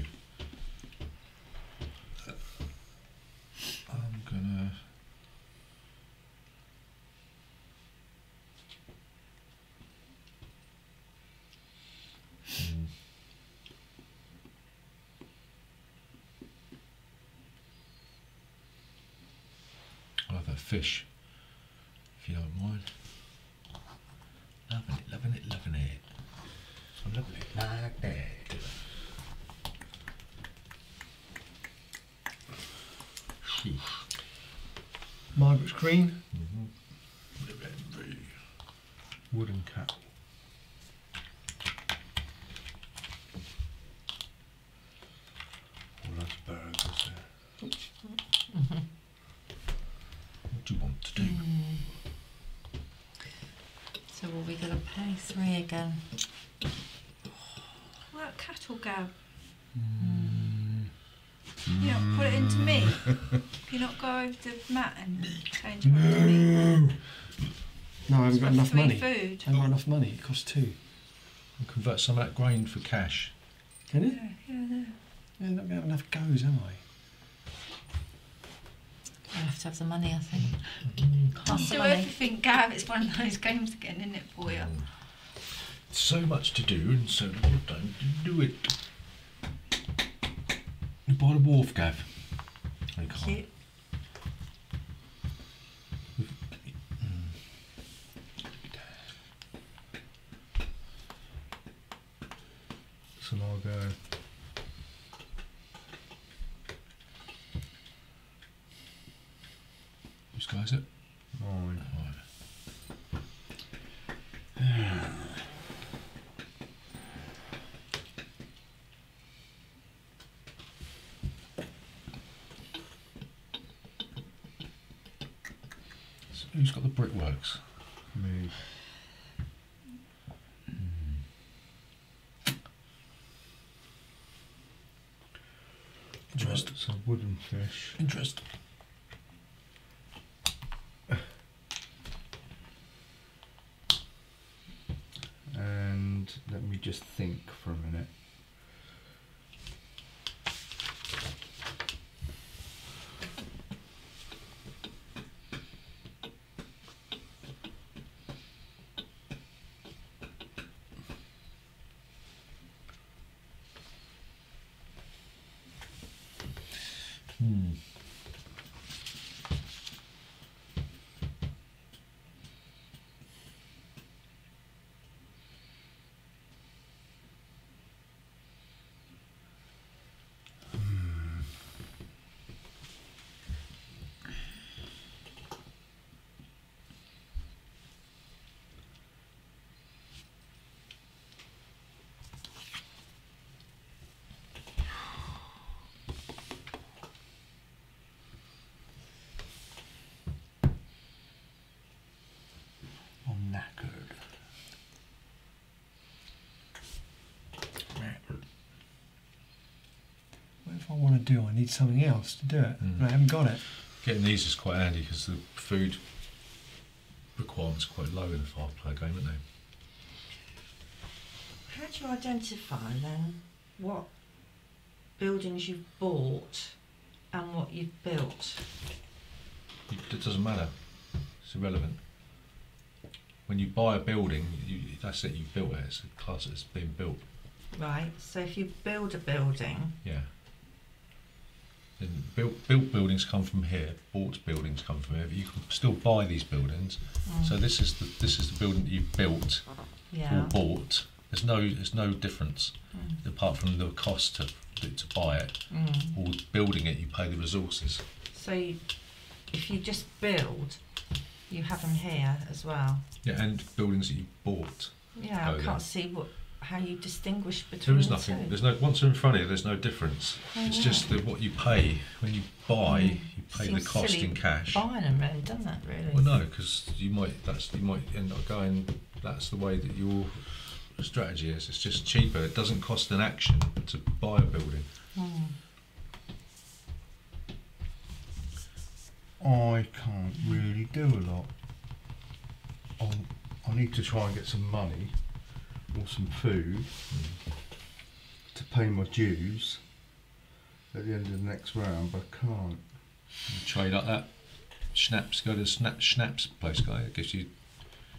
I'm gonna. Hmm. I'll have a fish, if you don't mind. Loving it, loving it, loving it. I'm loving it like that. Margaret's Green. Wooden cap. All those burgers there. What do you want to do? So are we going to pay three again? What about cattle gab? Me? Can you not go over to Matt and change it to me? No, I haven't got enough Free money. food. I haven't got enough money. It costs two. And convert some of that grain for cash. Can it? Yeah, yeah, yeah. Yeah, not going to have enough goes, am I? I have to have the money, I think. Mm-hmm. You Half the do money. everything, Gav. It's one of those games again, isn't it, for you? Mm. So much to do and so little time to do it. You buy the wharf, Gav. Can't. Cute. So now I go. Whose guy is it? Mine. Right. So who's got the brickworks? Me. Interest. Right, so wooden fish. Interest. And let me just think for a minute. Hmm. I'm knackered. What if I want to do? I need something else to do it, Mm. and I haven't got it. Getting these is quite handy because the food requirements are quite low in the five player game, aren't they? How do you identify then what buildings you've bought and what you've built? It doesn't matter. It's irrelevant. When you buy a building, you, that's it. You've built it. It's a class that's been built. Right, so if you build a building, Yeah. Built built buildings come from here. Bought buildings come from here. But you can still buy these buildings. So this is the this is the building that you've built or bought. There's no there's no difference apart from the cost to to buy it. Mm. Or building it, you pay the resources. So you, if you just build, you have them here as well. Yeah, and buildings that you bought. Yeah, I can't see what how you distinguish between There is the nothing. two. There's no once they're in front of you. There's no difference. Oh, it's right. just the, what you pay when you buy. Mm. You pay Seems the cost silly in cash. Buying them really, doesn't it? Really. Well, no, because you might that's you might end up going. That's the way that your strategy is. It's just cheaper. It doesn't cost an action to buy a building. Mm. I can't really do a lot. I'll, I need to try and get some money or some food to pay my dues at the end of the next round, but I can't. You trade like that. Schnapps. Go to the snap Schnapps place, guy. It gives you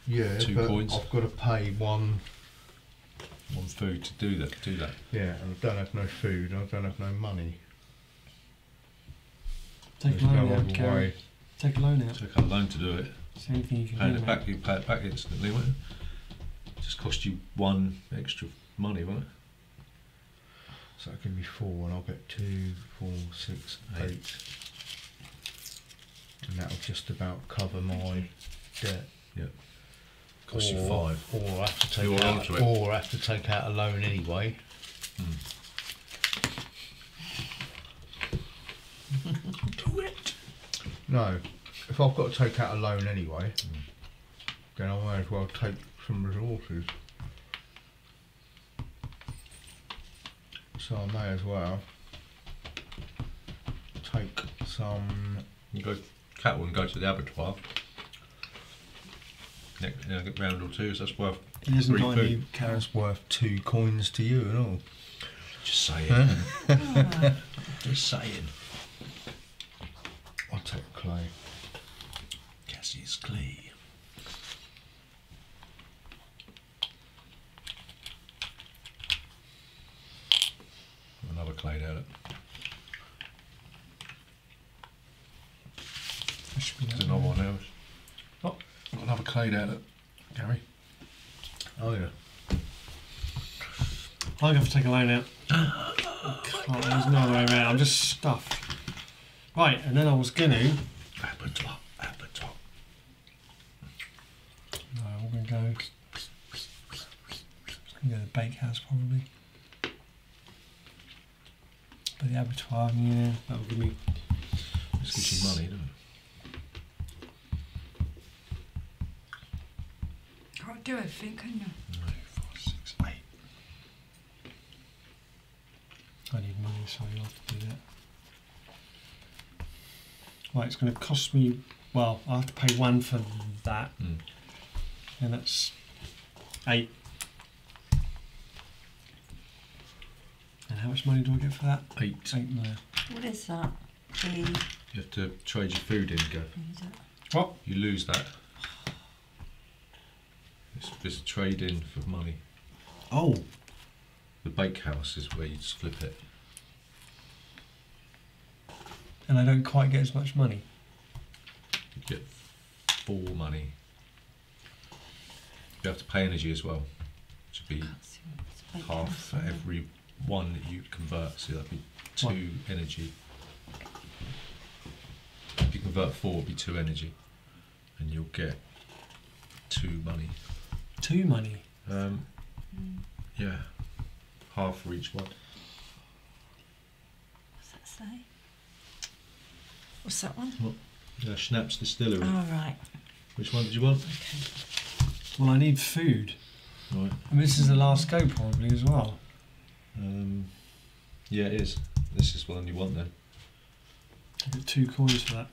Yeah, Two but coins. I've got to pay one. one food to do that. Do that. Yeah, and I don't have no food. I don't have no money. Take a There's no loan out, other Karen. way. Take a loan out. Take a loan to do it. It's the only thing you can Paying do. it mate. back. You pay it back instantly. Won't it? Just cost you one extra money, won't it? So it'll give me four, and I'll get two, four, six, Eight. eight. and that'll just about cover my debt. Yep. Cost you five. Or I have to take You're out, or I have to take out a loan anyway. Hmm. Do it. No, if I've got to take out a loan anyway, hmm. then I might as well take some resources. So I may as well take some. You go cattle and go to the abattoir. Next, you know, get round or two, so that's worth. He hasn't Free got food. any cows. That's worth two coins to you and all. Just saying. Just saying. I'll take clay. Cassie's clay. Clay down it. Should be There's another one. now. Oh, got another clay down it. Gary. Oh yeah. I'll have to take a loan out. Can't, there's no other way around. I'm just stuffed. Right, and then I was going to. Abattoir. Abattoir. No, we're going to go. Gonna go to the bakehouse probably. But the abattoir, yeah, that'll give me. This gives you money, doesn't it? Can't do everything, can you? No, four, six, eight. I need money, so I'll have to do that. Right, it's going to cost me. Well, I have to pay one for that, Mm. and that's eight. How much money do I get for that? Eight. Eight there. what is that? The You have to trade your food in, Gav. What? You lose that. It's just trade in for money. Oh, The bakehouse is where you flip it. and I don't quite get as much money. You get four money. You have to pay energy as well, which would be Can't see what it's like half for every one that you convert. So that'd be two What? energy. If you convert four, it'd be two energy, and you'll get two money. Two money. Um, yeah, half for each one. What's that say? What's that one? What? Yeah, Schnaps Distillery. Oh right. Which one did you want? Okay. Well, I need food. Right. I mean, this is the last go probably as well. Um, yeah, it is. This is one you want then. I get two coins for that.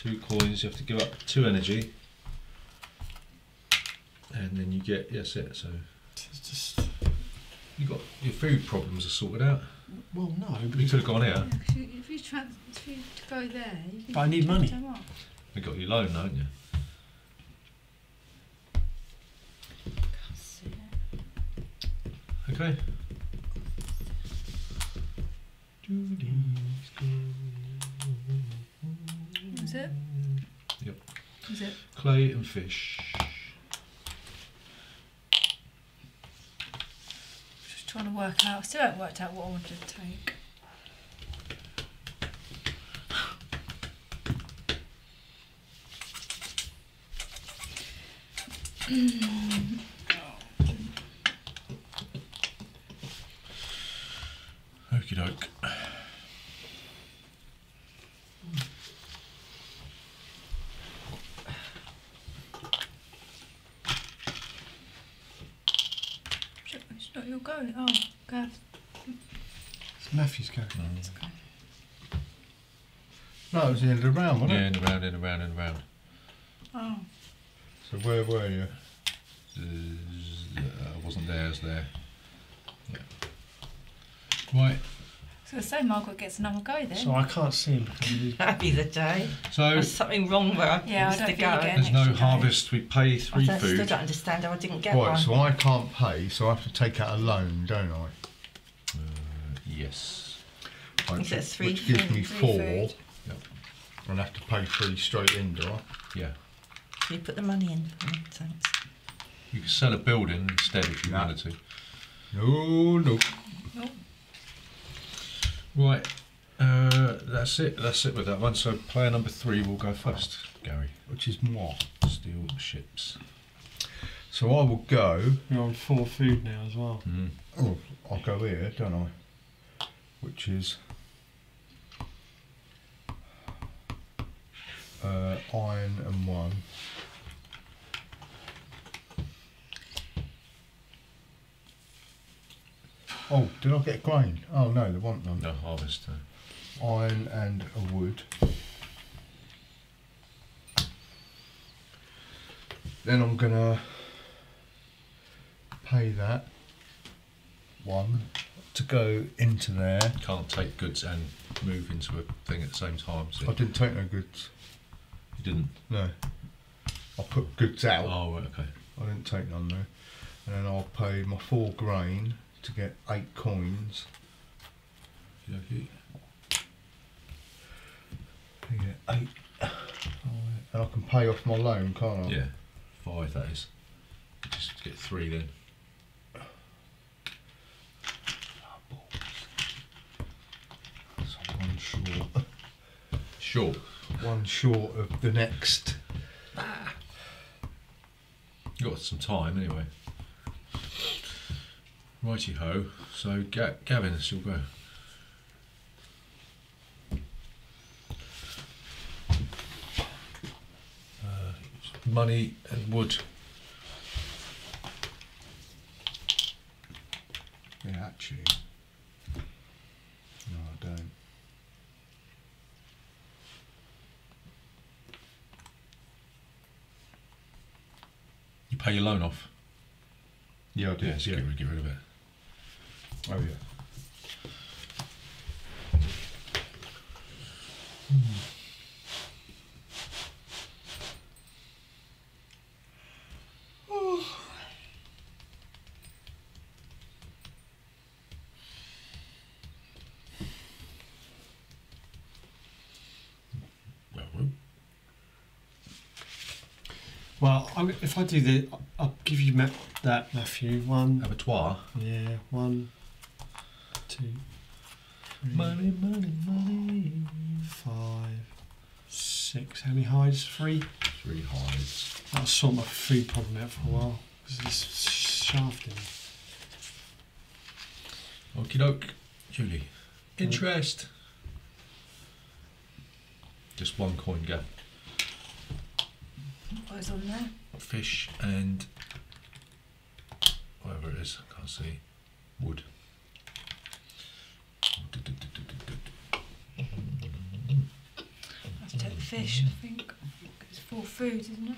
Two coins. You have to give up two energy, and then you get yes, it. So It's just. you got your food problems are sorted out. Well, no, but you could have gone here. Yeah, 'cause you, if you try if you go there, you can But I need money. them off. We got your loan, don't you? Can't see it. Okay. Was it? Yep. Was it? Clay and fish. Just trying to work out. I Still haven't worked out what I wanted to take. Okie doke. It's not your go. Oh, Gav. it's Matthew's go. No, it was the end of the round, wasn't Yeah, it? in and around, in and around, in and around. Oh. So where were you? Uh, I wasn't there, I was there. Yeah. Right. So say Margaret gets another go then. So I can't see him because of the- Happy the day. So There's something wrong where I Yeah, I don't the go. there's no extra go. harvest. We pay I three don't, still don't understand how I didn't get Right, one. so I can't pay, so I have to take out a loan, don't I? Uh, yes. Right, He says three which gives me food. four, Three food. and I have to pay three straight in, do I? Yeah. Can you put the money in for me? Thanks. You could sell a building instead if you Nah. wanted to. No, no. Nope. Right. Uh, that's it. That's it with that one. So player number three will go first, Gary. which is moi. Steel ships. So I will go. You're on four food now as well. Mm. Oh, I'll go here, don't I? Which is uh, iron and one. Oh, did I get grain? Oh no, there wasn't none. No harvester. Iron and a wood. Then I'm gonna pay that one to go into there. Can't take goods and move into a thing at the same time. So I didn't take no goods. You didn't. No. I put goods out. Oh, right, okay. I didn't take none though. And then I'll pay my four grain to get eight coins. Okay. To get eight. And I can pay off my loan, can't I? Yeah, five that is. Just get three then. Short. One short of the next. Got some time anyway. Righty ho. So Ga- Gavin, still go. Uh, money and wood. Yeah, actually. No, I don't. Pay your loan off. Yeah, I did. Yeah, so yeah. Get, rid, get rid of it. Oh yeah. Well, well, Well, I'm, if I do the, I'll give you ma- that Matthew. One, abattoir. yeah, one, two, three, Money, money, money. five, six. How many hides? Three. Three hides. That'll sort my food problem out for a while because it's shafting. Okie doke. Julie. Interest. Just one coin gap. What was on there? Fish and whatever it is, I can't see. Wood. Let's take the fish, I think. It's four foods, isn't it?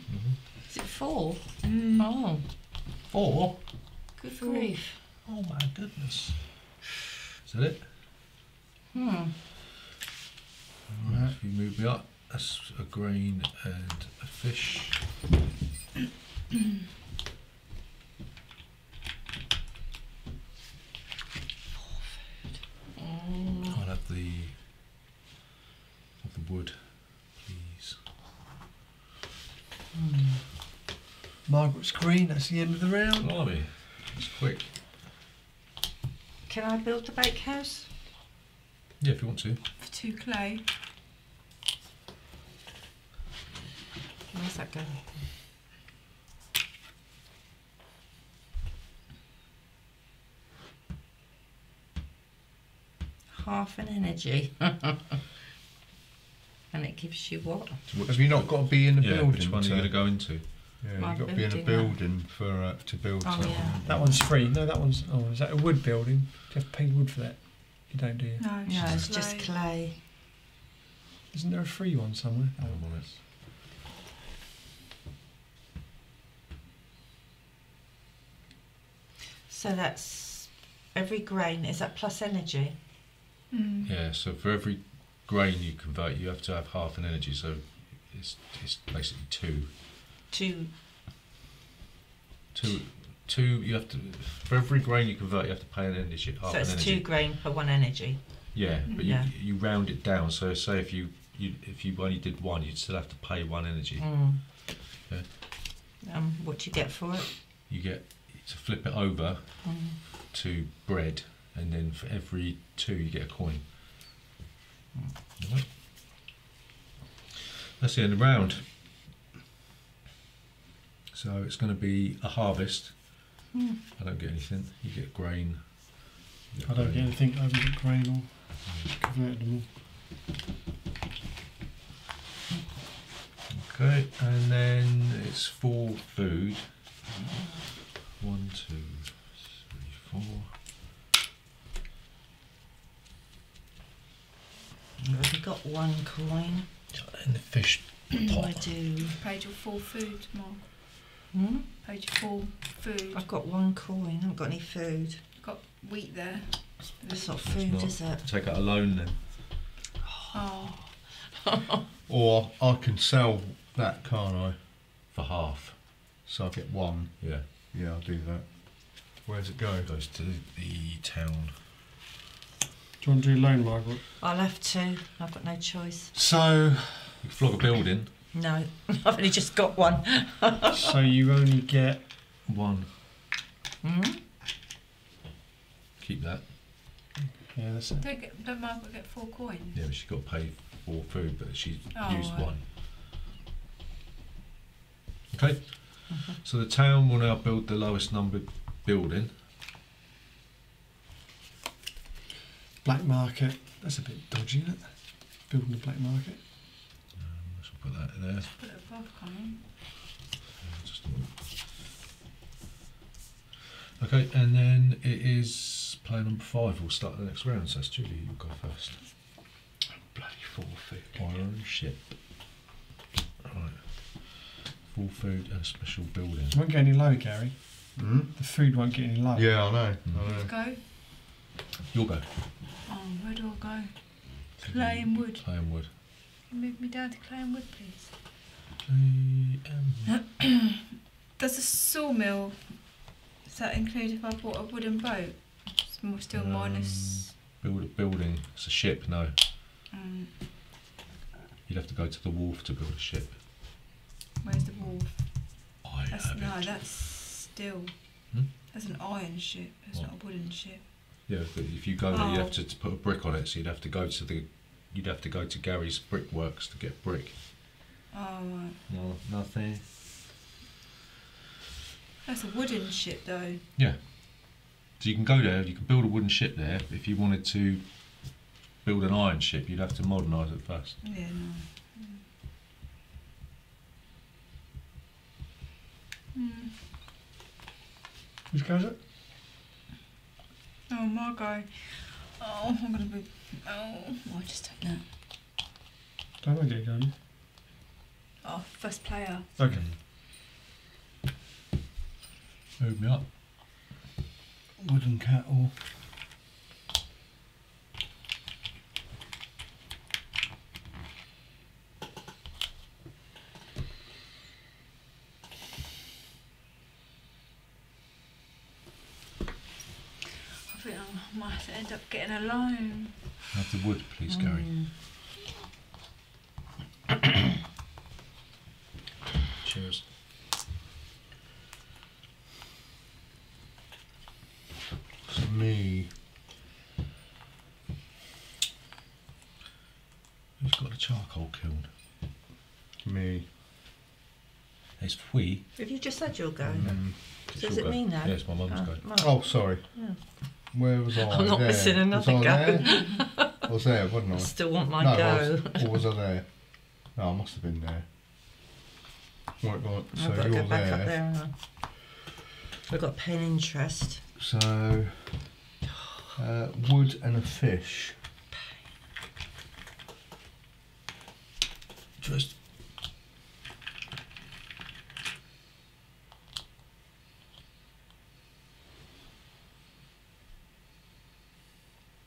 Is it four? Mm. Oh, Four? good Four. grief. Oh my goodness. Is that it? Hmm. Right. If you move me up, that's a grain and a fish. Mm. I'll have the have the wood, please. Margaret's green. That's the end of the round. Blimey, it's quick. Can I build the bakehouse? Yeah, if you want to. For two clay. Where's that going? Half an energy. and it gives you what? Have you not got to be in the yeah, building? which one are you going to go into? Yeah, My you've got to be in a building, yeah. for uh, to build Oh, something. yeah. That one's free. No, that one's. Oh, is that a wood building? Do you have to pay wood for that? You don't, do you? No, it's No, just it's just clay. clay. Isn't there a free one somewhere? I'm on it. So that's every grain. Is that plus energy? Mm. Yeah, so for every grain you convert, you have to have half an energy. So it's it's basically two, Two. two, two. You have to for every grain you convert, you have to pay an energy. Half so it's two grain per one energy. Yeah, but you Yeah. you round it down. So say if you, you if you only did one, you'd still have to pay one energy. Mm. Yeah. Um, what do you get for it? You get to flip it over Mm. to bread, and then for every two you get a coin. Alright. That's the end of the round. So it's going to be a harvest. Hmm. I don't get anything. You get grain. You I don't get anything. I haven't got grain or converted them Okay, and then it's for food. One, two, three, four. I've only got one coin. And the fish pot. I pot. do. Paid your full food, Mom. Hmm? Paid your full food. I've got one coin. I haven't got any food. got wheat there. That's not That's food, not- is it? Take out a loan then. Oh, Or I can sell that, can't I? For half. So I get one. Yeah. Yeah, I'll do that. Where's it go? It goes to the town. Do you want to do loan, Margaret? I'll have to. I've got no choice. So, You flog a building. No, I've only just got one. so you only get One. Hmm? Keep that. yeah, that's it. don't, get, don't Margaret get four coins? Yeah, but she's got to pay for food, but she's Oh, used right. one. Okay. So the town will now build the lowest numbered building. Black market. That's a bit dodgy, isn't it? Building a black market. Let's put that in there. Put it above coin. Just. Okay, and then it is player number five. We'll start the next round. So that's Julie. You go first. Bloody forfeit. Iron ship. Right. Full food and a special building. You won't get any low, Gary. Hmm? The food won't get any low. Yeah, I know. Mm. I know. Go. You'll go. Oh, where do I go? Clay and wood. Clay and wood. Can you move me down to clay and wood, please? Clay and wood. Does a sawmill, does that include if I bought a wooden boat? It's more still Um, minus. Build a building. It's a ship. No, Um, you'd have to go to the wharf to build a ship. where's the wharf? I That's, have no, it. that's still. Hmm? That's an iron ship. It's What? not a wooden ship. Yeah, but if you go there, you Oh. have to, to put a brick on it. So you'd have to go to the, you'd have to go to Gary's brickworks to get brick. Oh, right. No, nothing. That's a wooden ship, though. Yeah. So you can go there. You can build a wooden ship there. If you wanted to build an iron ship, you'd have to modernise it first. Yeah, no. Mm. Whose goes it? Oh, my guy. Oh, I'm gonna be. Oh, oh I just don't know. Don't I get it going? Oh, first player. Okay. Move me up. Wooden cattle. I think I might have to end up getting a loan. Have the wood, please, Gary. Mm. Cheers. For me, Who's got a charcoal kiln? me. It's we. Have you just said you'll go? Mm. It's Does it mean that? Yes, my mum's Oh, go. right. Oh, sorry. Yeah. Where was I? I'm not there? missing another was I go. There? I was there, wasn't I I? still want my no, I go. was, or was I there? No, I must have been there. Right, right. So I've got to you're go back there. up there. I? I've got paying interest. So, uh, wood and a fish. Just.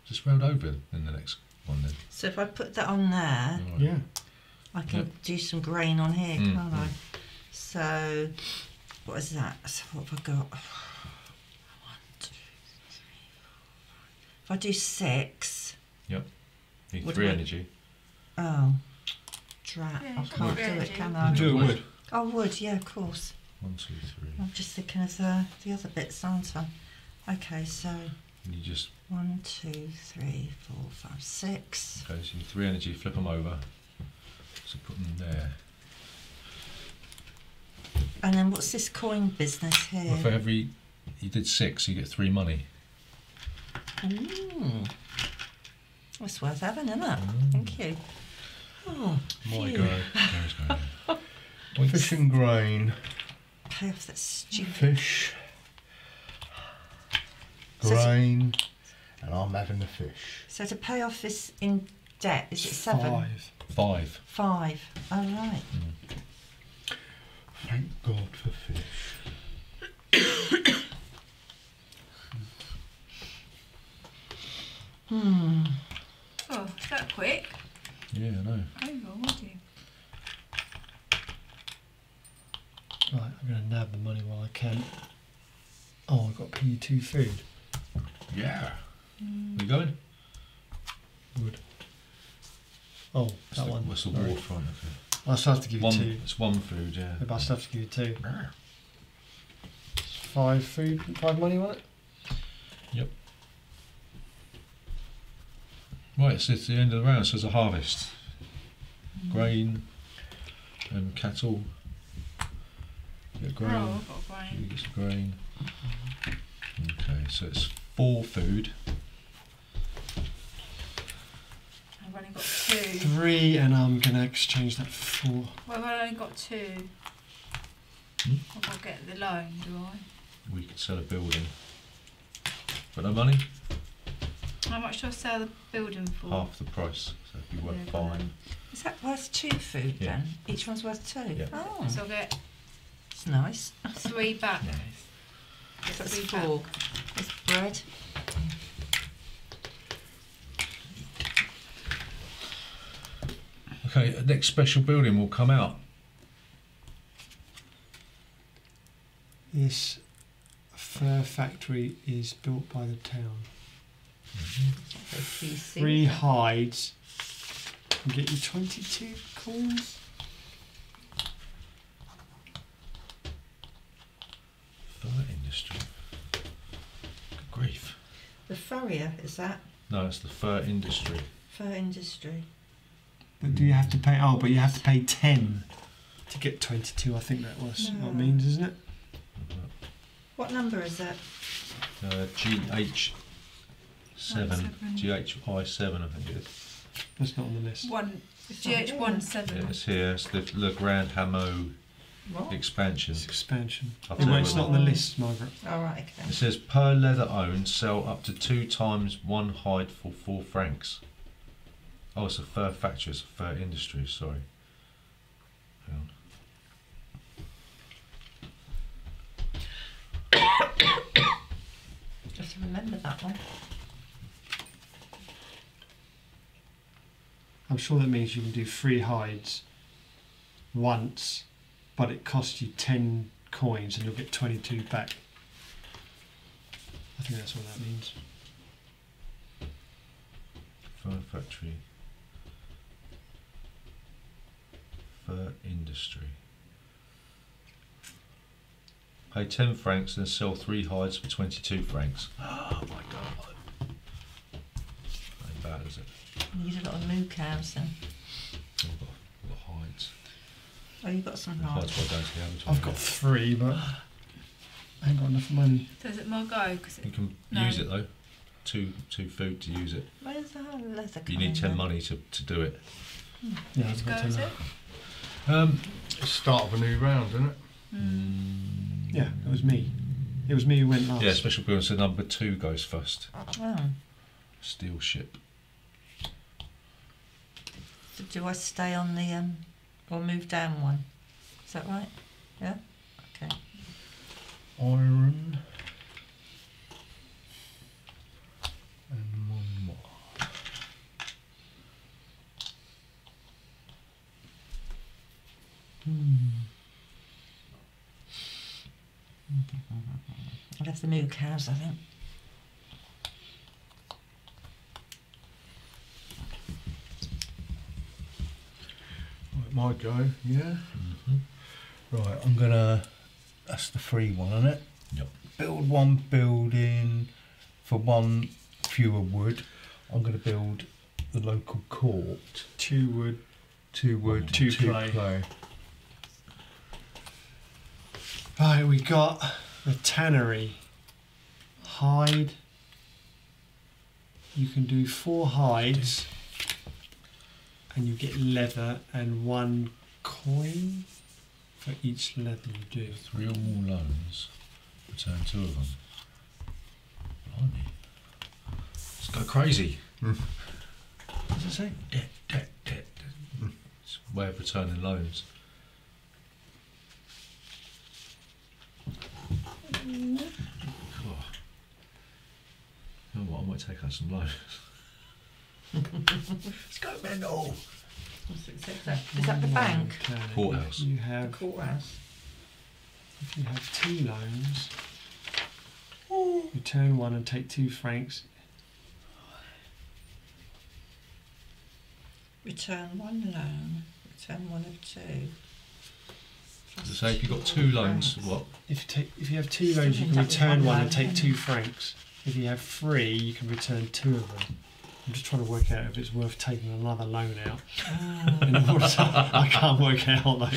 Just round over in the next one then. So if I put that on there, Alright. Yeah. I can Yep. do some grain on here, Mm, can't I? mm. So, what is that? So what have I got? One, two, three, four, five. If I do six, Yep. Need Would three we- energy. oh, drat, Yeah, I can't do energy. it, can You I? do it Wood. wood. Oh, wood, yeah, of course. One, two, three. I'm just thinking of the, the other bits, aren't I? Okay, so And you just One, two, three, four, five, six. okay, so you three energy, flip them over. So put them there. And then what's this coin business here? Well, for every you did six, you get three money. Mm. It's worth having, isn't it? Thank you. Oh, My phew. go. There's go. Fish and grain. Pay off that stupid. Fish. So Grain. And I'm having the fish. So to pay off this in debt, is it seven? Five. Five. Five. Oh, right. Thank God for fish. Hmm. Oh, is that quick? Yeah, I know. Over already. Right, I'm going to nab the money while I can. Oh, I've got PE2 food. Yeah. You going? Wood. Oh, What's that the, one. What's the Sorry. waterfront? Okay. I still have to give you two. It's one food. Yeah. Maybe I still have to give you two. Five food, five money on it? Yep. Right, so it's the end of the round. So it's a harvest. Mm. Grain and cattle. Get grain. Oh, I've got a You get some grain. Mm-hmm. Okay, so it's four food. I've only got two. Three, and I'm going to exchange that for four. Well, I've only got two. Hmm? I'll get the loan, do I? We could sell a building. But no money? How much do I sell the building for? Half the price. So it'd be worth Yeah, five. fine. Is that worth two food Yeah. then? Each one's worth two? Yeah. Oh, So I'll get it's nice. three back. Yeah. Get That's three four. It's bread. Okay, the next special building will come out. This fur factory is built by the town. So PC. Three hides can get you 22 coins. Fur industry. Good grief. The furrier, is that? No, it's the fur industry. Fur industry. But do you have to pay? Oh, but you have to pay 10 to get 22. I think that was what it means, isn't it? What number is that? Uh, GH7. seven. GHI 7, I think it is. That's not on the list. One GH one Yeah, seven. it's here. It's the Le Grand Hameau What? expansion. It's expansion. I'll tell won't- it's what. not on the list, Margaret. All right, It says per leather owned, sell up to two times one hide for four francs. Oh, it's a fur factory. It's a fur industry. Sorry. Hang on. Just remember that one. I'm sure that means you can do three hides once, but it costs you 10 coins and you'll get 22 back. I think that's what that means. Fur factory. Fur industry. Pay 10 francs and sell three hides for 22 francs. Oh my god. Ain't bad, is it? You need a lot of moo cows then. Oh, I've got, I've got hides. Oh, you've got some The hides. hides by to the Avatar. I've got three, but I ain't got enough money. So is it my go? Cause it, You can No. use it though. Two two food to use it. Where's the leather But you need 10 then? money to, to do it. Yeah, whose I've go is 10. it? Um, It's start of a new round, isn't it? Mm. Yeah, it was me. It was me who went last. yeah, special building. So number two goes first. Oh. Steel ship. So do I stay on the um or move down one? Is that right? Yeah? Okay. Iron. And one more. Hmm. I'll have the moo cows, I think. Right, my go, yeah? Mm-hmm. Right, I'm gonna. That's the free one, isn't it? Yep. Build one building, for one fewer wood, I'm going to build the local court. Two wood. Two wood, Two two, clay. clay. Right, we got the tannery. Hide. You can do four hides, and you get leather and one coin for each leather you do. Three or more loans, return two of them. Blimey. Let's go crazy. What does it say? Debt, debt, debt. It's a way of returning loans. Mm. Oh. You know what, I might take out some loans. Let's go, Mendel! What's it say there? Is that the mm, bank? Okay. Courthouse. You The courthouse. if you have two loans. Return one and take two francs. Return one loan. Return one of two. So say if you've got two loans, what? If you take if you have two loans, you can return one one and take two francs. If you have three, you can return two of them. I'm just trying to work out if it's worth taking another loan out. To, I can't work out though.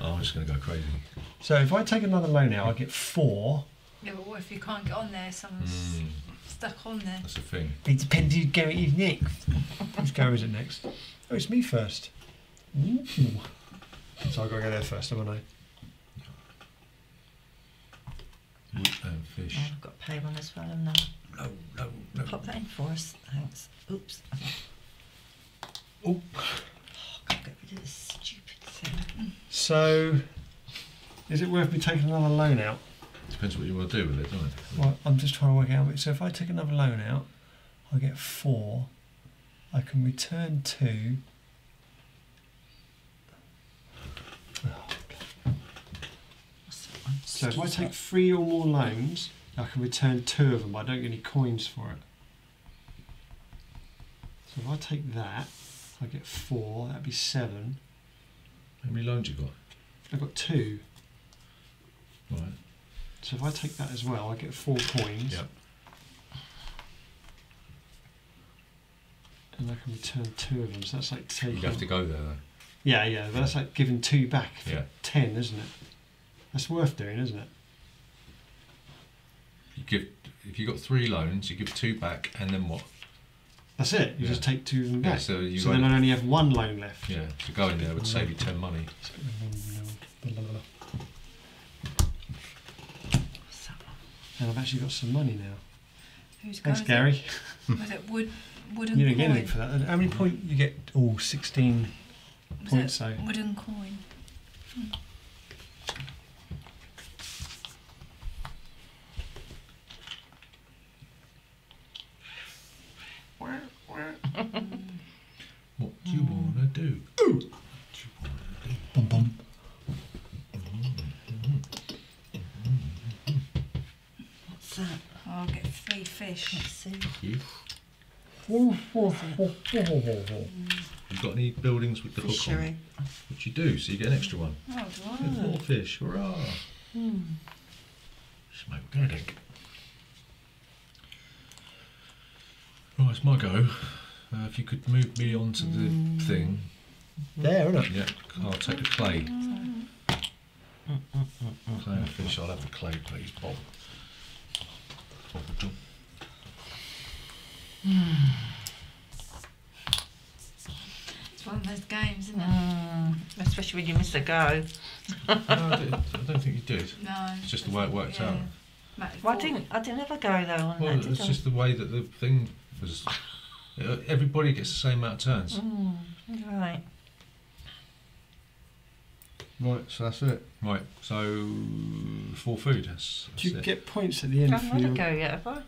Oh, I'm just going to go crazy. So if I take another loan out, I get four. Yeah, but what if you can't get on there? Someone's Mm, stuck on there. that's the thing. It depends who's going next. Whose go is it next? Oh, it's me first. Ooh. So I've got to go there first, haven't I? Wood and fish. I've got to pay one as well, and No, no, no. Pop that in for us. Thanks. Oops. Oh. Oh, I can't get rid of this stupid thing. So, is it worth me taking another loan out? Depends what you want to do with it, doesn't it? Well, I'm just trying to work out. So if I take another loan out, I get four. I can return two. What's that? So if I take three or more loans, I can return two of them. But I don't get any coins for it. So if I take that, I get four. That'd be seven. How many loans you got? I've got two. Right. So if I take that as well, I get four coins. Yep. And I can return two of them. So that's like taking. You have to go there though. Yeah, yeah, but that's like giving two back for Yeah. ten, isn't it? That's worth doing, isn't it? You give if you got three loans, you give two back, and then what? That's it. You Yeah. just take two of them Yeah, so you so then I only have one loan left. Yeah, to go in there would save you ten money. What's that one? And I've actually got some money now. Who's Thanks, goes Gary. It? Was it wood, wooden You didn't get anything for that. How many points you get? Oh, 16 Was points, it so. wooden coin? Hmm. What do you wanna do? Bum bum. What's that? Oh, I'll get three fish. Let's see. You. You got any buildings with the hook on? Fishery. Which you do, so you get an extra one. Oh, do I? Four fish, hurrah! Hmm. Smoke organic. Right, it's my go. Uh, if you could move me onto the thing, There, isn't it? yeah, I'll take the clay. Clay and fish, I'll have the clay, please, Bob. Bob will. It's one of those games, isn't it? Mm, especially when you miss a go. No, I, did, I don't think you did. No. It's just the way it worked out. Matt, Well, I didn't. I didn't ever go though on Well, that. Did it's I? just the way that the thing was. uh, Everybody gets the same amount of turns. Mm, right. Right, so that's it. Right, so for food, that's, that's Do you it. get points at the end I haven't had a go yet, have I?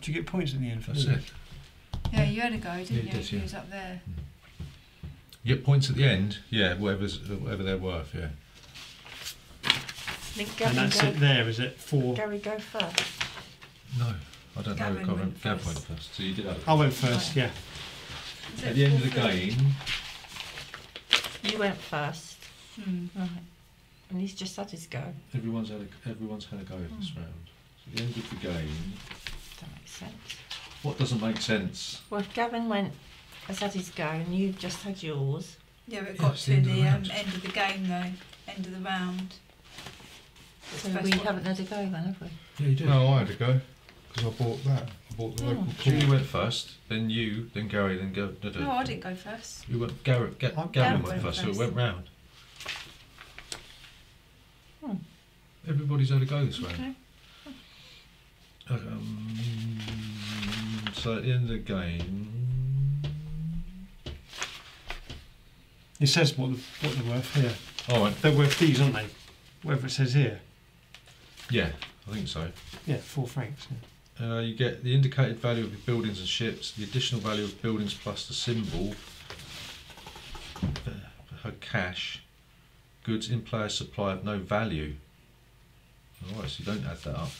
Do you get points at the end for That's doing it. Yeah, you had a go, didn't Yeah, you? you did, You yeah. was up there. You get points at the end, yeah, whatever's whatever they're worth, yeah. And that's go? it there, is it? Four. Gary go first. No, I don't know. I Gavin can't remember. went Gavin first. went first. So you did have. I went first, yeah. Is At it the end of the four game, You went first. Hmm. Right. And he's just had his go. everyone's had a, everyone's had a go this round. At the end of the game. That makes sense. What doesn't make sense? Well, if Gavin went, has had his go, and you've just had yours. Yeah, but it got it's to the end of the the um, end of the game though, end of the round. So we one. haven't had a go then, have we? Yeah, you did. No, I had to go because I bought that. I bought the Oh. local Julie pool. went first, then you, then Gary, then go. No, No, I didn't go first. You went. Garrett. Ga- Oh, Gavin Gavin went went first, so it went round. Hmm. Everybody's had a go this round. Okay. Um, so at the end of the game. It says what, the, what they're worth here. Oh, right. They're worth these, aren't they? Whatever it says here. yeah, I think so. Yeah, four francs. Yeah. Uh, you get the indicated value of your buildings and ships, the additional value of buildings plus the symbol, uh, her cash, goods in player supply of no value. Alright, so you don't add that up.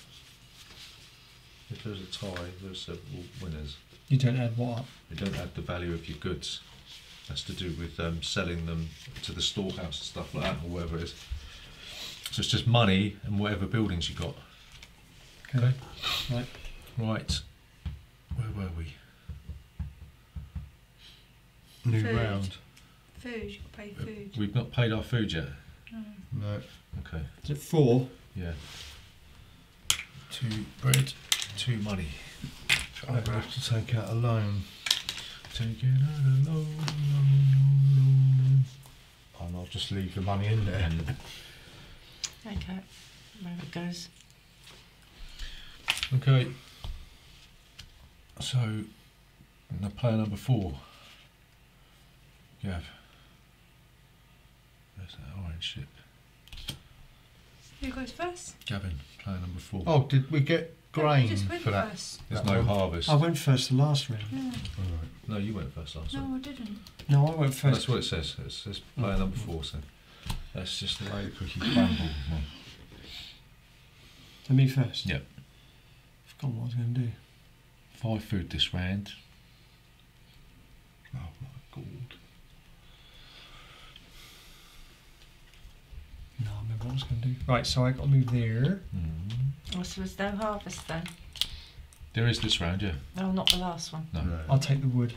If there's a tie, there's several winners. You don't add what up. You don't add the value of your goods. That's to do with um, selling them to the storehouse and stuff like that, or whatever it is. So it's just money and whatever buildings you got. Okay. Right. Right. Where were we? New Food. round. Food, you got to pay food. We've not paid our food yet. Mm. No. Okay. Is it four? Yeah. Two bread, two money. I'm gonna have to take out a loan, Taking out a loan, loan, loan, and I'll just leave the money in there. Okay. Where it goes. Okay. So, now player number four. Gav. There's that orange ship. Who goes first? Gavin, player number four. Oh, did we get No, grain you just went for that? first. There's that no one. harvest. I went first the last round. Yeah. Alright. No, you went first last time. No, I didn't. No, I went first. That's what it says. It says player number mm. four, so that's just the way the cookie crumbles. man. To me first. Yep. Forgot what I was going to do. Five food this round. Oh my god. No, I remember what I was going to do. Right, so I got to move there. Mm. Oh, so there's no harvest then? There is this round, yeah. No, not the last one. No. Right. I'll take the wood.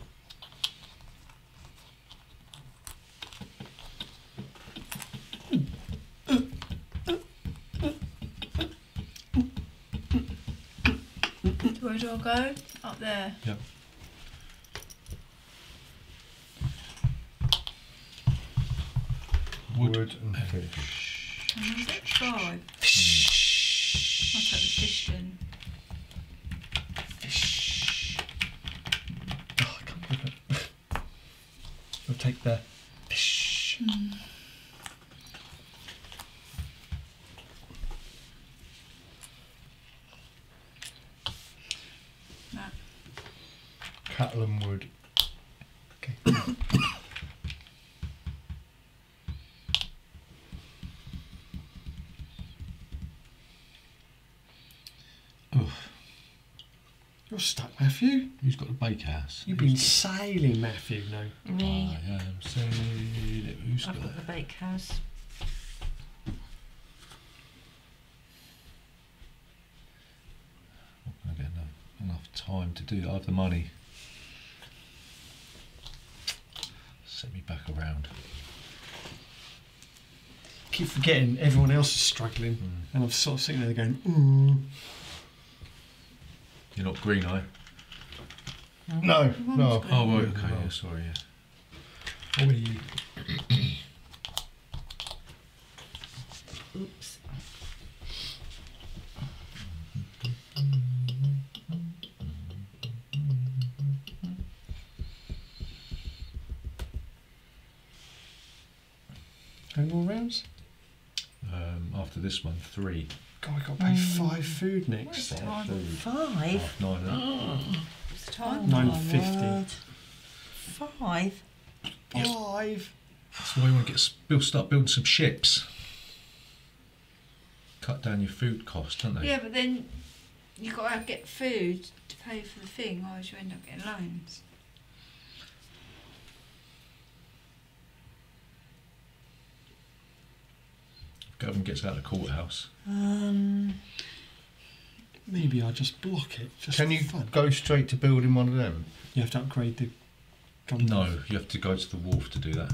Where do I go? Up there. Yep. Wood, Wood and fish. And is oh, it five? I'll take the fish then. Oh, I can't look at I'll take the fish. That. Cattle and wood. Okay. You're stuck, Matthew. Who's got the bakehouse? You've been sailing, Matthew. No. Me. I am sailing. Who's I've got got the bakehouse. I get enough, enough time to do that. I have the money. Set me back around. Keep forgetting everyone else is struggling, hmm. and I'm sort of sitting there going, ooh. You're not green eye. No, no. good. Oh, right, okay, as yeah, sorry, yeah. What are you? Oops. Any more rounds? Um, after this one, three. God, I got to pay hmm. five food next. What's the time? Five? Half nine. huh? Hmm. What's time? Nine Oh, fifty. Lord. Five? Five. That's why you want to get build, start building some ships. Cut down your food cost, don't they? Yeah, but then you've got to get food to pay for the thing, otherwise you end up getting loans. Gavin gets out of the courthouse. Um, Maybe I'll just block it. Just Can you fun. go straight to building one of them? You have to upgrade the. gun No, you have to go to the wharf to do that.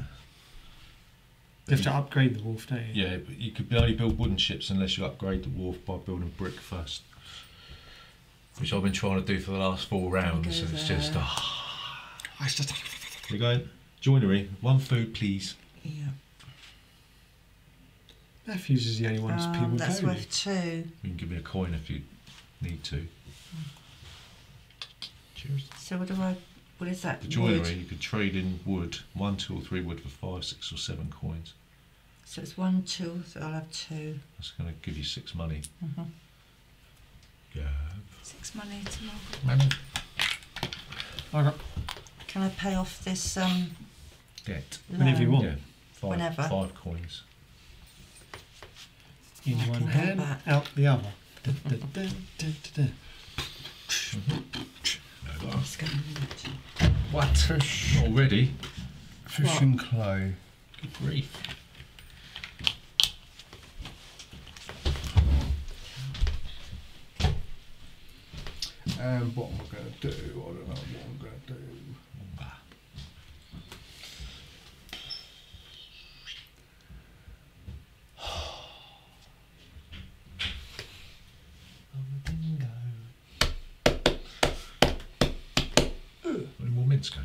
You have to upgrade the wharf, don't you? Yeah, but you could only build wooden ships unless you upgrade the wharf by building brick first. Which I've been trying to do for the last four rounds, and it's just. ah. I just. Here you go. Joinery. One food, please. Yeah. Matthews is the only one who's Um, people that's coding. worth two. You can give me a coin if you need to. Cheers. So what do I? What is that? The joinery, Wood. you could trade in wood, one, two, or three wood for five, six, or seven coins. So it's one, two. So I'll have two. That's going to give you six money. Mhm. Yeah. Six money to Margaret. I got Can I pay off this um? Get. Whenever you want. Yeah. Five, Whenever. Five coins. In I one hand, out the other. Da, da, da, da, da, da. Let's go in a minute. What? Fish, Already? fish What? and clay. Good grief. And what am I going to do? I don't know what I'm going to do. Any more mince cake?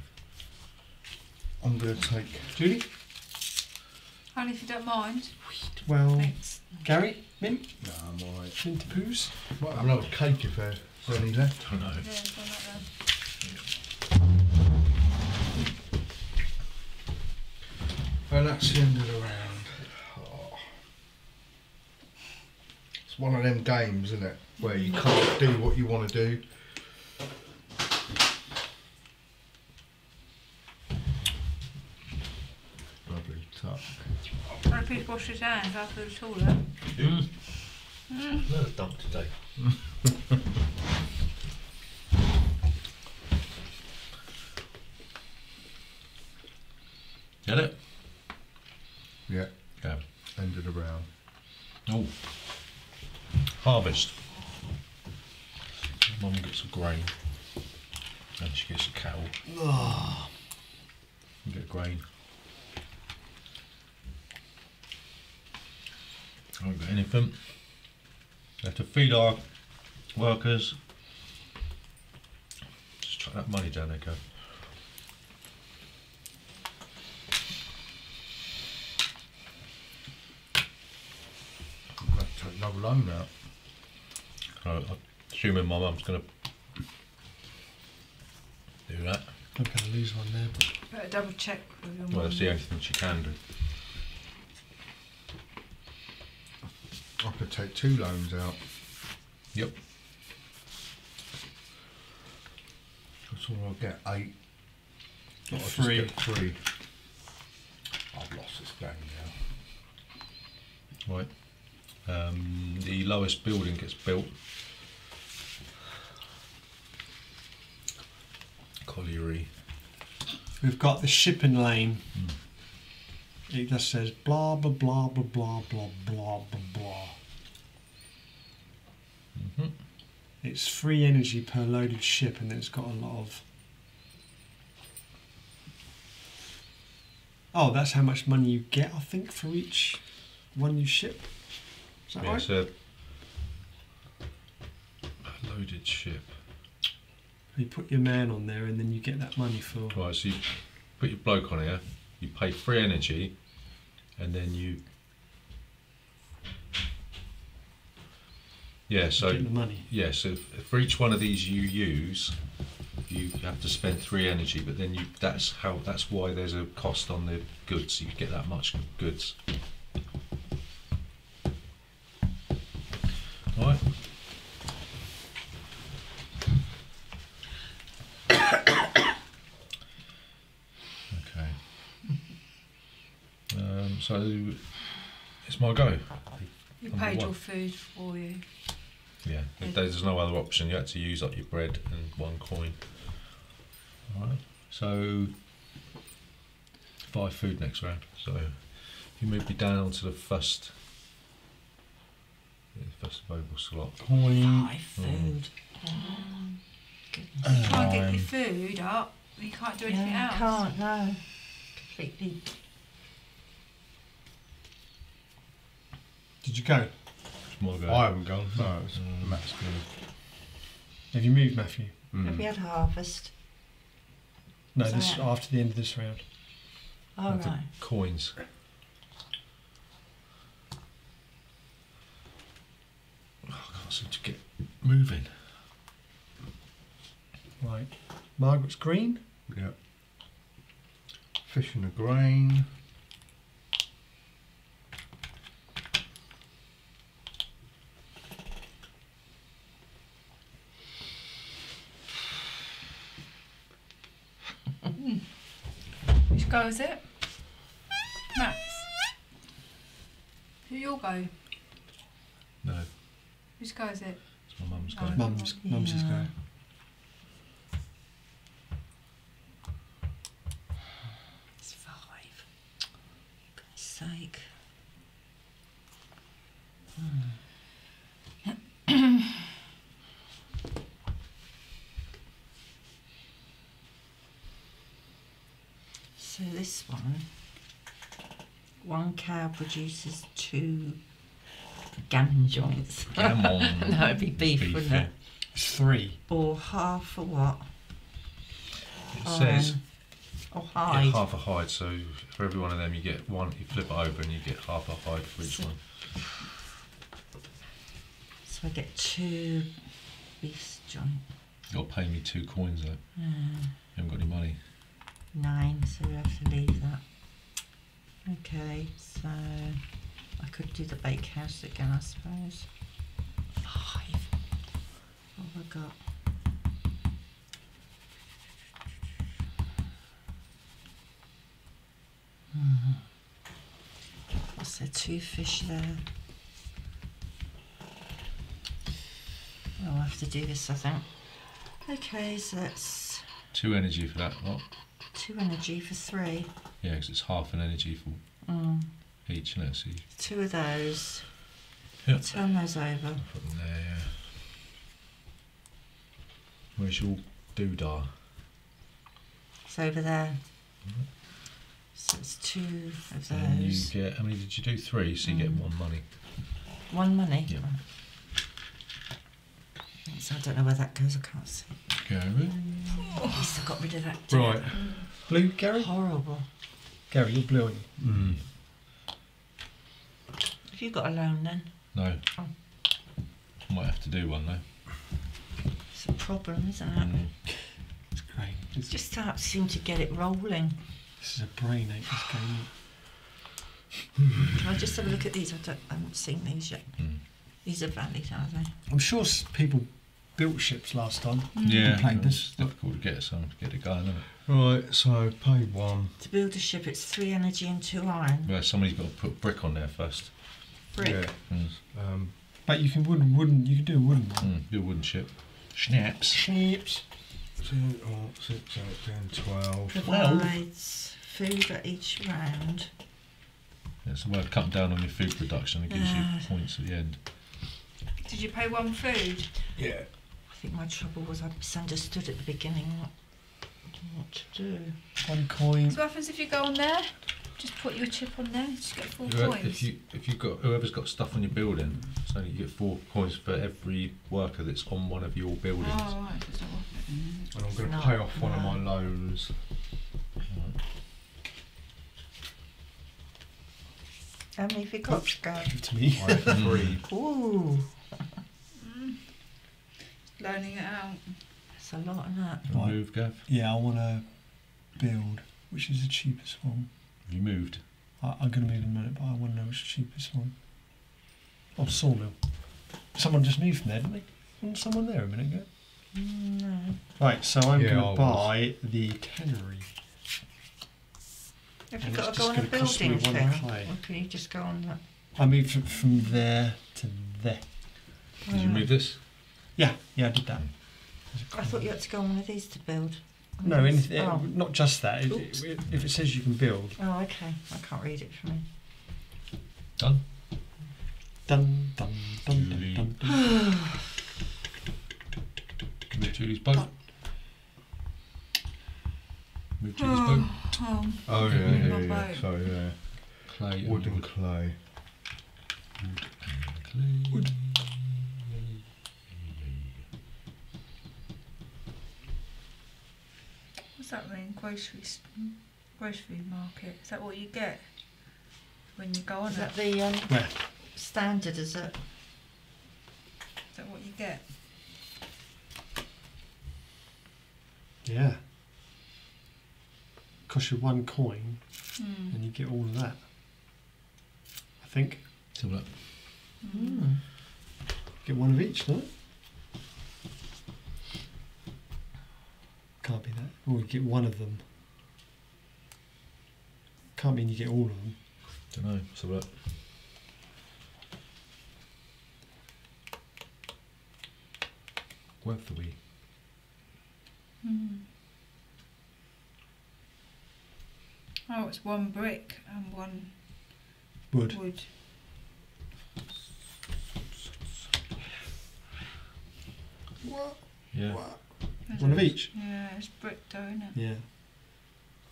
I'm going to take. Judy? Only if you don't mind. Well, Thanks. Gary? Mint? No, I'm alright. Mint poos? Might have another cake if there's any left. don't know. Yeah, go like that. And that's the end of the round. Oh. It's one of them games, isn't it? Where you can't do what you want to do. Lovely tuck. Well, if he'd washed his hands after the toilet. Another dump today. Get it? Yeah, Yeah. end of the round. Oh. Harvest. Mum gets a grain. And she gets a cow. You get grain. I haven't got anything. We have to feed our workers. Just chuck that money down there, go. I'm going to take another loan out. I- I'm assuming my mum's going to do that. I'm going to lose one there. But Better double check with your Well, mum. that's the only thing she can do. I could take two loans out. Yep. That's all I'll get. Eight. Get I'll just three. get three. I've lost this game now. Right. Um, the lowest building gets built. Colliery. we've got the shipping lane. It just says blah, blah, blah, blah, blah, blah, blah, blah, blah. Mhm. It's free energy per loaded ship, and it's got a lot of. Oh, that's how much money you get, I think, for each one you ship. Is that Yeah, right? it's a a loaded ship. You put your man on there, and then you get that money for. Right, so you put your bloke on here, you pay free energy, and then you. Yeah, so the money. Yeah, so for each one of these you use, you have to spend three energy, but then you that's how that's why there's a cost on the goods. You get that much goods. Right. okay. Um, so it's my go. You Number paid one. your food for you. Yeah, Yeah. there's no other option. You had to use up your bread and one coin. Alright, so five food next round. So you move me down to the first Yeah, first available slot. Coin. Five food. Oh, goodness. You can't get Um, your food up. You can't do anything Yeah, else. Can't no. Completely. Did you go? More go. I haven't gone. No, it's Mm. Matt's good. Have you moved, Matthew? Have we had harvest? No, Is this that- after the end of this round. Oh Have the no. Coins. Oh, I can't seem to get moving. Right. Margaret's green. Yeah. Fish in the grain. Which go is it? Max. Who you'll go? No, Which go is it? it's my mum's Oh. going. Mum's, mum's is Yeah. go. This one, one cow produces two gammon joints. Gammon. no, it'd be beef, Beef, wouldn't yeah. it? It's three. Or half a what? It says Or yeah, hide. half a hide, so for every one of them you get one, you flip it over and you get half a hide for each So- one. So I get two beef joints. You'll pay me two coins though. Uh, You haven't got any money. Nine, so we have to leave that. Okay, so I could do the bakehouse again, I suppose. Five. What have I got? Hmm. What's there? Two fish there. I'll have to do this, I think. Okay, so that's Two energy for that lot. Two energy for three. Yeah, because it's half an energy for Mm. each. Let's see. Two of those. Yeah. Turn those over. Put them there. Yeah. Where's your doodah? It's over there. So it's two of those. And you get how many did you do? Three, so you get Mm. one money. One money. Yeah. So I don't know where that goes. I can't see. Go. At least I got rid of that. Right. Blue, Gary? Horrible. Gary, you're blue. aren't you? Mm. Have you got a loan then? No. Oh. Might have to do one though. It's a problem, isn't it? Mm. It's great. It's, Just can't seem to get it rolling. this is a brain ache, this game. Can I just have a look at these? I, don't, I haven't seen these yet. Mm. These are valid, are they? I'm sure people built ships last time. Yeah, played it's this. difficult to get some to get it going, isn't it? Right, so pay one. To build a ship, it's three energy and two iron. Well, somebody's got to put brick on there first. Brick. Mm. Yeah. Um, But you can wooden, wooden. You can do a wooden one. Mm. Do a wooden ship. Schnaps. Ships. two, oh, six, eight, ten, twelve. Provides food at each round. Yeah, so we're cutting down on your food production. It gives Ah. you points at the end. Did you pay one food? Yeah. I think my trouble was I misunderstood at the beginning what, what to do. One coin. So what happens if you go on there? Just put your chip on there. Just get four Whoever- coins. If you if you got whoever's got stuff on your building, so you get four coins for every worker that's on one of your buildings. Oh right. It's not worth it. And I'm going to No, pay off one of my loans. How many have you got, Gav? Give to me. Three. Ooh, Learning it out. It's a lot of that. You Right. Move, Gav. Yeah, I want to build. Which is the cheapest one? Have you moved? I, I'm going to move in a minute, but I want to know which is the cheapest one. Oh, sawmill. Someone just moved from there, didn't they? Wasn't someone there a minute ago? No. Right, so I'm Yeah, going I to buy the tannery. Have you And got it's to go just on a gonna cost me building one thing? clay. Or can you just go on that? I moved from, from there to there. Did you move this? Yeah, yeah, I did that. I thought you had to go on one of these to build. No, One of anything, Oh. Uh, not just that. It, it, if it says you can build, oh, okay. I can't read it for me. Done. Dun dun dun dun Julie. dun. dun. Move Julie's boat. Move Julie's boat. Oh, Oh yeah, yeah, yeah, yeah. yeah. Yeah, Clay. and wood and clay. Clay. what's that mean? Grocery, grocery market. Is that what you get when you go on Is it? that the um, Where? standard? Is it? Is that what you get? Yeah. Cost you one coin, Hmm. and you get all of that. I think Let's have a look. Mm. get one of each, no? Can't be that. Or you get one of them. Can't mean you get all of them. Don't know. Let's have a look. Worthaway. Hmm. Oh, it's one brick and one Wood. wood. What? Yeah. One of each. Yeah, it's brick though, isn't it? Yeah.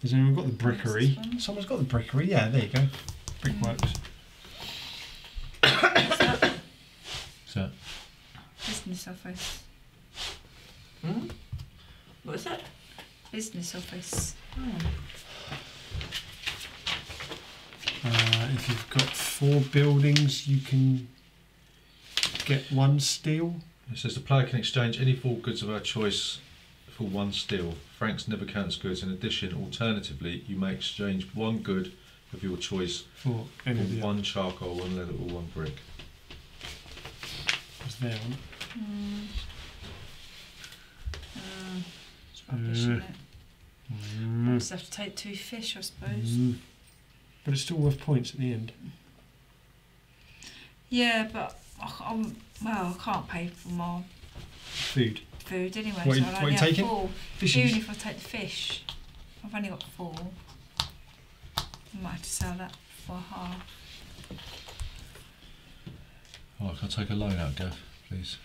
Has anyone got the brickery? What's this one? Someone's got the brickery. Yeah, there you go. Brickworks. So Business office. Hmm? What is it? Business office. Oh. Uh, if you've got four buildings, you can get one steel. It says the player can exchange any four goods of our choice for one steel. Francs never counts goods. In addition, alternatively, you may exchange one good of your choice For for any of one charcoal, one leather, or one brick. others there. wasn't it? Hmm. Uh, it's rubbish, isn't it? Mm. Just have to take two fish, I suppose. Mm. But it's still worth points at the end. Yeah, but I c- I'm, well, I can't pay for my Food. food anyway. What so I'll what only you have taking? four. Fishes. Even if I take the fish, I've only got four. I might have to sell that for half. Oh, can I take a loan out, Gav, please?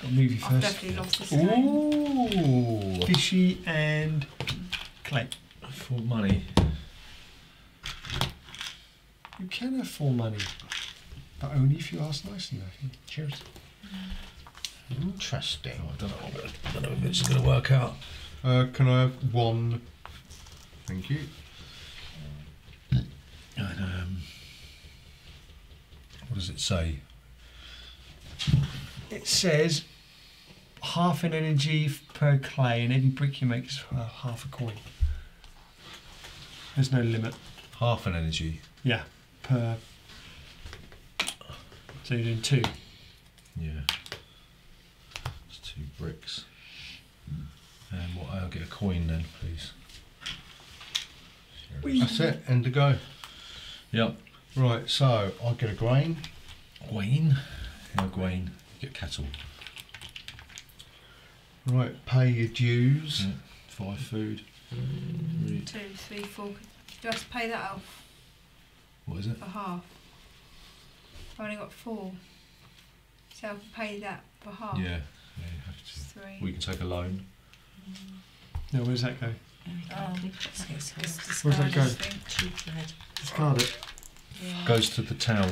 Got a movie I've first. definitely lost this. Ooh. Fishy and clay. For money. You can have four money, but only if you ask nicely. Matthew. Cheers. Interesting. Oh, I don't know. I don't know if it's going to work out. Uh, can I have one? Thank you. And, um, what does it say? It says half an energy f- per clay, and every brick you make is uh, half a coin. There's no limit. Half an energy. Yeah, per. So you're doing two. Yeah. It's two bricks. And what? I'll get a coin then, please. That's it. End to go. Yep. Right. So I'll get a grain. Gwain. No, Gwain. Get cattle. Right. Pay your dues. Yeah. Five food. Three. Two, three, four. Do I have to pay that off What is it? for half? I've only got four. So I can pay that for half. Yeah. Yeah, you have to. Three. We can take a loan. Mm. Now where's that go? Oh, It's, it's, it's Where's that go? I think. Discard it. Yeah. Goes to the town.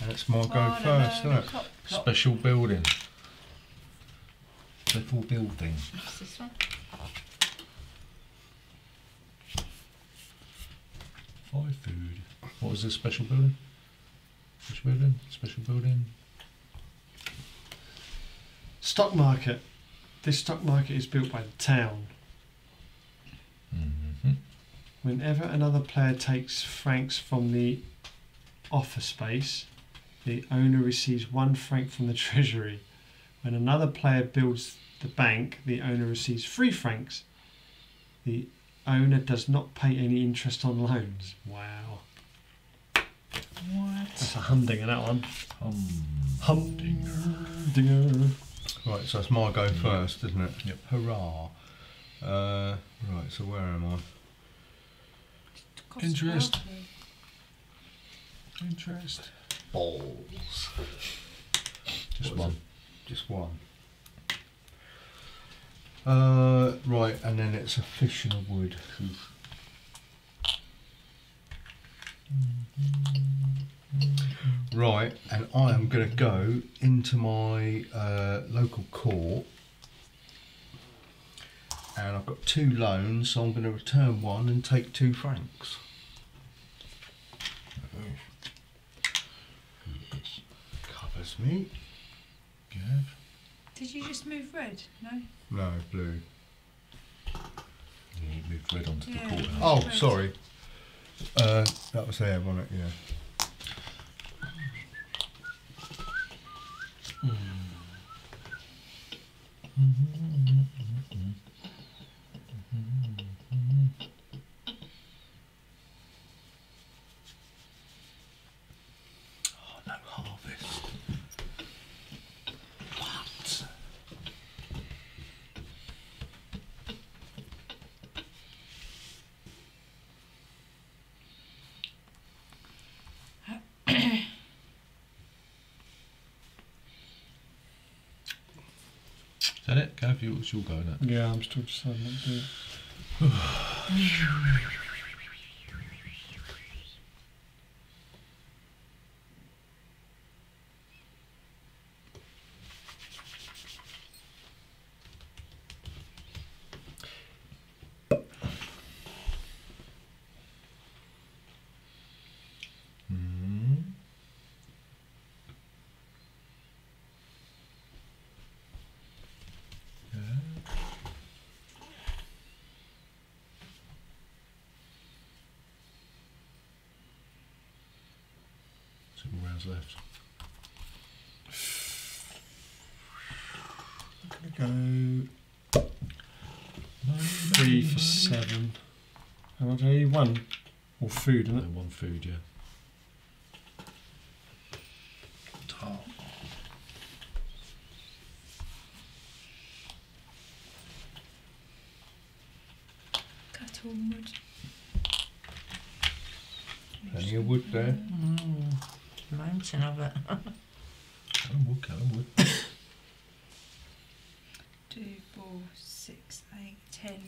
That's my go Oh, no, first, no, isn't it? plop, plop. Special building. Level building. What's this one? Five food. What was this special building? Special building? Special building? Stock market. This stock market is built by the town. Mm-hmm. Whenever another player takes francs from the offer space, the owner receives one franc from the treasury. When another player builds the bank, the owner receives three francs. The owner does not pay any interest on loans. Wow. What? That's a humdinger, that one. Um, Humdinger. Right. So it's my go first, isn't it? Yep. Hurrah. Uh, right. So where am I? Interest. Interest. Balls. Just What one. Just one. Uh, right, and then it's a fish and a wood. Right, and I am going to go into my uh, local court, and I've got two loans, so I'm going to return one and take two francs. Covers me. Gav. Did you just move red? No. No, blue. Yeah, you moved red onto Yeah. the courthouse. Oh, Red. sorry. Uh, that was there, wasn't it? Yeah. Oh, no harvest. What? Is that it, Gav? You, it's your go, innit? Yeah, I'm still deciding what to do. Mm. Yeah. Rounds left. I'm gonna go three for seven. How much are you? One. Or food, isn't No, it? one food, yeah. Oh. Cut all wood. Plenty of wood there. Mm, mountain of it. Callum Wood, Callum Wood. Two, four, six, eight, ten.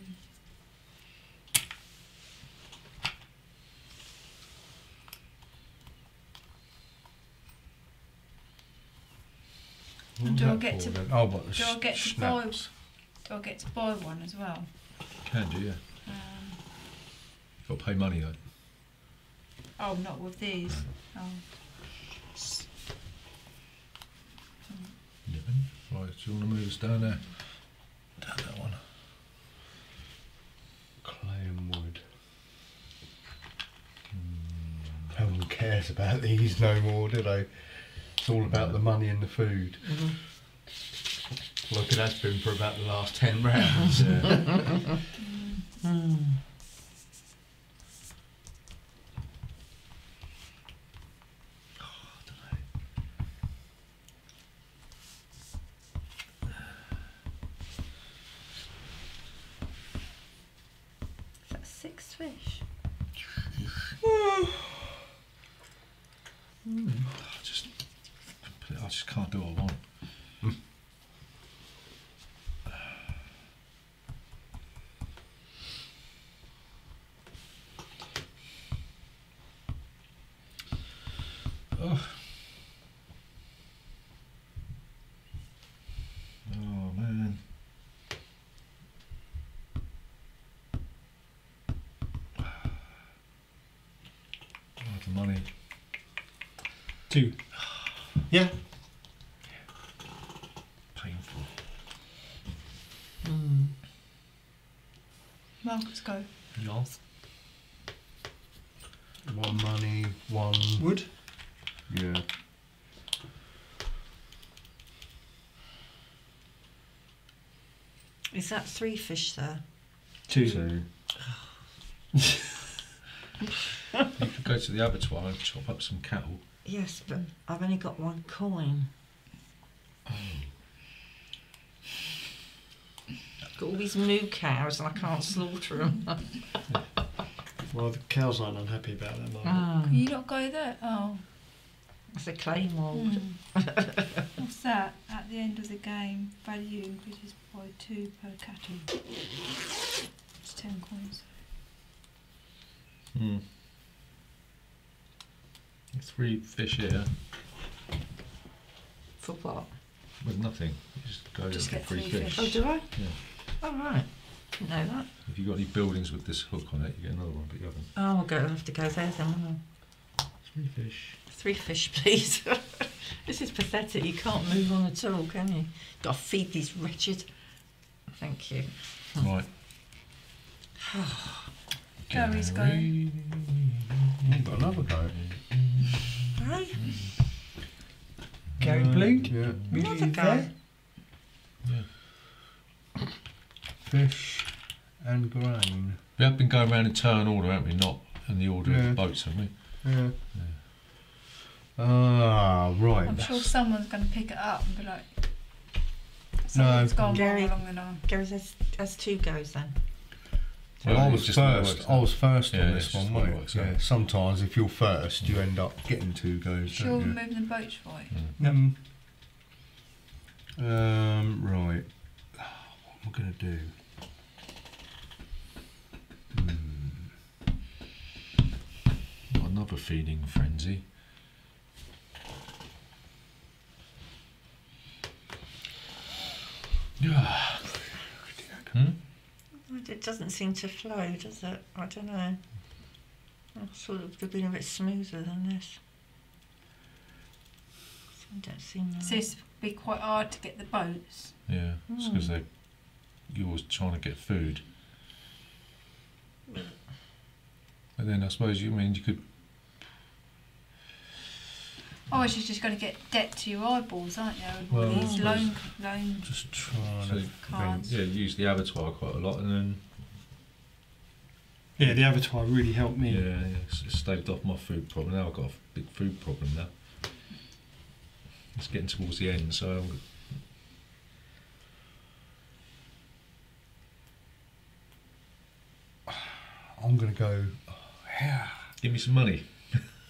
What was Do I that get to- then? Oh, what, the do I sh- get to buy- snaps. Do I get to buy one as well? Can do, yeah. Um, You've got to pay money, though. oh, not with these. Oh. Eleven. Right, do you want to move us down there? Down that one. Clay and wood. No one cares about these no more, do they? It's all about the money and the food. Look, it has been for about the last ten rounds. Yeah. Mm. Is that six fish? I just, I just can't do what I want. Oh. Oh man. Oh, the money. Two. Yeah. Painful. Mm. Marcus, go. Yes. one money, one. Wood. Yeah. Is that three fish there? Two. Two. You could go to the abattoir and chop up some cattle. Yes, but I've only got one coin. Got all these moo cows and I can't slaughter them. Well, the cows aren't unhappy about that, are Oh, Can you not go there? Oh. it's a clay mould. Hmm. What's that? At the end of the game, value increases by two per cattle. It's ten coins. Hmm. Three fish here For what? with nothing. You just go Just get three three fish. fish. Oh, do I? Yeah. Oh, right. Didn't know that. If you've got any buildings with this hook on it, you get another one, but you haven't. Oh, I'll go, I'll have to go there then. Three fish. Three fish, please. this is pathetic. You can't move on at all, can you? Got to feed these wretched. Thank you. Hmm. Right. Gary's Gary. going. You've got another go. Right? Gary Uh, Blue? Yeah. Another go. Fish and grain. We have been going around in turn order, haven't we? Not in the order of the boats, haven't we? Yeah. Ah, right. I'm sure someone's going to pick it up and be like, someone's gone Gary. wrong along the line. Gary has, has two goes then. Well, Well, I was just the way first. I was first Yeah, on this one, the way it wasn't works it? Yeah. Sometimes if you're first, you end up getting two goes, Sure, don't moving the boats right. Mm. Um, right. What am I going to do? Hmm. Another feeding frenzy. Yeah. Hmm? It doesn't seem to flow, does it? I don't know. I thought it would have been a bit smoother than this. I don't seem So right. it's be quite hard to get the boats. Yeah, it's because Hmm. they you're always trying to get food. But then I suppose you I mean you could Oh, Otherwise, you're just going to get debt to your eyeballs, aren't you? With all Well, these I loan, loan. Just trying so, to. Cards. yeah use the abattoir quite a lot and then Yeah, the abattoir really helped me. yeah, yeah it's, it's staved off my food problem. Now I've got a big food problem now. It's getting towards the end, so I'm, I'm going to go. Oh, yeah. give me some money.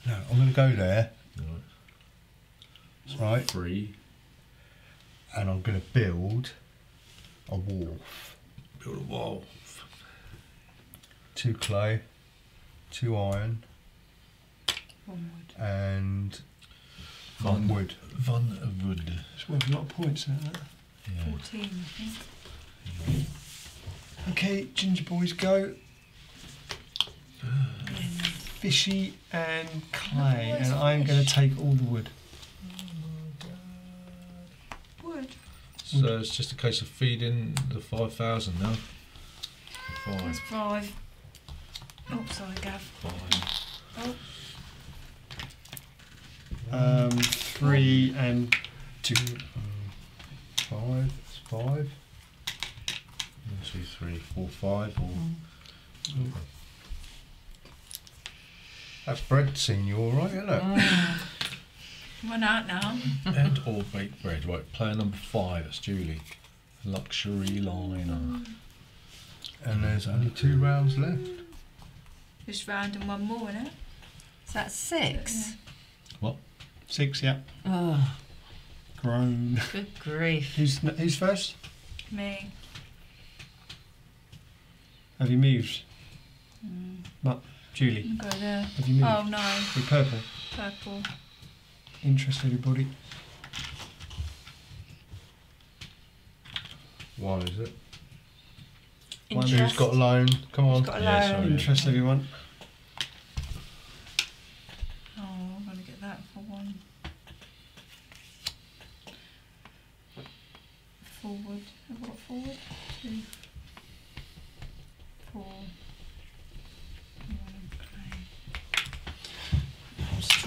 No, I'm going to go there, Right. Right? Three. And I'm going to build a wharf. Build a wall. Two clay, two iron, One wood. and One. one wood. Van Wood. It's worth a lot of points out of that. Yeah. 14, I think. Okay, ginger boys go. Fishy and clay, and I'm going to take all the wood. Wood. So it's just a case of feeding the 5,000 now. That's Five. five. Oh, sorry, Gav. Five. Oh, Um, three and two. Five. It's five. One, two, three, four, five. Or That bread scene, you all right, isn't it? Mm. Run out now. and or baked bread. Right, player number five. That's Julie. Luxury liner. And there's only two rounds left. Just round and one more, innit? Is that six? What? Six, yeah. Oh, Grown. good grief. Who's, who's first? Me. Have you moved? Mm. Julie, Go there. have you moved? Oh no, You're purple. purple. Interest everybody. One, is it? One Who's got a loan? Come on. Who's got a Yeah, loan? sorry. Interest everyone. Oh, I'm gonna get that for one. Forward. Have got forward? Two.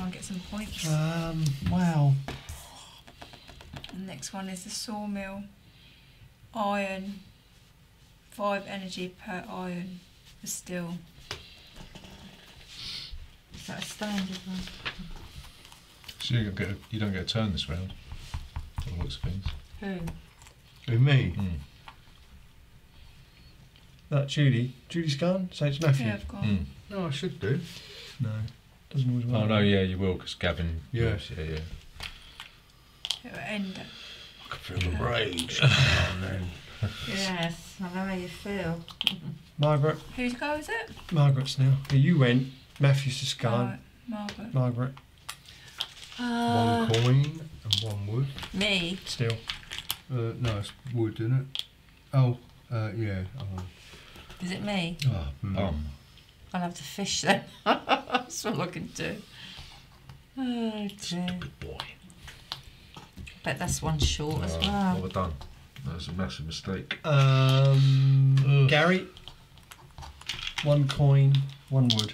And get some points. Um, wow. The next one is the sawmill. Iron. Five energy per iron. For steel. Is that a standard one? So you don't get a, you don't get a turn this round. By the looks of things. Who? Who, me? Mm. That Judy. Judy's gone, so it's Matthew. Yeah, I've got. Mm. No, I should do. No, doesn't always work. Oh no, yeah, you will, because Gavin. Yeah. yes, yeah, yeah. It'll end. at- I can feel the rage. on then. Yes, I know how you feel. Margaret. Whose go is it? Margaret's now. Yeah, you went. Matthew's just gone. Right, Margaret. Margaret, Uh, one coin and one wood. me. still. Uh, no, it's wood, isn't it? Oh, uh, yeah. Oh, Is it me? Oh, Mm. um, I'll have to fish then. That's all I can do. Oh stupid boy. Bet that's one short as Oh, well. What have done? That was a massive mistake. Um, Ugh. Gary. One coin, one wood.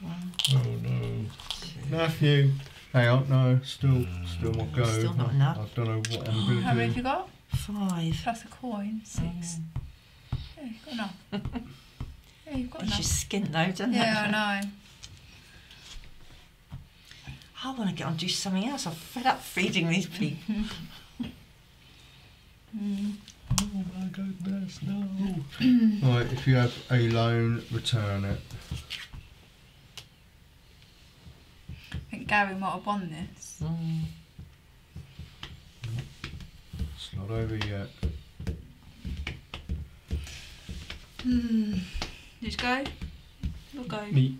One, Oh no. two. Matthew. Hang on, no, still, still not go. Still not enough. I don't know what I'm going to do. How many have you got? Five. Plus a coin. Six. Oh. Yeah, you've got enough. yeah, you've got It's enough. just skint though, doesn't Yeah, it? I know. I want to get on and do something else. I'm fed up feeding these people. Mm. Oh my goodness, no. Right, if you have a loan, return it. I think Gary might have won this. Mm. It's not over yet. Hmm. Did you go? You'll go. Me.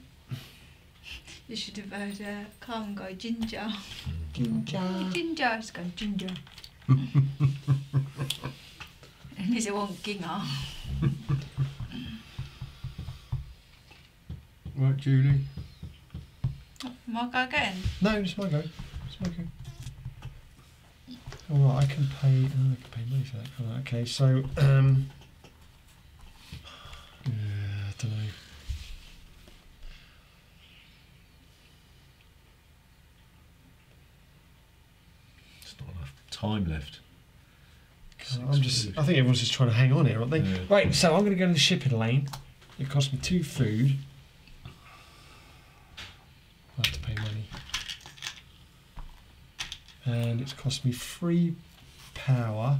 You should have heard uh, Carmen go ginger. Ginger. Ginger. Just go ginger. and is it one ginger? Right, Julie. Am I go again? No, it's my go. It's my go. All right, I can pay. Oh, I can pay money for that. All right, okay, so um, yeah, I don't know. There's not enough time left. I'm just. I think everyone's just trying to hang on here, aren't they? Yeah. Right. So I'm going to go to the shipping lane. It cost me two food. I have to pay money. And it's cost me three power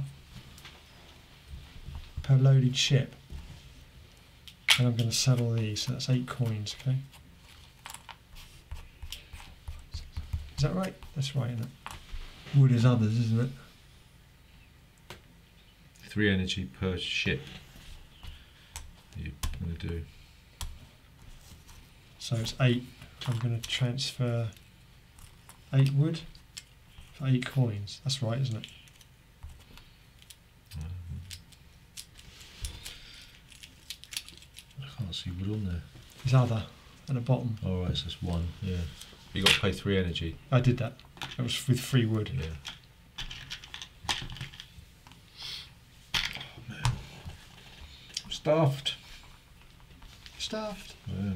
per loaded ship. And I'm going to all these, so that's eight coins, okay? Is that right? That's right, isn't it? Wood is others, isn't it? Three energy per ship. You're gonna do. So it's eight. I'm going to transfer eight wood for eight coins. That's right, isn't it? Um, I can't see wood on there. It's other at the bottom. All right, so it's one. Yeah. You got to pay three energy. I did that. That was with free wood. Yeah. I'm stuffed. Stuffed. Yeah,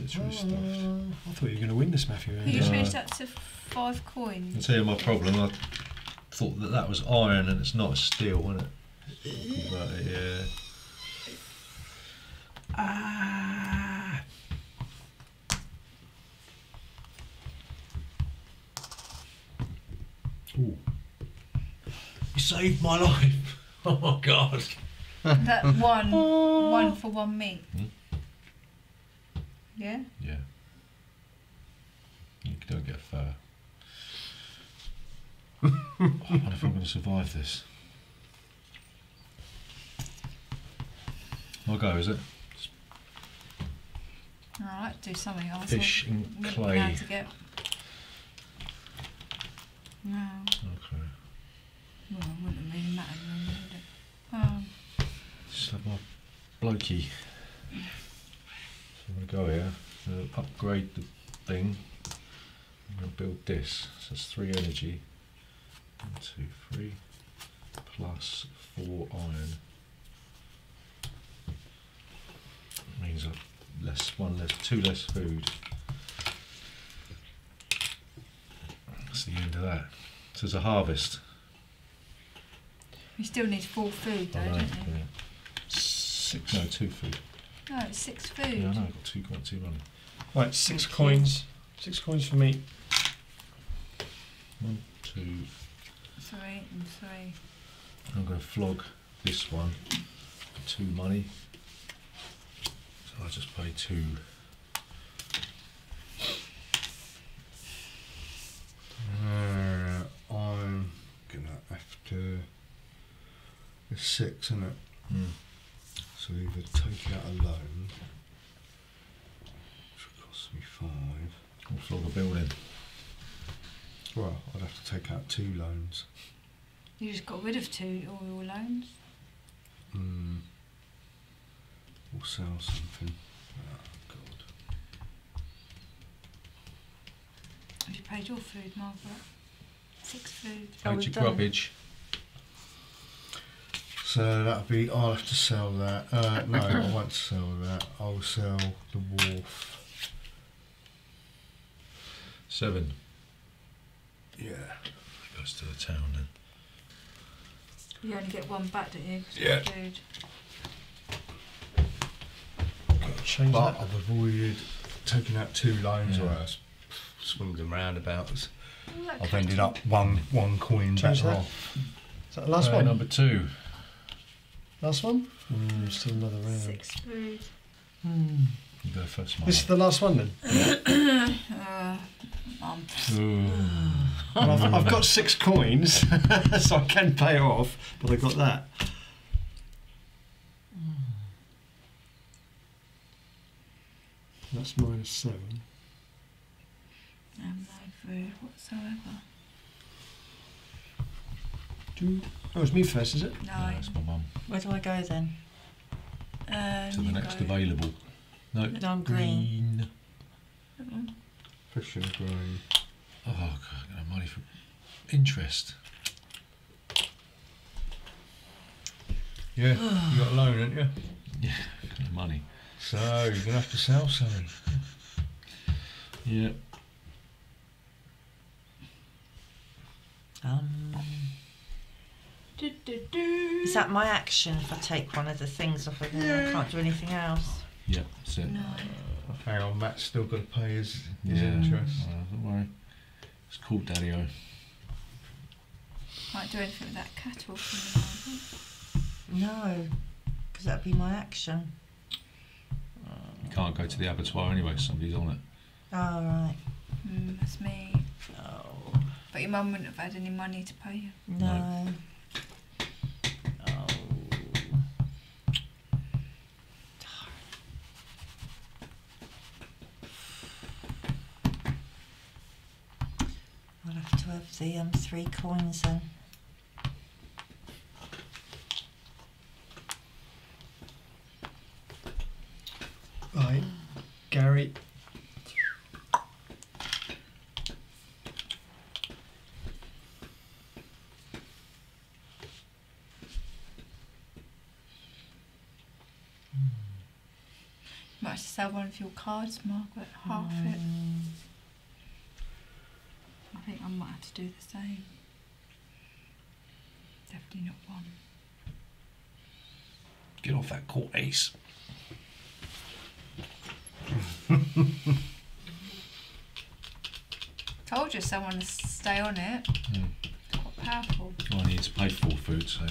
literally stuffed. I thought you were going to win this, Matthew. You Yeah. changed that to five coins? I'll coins. tell you my problem. I thought that that was iron and it's not a steel, isn't it? But, yeah. Ah. Ooh. You saved my life. Oh my god. that one, one for one meat. Hmm? Yeah. Yeah. You don't get fur. I wonder if I'm going to survive this. I'll go, is it? All right, do something else. Fish in Wouldn't be clay. No, Okay. well, it wouldn't have mattered then, would it? Oh, Just have my blokey. So I'm going to go here, uh, upgrade the thing. I'm going to build this. So it's three energy. One, two, three. Plus four iron. Means I've less, one less, two less food. That's the end of that. So there's a harvest. We still need four food though, I know, don't you? yeah. Six. No, two food. No, it's six food. Yeah, I know, I've got two, got two running. Right, six Thank coins. Six coins for me. One, two. Three and three. I'm going to flog this one for two money. So I just pay two. Uh, I'm gonna have to. It's six, isn't it? Mm. So either take out a loan, which will cost me five. Or flog a building. Well, I'd have to take out two loans. You just got rid of two oil loans. Mm. Or sell something. Oh, God. Have you paid your food, Margaret? Six food. Oh, Paid we've your done. grubbage. So that'll be. I'll have to sell that. Uh, no, I won't sell that. I'll sell the wharf. Seven. Yeah. Goes to the town then. You only get one back, don't you? Yeah. of Food. Change But that. I've avoided taking out two loans Yeah. or else swings and roundabouts. Well, that I've ended up one one coin Change better that. off. Is that the last Uh, one? Number two. Last one? Mm, still another round. Six food. Hmm. You go first, Mark. This is the last one then. Uh, Well, I've, I've got six coins, so I can pay off, but I got that. That's minus seven. and no food whatsoever. Two. Oh, it's me first, is it? No, Nine. that's my mum. Where do I go then? Um, To the you next go- available. No. No, I'm green. Fish and green. Oh, God, I got no money for interest. Yeah, you got a loan, haven't you? Yeah, got no money. So you're gonna have to sell something. Yeah. Um, Do, do, do. is that my action if I take one of the things off of there? I can't do anything else. Yeah, that's it. No. Hang on, Matt's still got to pay his, his Yeah. interest. Uh, don't worry. It's called Daddy O. Might do anything with that cattle from No, because that'd be my action. You can't go to the abattoir anyway, somebody's on it. Oh, right. Mm, that's me. Oh, But your mum wouldn't have had any money to pay you. no. Oh. To have the um, three coins in. Right. Gary. You might have sell one of your cards, Margaret. Half it. Mm. I think I might have to do the same. Definitely not one. Get off that court ace. Told you someone to stay on it. Mm. Quite powerful. Well, I need to pay for food, so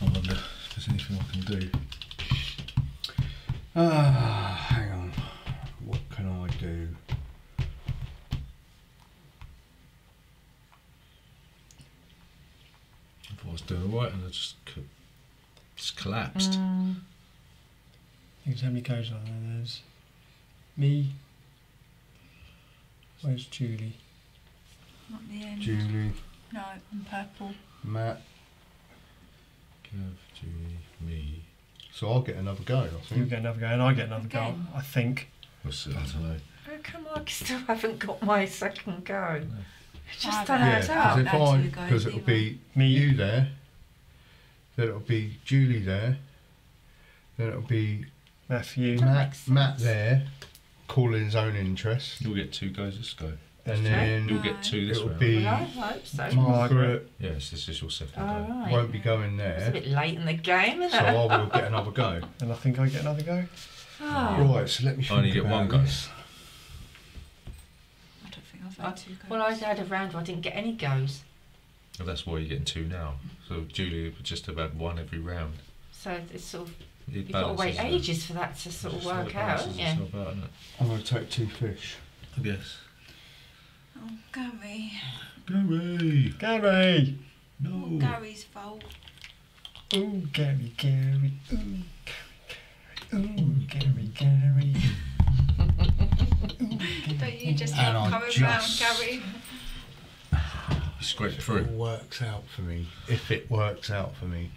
I wonder if there's anything I can do. Ah, hang on. What can I do? I thought I was doing all right, and I just co- just collapsed. Mm. Think how many goes are there? There's me. Where's Julie? Not the end. Julie, No, I'm purple. Matt. Give Julie, me. So I'll get another go, I You think. get another go, and I get another Again? go. I think. What's it? I don't know. How come I still haven't got my second go? I Just don't done. Yeah, it it's out. because if I, because it'll be Me. you there, then it'll be Julie there, then it'll be Matthew. That Matt, Matt there, calling his own interest, You'll get two goes. Let's go. and Okay. then You'll get two this it'll round. be Well, I hope so. Margaret Yes, this is your second All go. right. won't be going there. It's a bit late in the game, isn't so it? I will get another go. And I think I get another go. Oh. Right, so let me think Only get about one go. this. I don't think I've I- had two goes. Well, I had a round where I didn't get any goes, Well, that's why you're getting two now. So Julie would just have had one every round. so it's sort of It You've got to wait balances ages for that to sort of Just how it work out, balances haven't you? itself out, innit? I'm going to take two fish. Oh, I guess. Oh, Gary. Gary! Gary! No! Oh, Gary's fault. Ooh, Gary, Gary. Ooh, Gary, Gary. Ooh, Gary, Gary. Don't you just And love coming just- round, Gary? Scrape It through. works out for me. If it works out for me.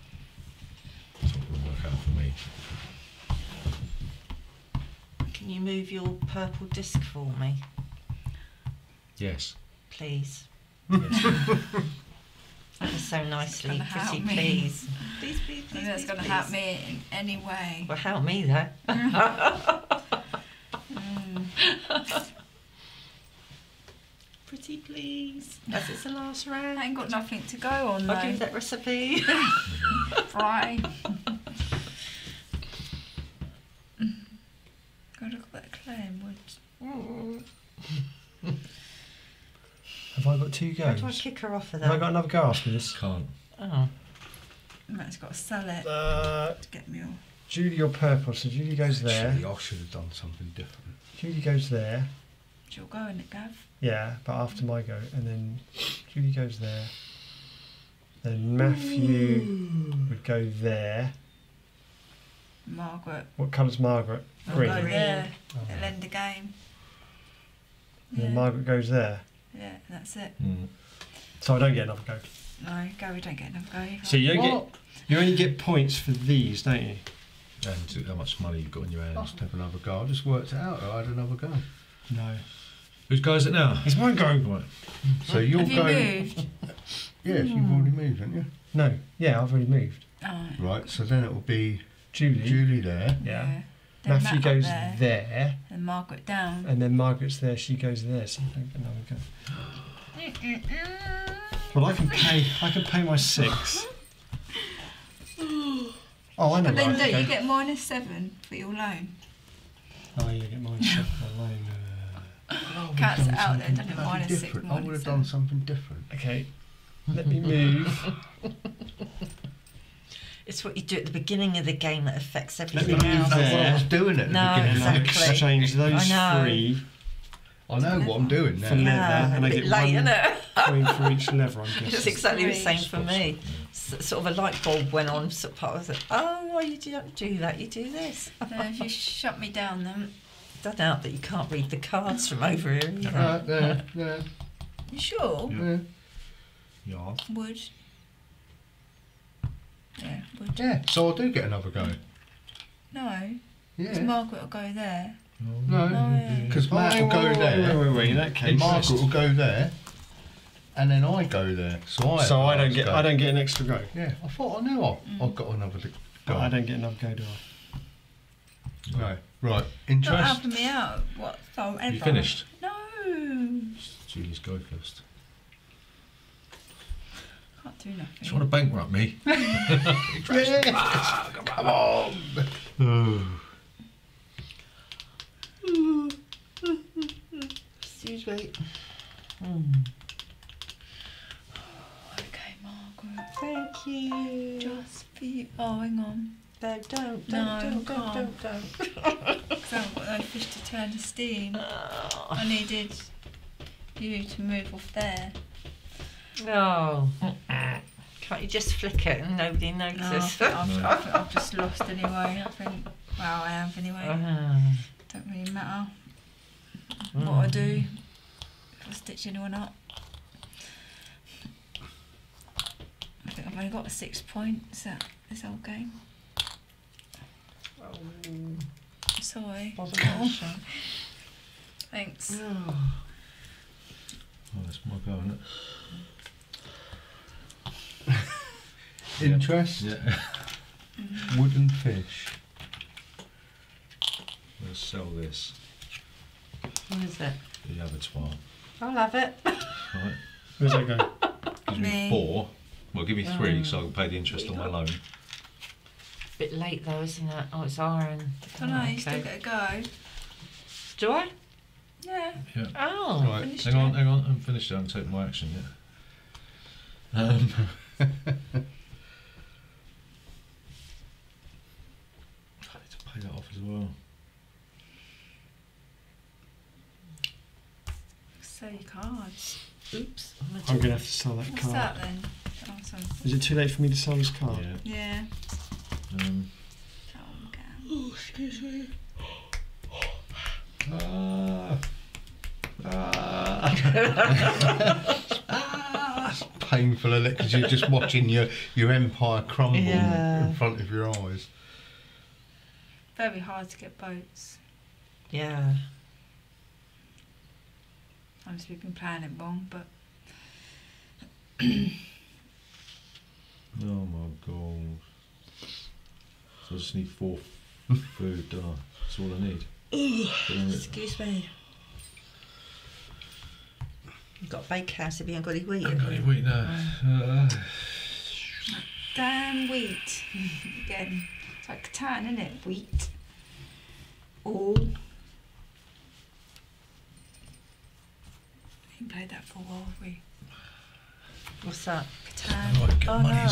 It's not going work out for me. Can you move your purple disc for me, Yes. please? yes. That was so nicely, gonna help pretty me. please. Please, please, I please. that's going to please. help me in any way. Well, help me though. Mm. Pretty please. As it's the last I round. ain't got nothing to go on I'll give that recipe. Right. Go look at that clay and wood. Have I got two How do I kick her off of Have I got another go after this? Can't. Oh. Matt's got to sell it Uh, to get me off. Julie, you're purple, so Julie goes there. Actually, I should have done something different. Julie goes there. She'll go in it, Gav. Yeah, but after my go, and then Julie goes there. Then Matthew would go there. Margaret. What colour's Margaret? I'll Green. go there. Oh. It'll end the game. And then Margaret goes there. yeah, that's it. Mm. So I don't get another go. No, Gary don't get another go either. So you don't get you only get points for these, don't you? And to how much money you've got in your I hands. must have another go. I just worked it out. I had another go. No. Whose go is it now? It's my go. Right. So you're Have you going. moved? Yes, you've hmm. already moved, haven't you? No. Yeah, I've already moved. Oh, Right. So then it will be Julie. Julie there. Yeah. Then Matthew Matt up goes there, there. and Margaret down. and then Margaret's there. She goes there. So you don't get another go. Well, I can pay. I can pay my six. Oh, I know. But then right, don't okay. you get minus seven for your loan? Oh, you get mine seven alone. Oh, I would have Cats done out there, something don't it? bloody Minus six, different. I would have done something different. Okay. Let me move. It's what you do at the beginning of the game that affects me everything move else. That's what I there. was doing at the No, beginning. and I'll Exactly. exchange those I know. three I know what I'm doing for now. leather, Yeah, and a I bit get late, one isn't point for each leather. I'm It's exactly the same for me. S- sort of a light bulb went on. Sort of part. I was like, oh, well, you don't do that. You do this. No, if you shut me down, then Done out that you can't read the cards from over here. Either. Right there, there, you sure there. Yeah. would. Yeah, would. Yeah, so I do get another go. No, because Yeah. Margaret will go there. No, because Matt will go wait, there. Wait, wait, wait. In that case, Margaret will go there, and then I go there. So I. so I don't get. go. I don't get an extra go. Yeah, I thought I knew I, Mm. I've got another go. But I don't get another go, do I? No, right. Not Interest. helping me out. What? So. You finished? No, Julie's go first. can't do nothing. Do you want to bankrupt me? Yeah. Come on. Excuse me. Hmm. Okay, Margaret. Thank you. Just for you. Oh, hang on. No, don't, don't, No, don't, don't, can't. don't, don't. I haven't got no fish to turn to steam. I needed you to move off there. No. Can't you just flick it and nobody notices? think I've, I think I've just lost anyway. I think. Well, I have anyway. Ah. Don't really matter what I do. If I stitch anyone up. I think I've only got a six points at this whole game. Sorry. Thanks. Oh. That's my go, isn't it? Interest. Yeah. Wooden fish. Let's sell this. What is it? The abattoir. I'll have it. Right. Where's that go? Gives me Me. four. Well, give me three, Um, so I can pay the interest on my loan. Bit late though, isn't it? Oh, it's iron. I know, Oh, you still get a go. Do I? Yeah. Yeah. Oh. Right. Finished Hang on, hang on. I haven't finished it. I haven't taken my action yet. Um, I need to pay that off as well. Sell your cards. Oops. I'm going to have to sell that What's card. What's that then? Oh. Is it too late for me to sell this card? Yeah. Yeah. Um, That one can. Oh, excuse me. ah, ah. It's painful, isn't it? Because you're just watching your, your empire crumble Yeah. in front of your eyes. Very hard to get boats. Yeah. Unless we've been playing it wrong, but Oh my god. So I just need four food, don't That's all I need. But then it- Excuse me. You've got a bakehouse if you got any wheat. I ain't got any wheat now. Uh, damn wheat. Again. It's like Catan, isn't it? Wheat. All. We haven't played that for a while, have we? What's that? Catan. oh, Oh, no.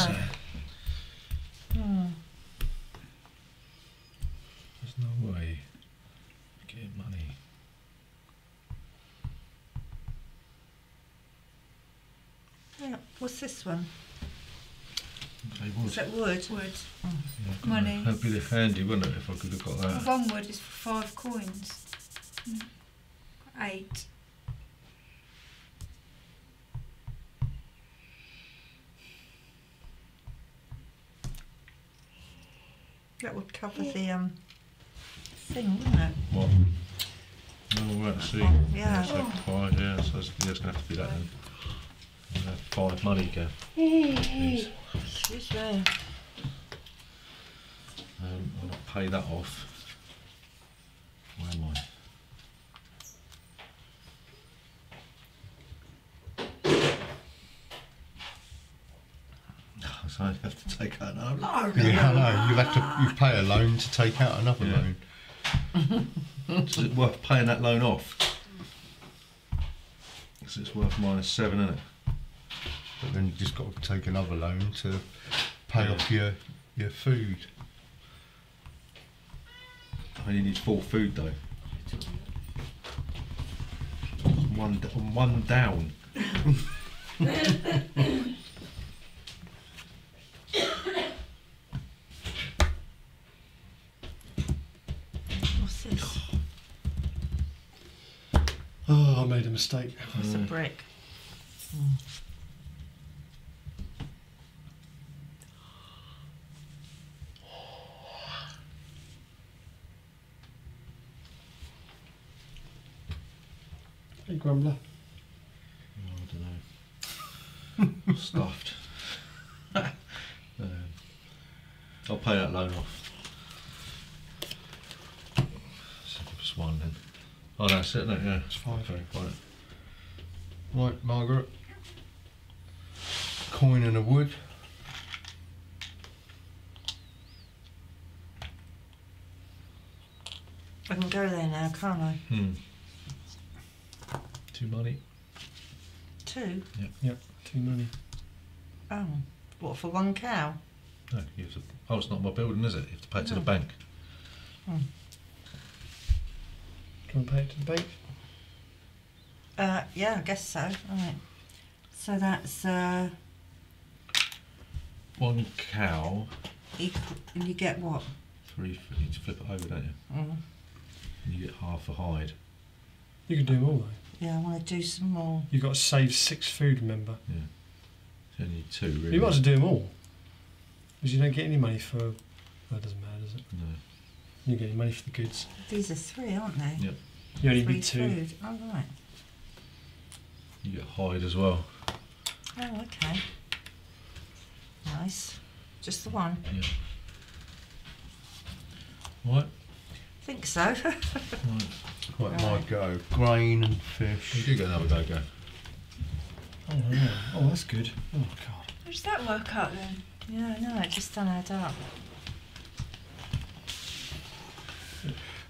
Hmm. There's no way. Get money. Yeah. What's this one? They would. Is that wood? Wood. Yeah, money? That'd be handy, wouldn't it, if I could have got The that? one wood is for five coins. Mm. Eight. That would cover the um thing, wouldn't it? What? Oh, right, I see. Oh, yeah. So five, yeah, so it's, yeah, going to have to be that then. Uh, five money, Gav. Please. Excuse me. Um, I'll not pay that off. Where am I? So I have to take out another loan. Yeah, I know. You have to you pay a loan to take out another Yeah. loan. Is it worth paying that loan off? 'Cause it's worth minus seven, isn't it? But then you just got to take another loan to pay Yeah. off your your food. I only need full food though. One, one down. I made a mistake. It's a Mm. brick. Hey, Grumbler. Oh, I don't know. Stuffed. um, I'll pay that loan off. So Just one then. Oh, that's it, no, yeah. It's five. Okay, right. Right, Margaret. Coin and a wood. I can go there now, can't I? Hmm. Two money. Two? Yep, two money. Oh. What, for one cow? No, you have to. Oh, it's not my building, is it? You have to pay it to the bank. Do you want to pay it to the bank? Uh, yeah, I guess so. All right. So that's uh, One cow. equal, and you get what? Three. f- You need to flip it over, don't you? Mm. And you get half a hide. You can do them all though. Yeah, I want to do some more. You've got to save six food, remember? Yeah. You only two, really. You might as well do them all. Because you don't get any money for. Well, it doesn't matter, does it? No. You get any money for the goods. These are three, aren't they? Yep. You only three need two. food. Oh, right. You get hide as well. Oh, okay. Nice. Just the one. Yeah. Right. Think so. right. Right, my go. Grain and fish. You fish. do get another go, go. Oh, yeah. oh, that's good. Oh, God. How does that work out then? yeah, no, it just don't add up.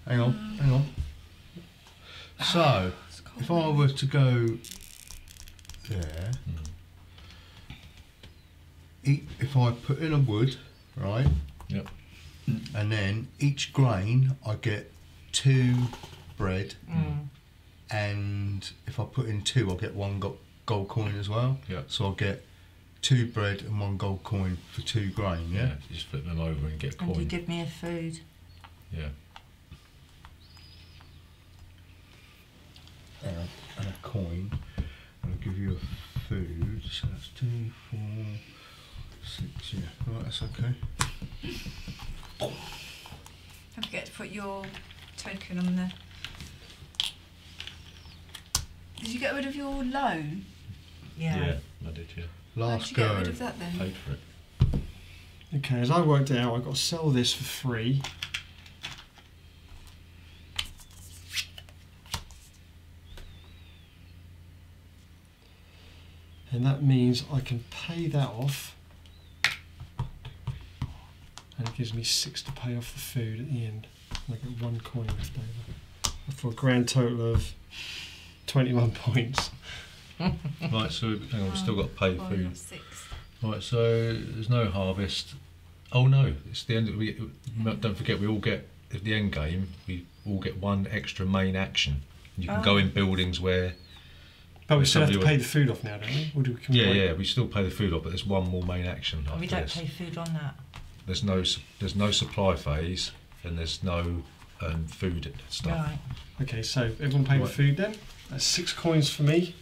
Hang on, hang on. So, if I were to go there, Mm. e- if I put in a wood, right? Yep. and then each grain I get two bread, Mm. and if I put in two, I'll get one gold coin as well. Yeah. So I'll get two bread and one gold coin for two grain. Yeah. You just flip them over and get a And you coin. give me a food. Yeah. And a, and a coin. And I'll give you a food. So that's two, four, six. Yeah. Right. That's okay. Don't forget to put your token on there. Did you get rid of your loan? Yeah. I did. Yeah. Why Last did you get go. rid of that then? Paid for it. Okay, as I worked it out, I've got to sell this for free. And that means I can pay that off. And it gives me six to pay off the food at the end. And I get one coin left over. For a grand total of 21 points. Right. So hang on. We've still got to pay food. six. Right, so there's no harvest. Oh no, it's the end. Of, we don't forget we all get at the end game. We all get one extra main action. You can go Oh. in buildings where But we still have to pay the food off now, don't we? Or do we can we yeah, wait? yeah, we still pay the food off, but there's one more main action And after we don't this. pay food on that. There's no there's no supply phase and there's no um, food stuff. Right. Okay, so everyone pay the Right. food then. That's six coins for me.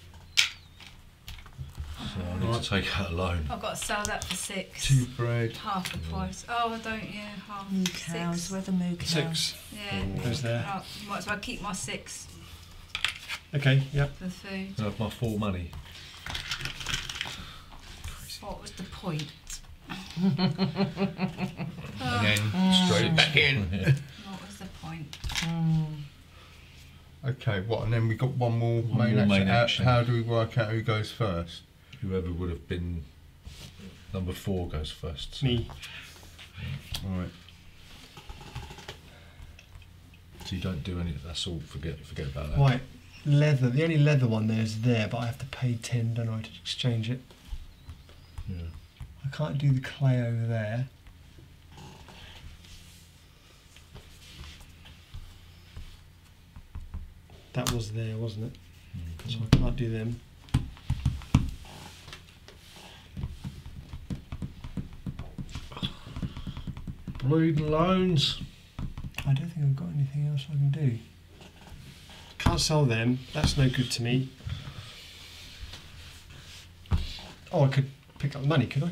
So I need to take out a loan. I've got to sell that for six. Two bread. Half the price. Oh, I don't. Yeah, half. Moo cows. Six. Where the moo cows? Six. Yeah. Goes there. Oh, might as well keep my six Okay, yep. for the food. I have my full money. What was the point? And then straight back in. What was the point? Mm. Okay, what? And then we got one more One main, more action. main How- action. How, do we work out who goes first? Whoever would have been number four goes first. So, Me. All right. so you don't do any. That's all. Forget forget about that. Right, leather. The only leather one there is there, but I have to pay ten, don't I, to exchange it? Yeah. I can't do the clay over there. That was there, wasn't it? Mm. So I can't do them. Bleeding loans. I don't think I've got anything else I can do. Can't sell them. That's no good to me. Oh, I could pick up the money, could I?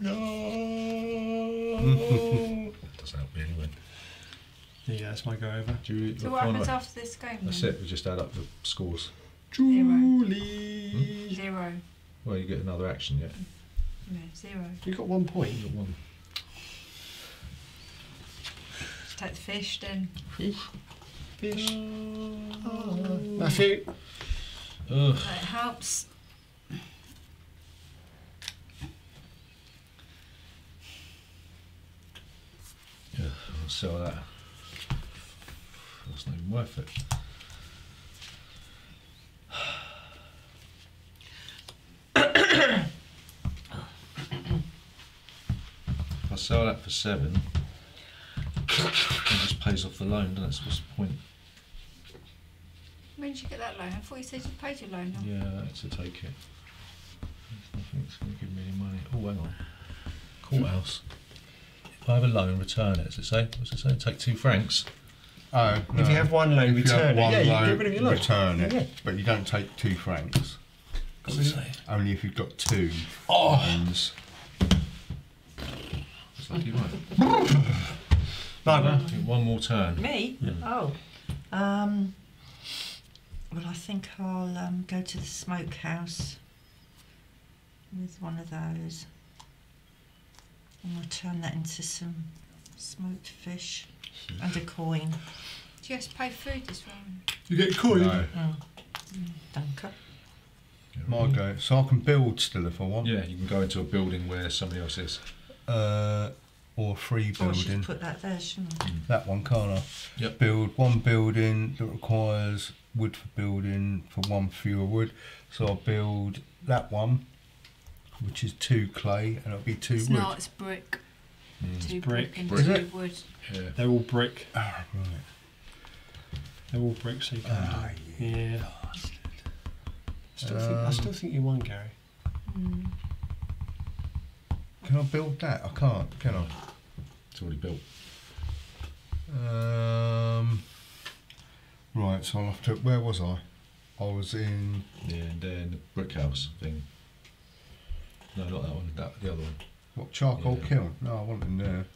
No. Doesn't help me anyway. yeah, that's my go over. Do you, So look, what find happens out- after this game? That's then? it. We just add up the scores. Julie. Zero. Well, you get another action. Yeah. No, zero. You got one point. You got one. Just take the fish then. Fish. Oh. Matthew. Ugh. That helps. Yeah, I'll sell that. That's not even worth it. if I sell that for seven, it just pays off the loan, doesn't it? What's the point? When did you get that loan? I thought you said you paid your loan. now. Yeah, that's to take it. Nothing's going to give me any money. Oh, hang on. Courthouse. If I have a loan, return it. Does it say? What's it say? Take two francs. Oh, no. If you have one loan, If you have return it. one Yeah, you can loan, get rid of your loan. Return it, Yeah. but you don't take two francs. What's it say? Only if you've got two Oh! loans. It's like you right. Barbara. One more turn. Me? Yeah. Oh. Um, well, I think I'll um, go to the smokehouse with one of those. And we'll turn that into some smoked fish and a coin. Do you have to pay food this round? You get a coin. No, Mm. Danke. my go. So I can build still if I want. Yeah, you can go into a building where somebody else is. Uh, or a free Oh, I should put that there, shouldn't I? That one, can't I? Yep. Build one building that requires wood for building for one fewer wood. So I'll build that one, which is two clay, and it'll be two It's wood. not. It's brick. Two brick. brick and Brick. two wood. Yeah. They're all brick. Ah, right. They're all brick, so you can Ah, do. Yeah. Still think, I Um, still think you won, Gary. Mm. Can I build that? I can't, can I? It's already built. Um, right, so I'll have to. Where was I? I was in. Yeah, and then the brick house thing. No, not that one. That the other one. What, charcoal Yeah. kiln? No, I wasn't in there.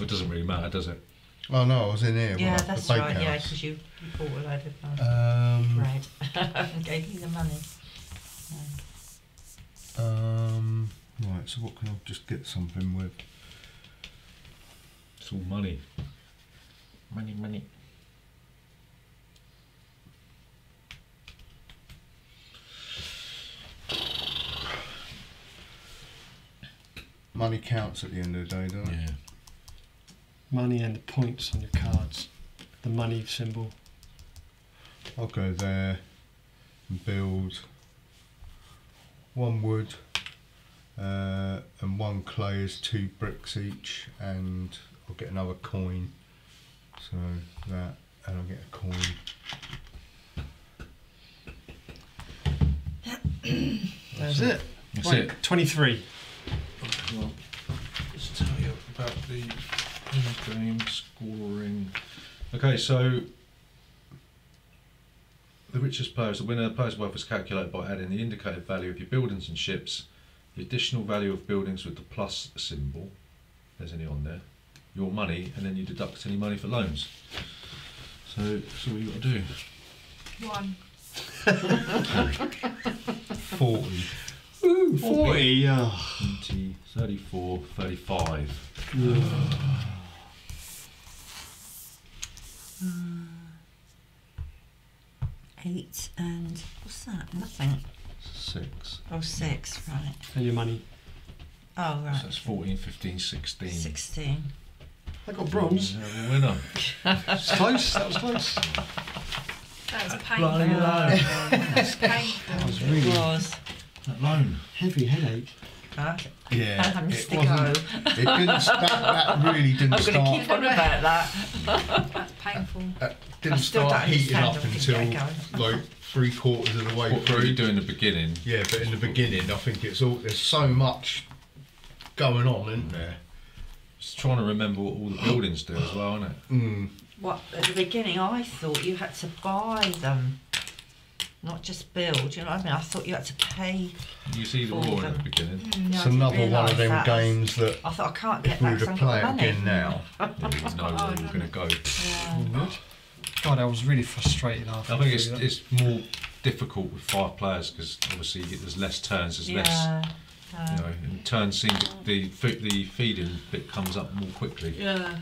It doesn't really matter, does it? Oh no, I was in here. Yeah, when I- that's the right. Yeah, because you, you bought a load of um, Um, bread and gave me the money. um, right, so what can I just get something with? It's all money. Money, money. Money counts at the end of the day, doesn't it? Yeah. Money and the points on your cards. The money symbol. I'll go there and build one wood uh, and one clay is two bricks each, and I'll get another coin. So that, and I'll get a coin. That's it. That's Right, it. 23. Well, let's tell you about the in-game scoring. Okay, so the richest players, the winner, The player's wealth is calculated by adding the indicated value of your buildings and ships, the additional value of buildings with the plus symbol, there's any on there, your money, and then you deduct any money for loans. So that's all you got to do. One. Forty. Ooh, 40. Yeah. 20, 34, 35. Ah. Uh, Eight and what's that? Nothing. Six. Oh, six. Right. And your money. Oh, So right. that's 14, 15, 16. Sixteen. I got bronze. You have a winner. It's close. That was close. That was Bloody painful. loan. That's painful. That was It really was. That loan. heavy headache. Right. Yeah. I missed it the wasn't. go. It didn't. That, that really didn't I'm going to keep on about that. That's painful. That didn't still start don't heating up until like three quarters of the way What, what through. you do in the beginning? Yeah, but in the beginning, I think it's all. There's so much going on, isn't there? Just trying to remember what all the buildings do as well, isn't it? Mm. What at the beginning I thought you had to buy them, not just build. You know what I mean? I thought you had to pay. You see the For war in the beginning. Mm, I It's another one of them that. games that I thought I can't get if we that were 'cause to I've play it again now, You know where you're going to go. Yeah. God, I was really frustrated after. I think it's it's more difficult with five players because obviously you get, there's less turns, there's less. Yeah. You know, and turns seem to, the the feeding bit comes up more quickly. Yeah.